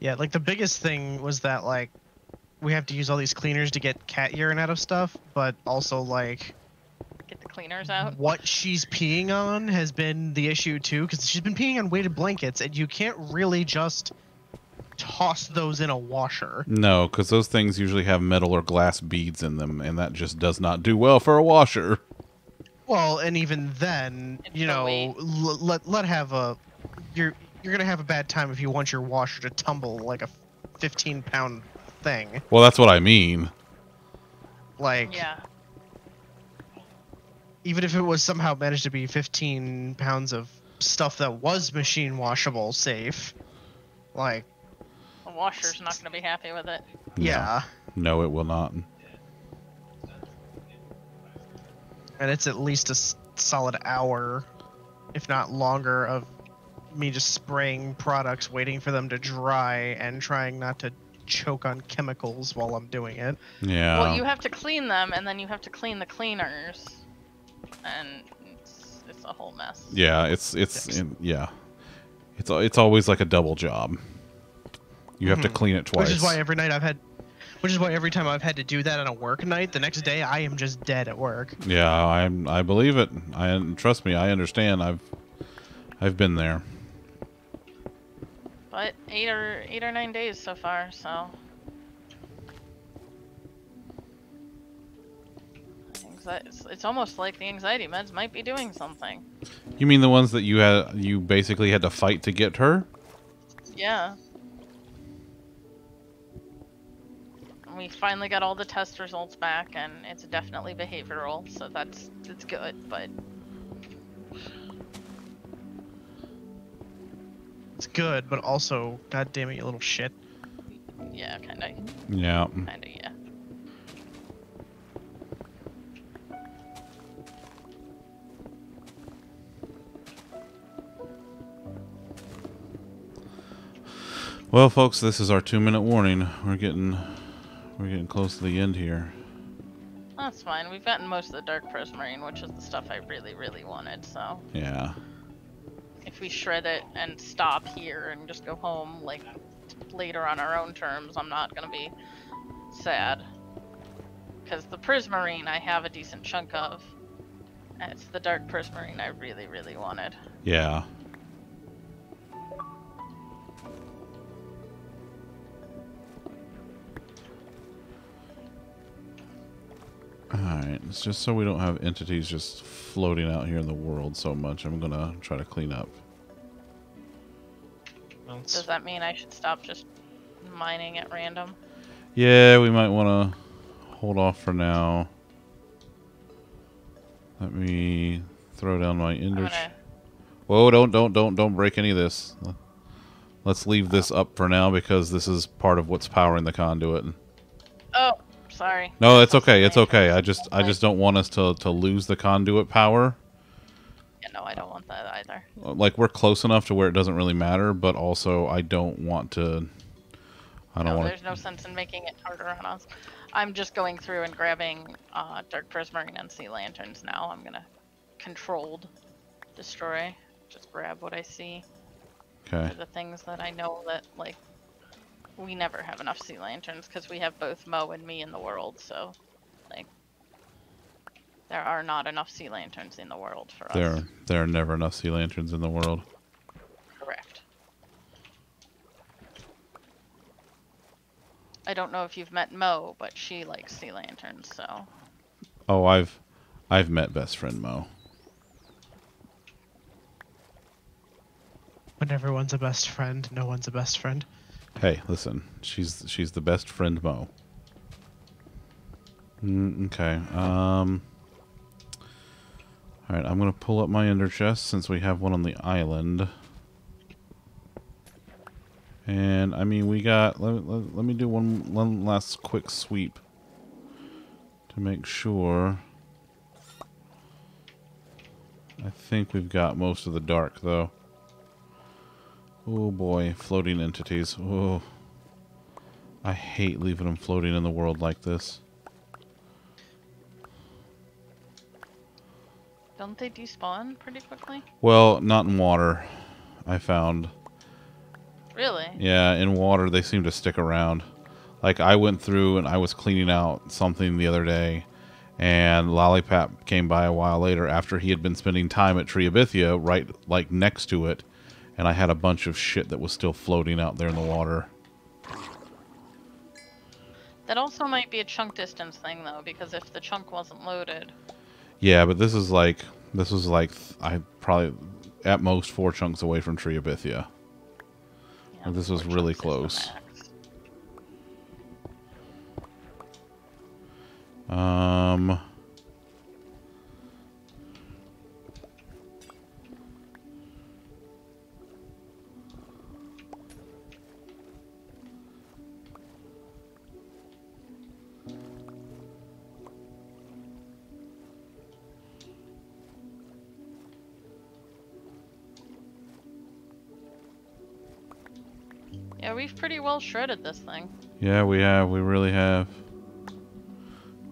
Yeah, like the biggest thing was that like we have to use all these cleaners to get cat urine out of stuff, but also like Get the cleaners out. what she's peeing on has been the issue too, because she's been peeing on weighted blankets, and you can't really just toss those in a washer. No, because those things usually have metal or glass beads in them, and that just does not do well for a washer. Well, and even then, It's you know, l- let let have a you're you're gonna have a bad time if you want your washer to tumble like a 15 pound thing. Well, that's what I mean. Like Yeah. even if it was somehow managed to be 15 pounds of stuff that was machine washable safe, like The washer's not going to be happy with it. Yeah, No, it will not. and it's at least a solid hour, if not longer, of me just spraying products, waiting for them to dry, and trying not to choke on chemicals while I'm doing it. Yeah. Well, you have to clean them, and then you have to clean the cleaners, and it's, it's a whole mess. Yeah, it's it's Yes. in- yeah, it's it's always like a double job. You have to Mhm. clean it twice. Which is why every night I've had, which is why every time I've had to do that on a work night, the next day I am just dead at work. yeah, I'm. I believe it. I trust me. I understand. I've I've been there. But eight or eight or nine days so far, so. Anxi- It's, it's almost like the anxiety meds might be doing something. You mean the ones that you had you basically had to fight to get her? Yeah. We finally got all the test results back, and it's definitely behavioral, so that's it's good. But It's good, but also, god damn it, you little shit. yeah, kind of, Yeah. kind of, yeah. Well, folks, this is our two minute warning. We're getting we're getting close to the end here. That's fine. We've gotten most of the Dark Prismarine, which is the stuff I really, really wanted. So Yeah. If we shred it and stop here and just go home, like later on our own terms, I'm not gonna be sad. Because the Prismarine I have a decent chunk of. And it's the Dark Prismarine I really, really wanted. Yeah. Alright, it's just so we don't have entities just floating out here in the world so much. I'm gonna try to clean up. Does that mean I should stop just mining at random? Yeah, we might want to hold off for now. Let me throw down my ender. gonna. Whoa! Don't don't don't don't break any of this. Let's leave this up for now because this is part of what's powering the conduit. Oh, sorry. No, it's okay. It's okay. I just I just don't want us to to lose the conduit power. Yeah, no, I don't want that either. Like we're close enough to where it doesn't really matter, but also I don't want to. I don't no, want there's no sense in making it harder on us. I'm just going through and grabbing uh, Dark Prismarine and Sea Lanterns now. I'm gonna controlled destroy. Just grab what I see. Okay. The things that I know that like we never have enough Sea Lanterns because we have both Mo and me in the world. So like there are not enough Sea Lanterns in the world for us. There there are never enough sea lanterns in the world. Correct. I don't know if you've met Mo, but she likes sea lanterns, so Oh, I've I've met best friend Mo. When everyone's a best friend, no one's a best friend. Hey, listen. She's she's the best friend Mo. Mm, okay. Um. All right. I'm gonna pull up my ender chest since we have one on the island. And I mean, we got. Let, let, let me do one one last quick sweep to make sure. I think we've got most of the dark though. Oh boy, floating entities. Oh. I hate leaving them floating in the world like this. don't they despawn pretty quickly? Well, not in water. I found. Really? Yeah, in water they seem to stick around. Like I went through and I was cleaning out something the other day, and Lollipop came by a while later after he had been spending time at Terabithia, right like next to it, and I had a bunch of shit that was still floating out there in the water. That also might be a chunk distance thing though, because if the chunk wasn't loaded, Yeah, but this is like this was like th- I probably at most four chunks away from Terabithia. yeah, this was really chunks is the close. Um. We've pretty well shredded this thing. Yeah, we have. We really have.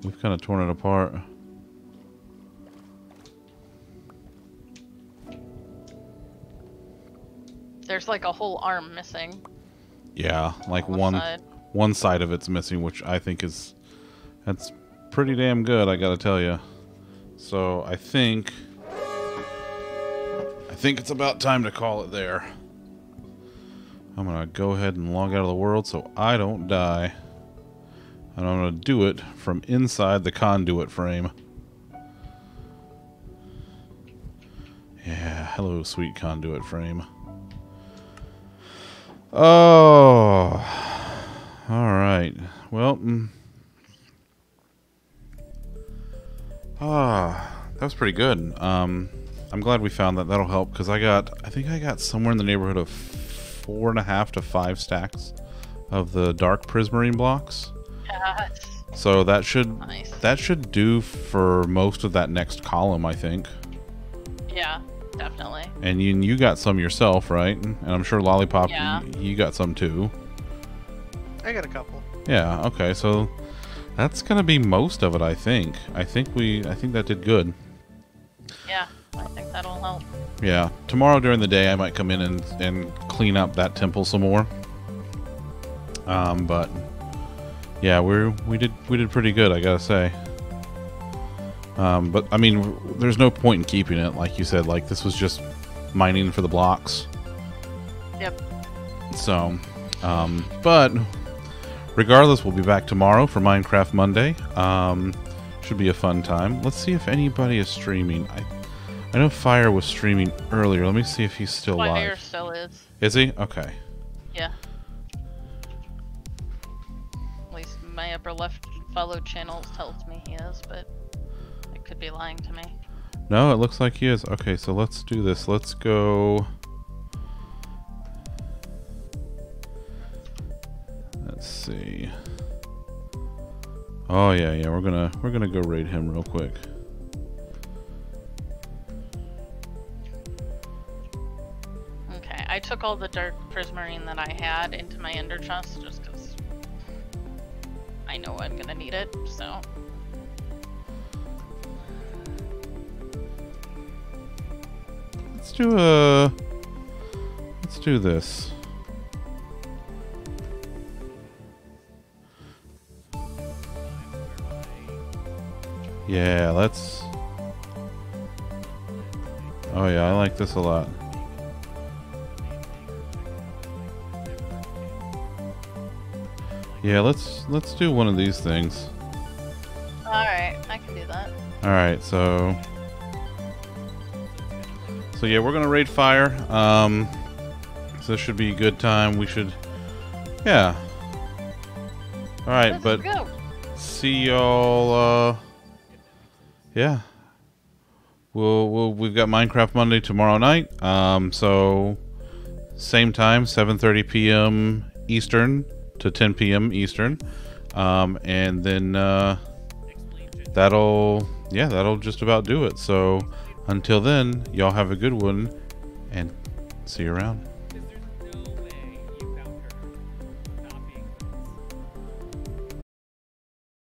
We've kind of torn it apart. There's like a whole arm missing. Yeah, like on one side. one side of it's missing, which I think is that's pretty damn good. I gotta tell you. So I think I think it's about time to call it there. I'm gonna go ahead and log out of the world so I don't die. And I'm gonna do it from inside the conduit frame. Yeah, hello, sweet conduit frame. Oh, all right. Well, mm. ah, that was pretty good. Um, I'm glad we found that. That'll help because I got, I think I got somewhere in the neighborhood of four and a half to five stacks of the dark prismarine blocks. Yes. So that should Nice. that should do for most of that next column, I think. Yeah, definitely. And you you got some yourself, right? And I'm sure Lollipop, Yeah. you, you got some too. I got a couple. Yeah. Okay. So that's gonna be most of it, I think. I think we I think that did good. Yeah, I think that'll help. Yeah. Tomorrow during the day, I might come in and and clean up that temple some more. Um, but yeah, we're we did we did pretty good, I gotta say. Um, but I mean, there's no point in keeping it, like you said. Like this was just mining for the blocks. Yep. So, um, but regardless, we'll be back tomorrow for Minecraft Monday. Um, should be a fun time. Let's see if anybody is streaming. I, I know Fire was streaming earlier. Let me see if he's still Fire live. Fire still is. Is he? Okay. Yeah. At least my upper left followed channels tells me he is, but it could be lying to me. No, it looks like he is. Okay, so let's do this. Let's go. Let's see. Oh yeah, yeah. We're gonna we're gonna go raid him real quick. I took all the dark prismarine that I had into my ender chest just because I know I'm gonna need it, so. Let's do a. Let's do this. Yeah, let's. Oh yeah, I like this a lot. Yeah, let's let's do one of these things. Alright, I can do that. All right, so so yeah, we're gonna raid fire. Um, so this should be a good time. We should, yeah. All right, Let's but go. see y'all. Uh, yeah. We'll, we'll we've got Minecraft Monday tomorrow night. Um, so same time, 7:30 p.m. Eastern to 10 p.m. Eastern. Um, and then uh, that'll yeah, that'll just about do it. So until then, y'all have a good one, and see you around.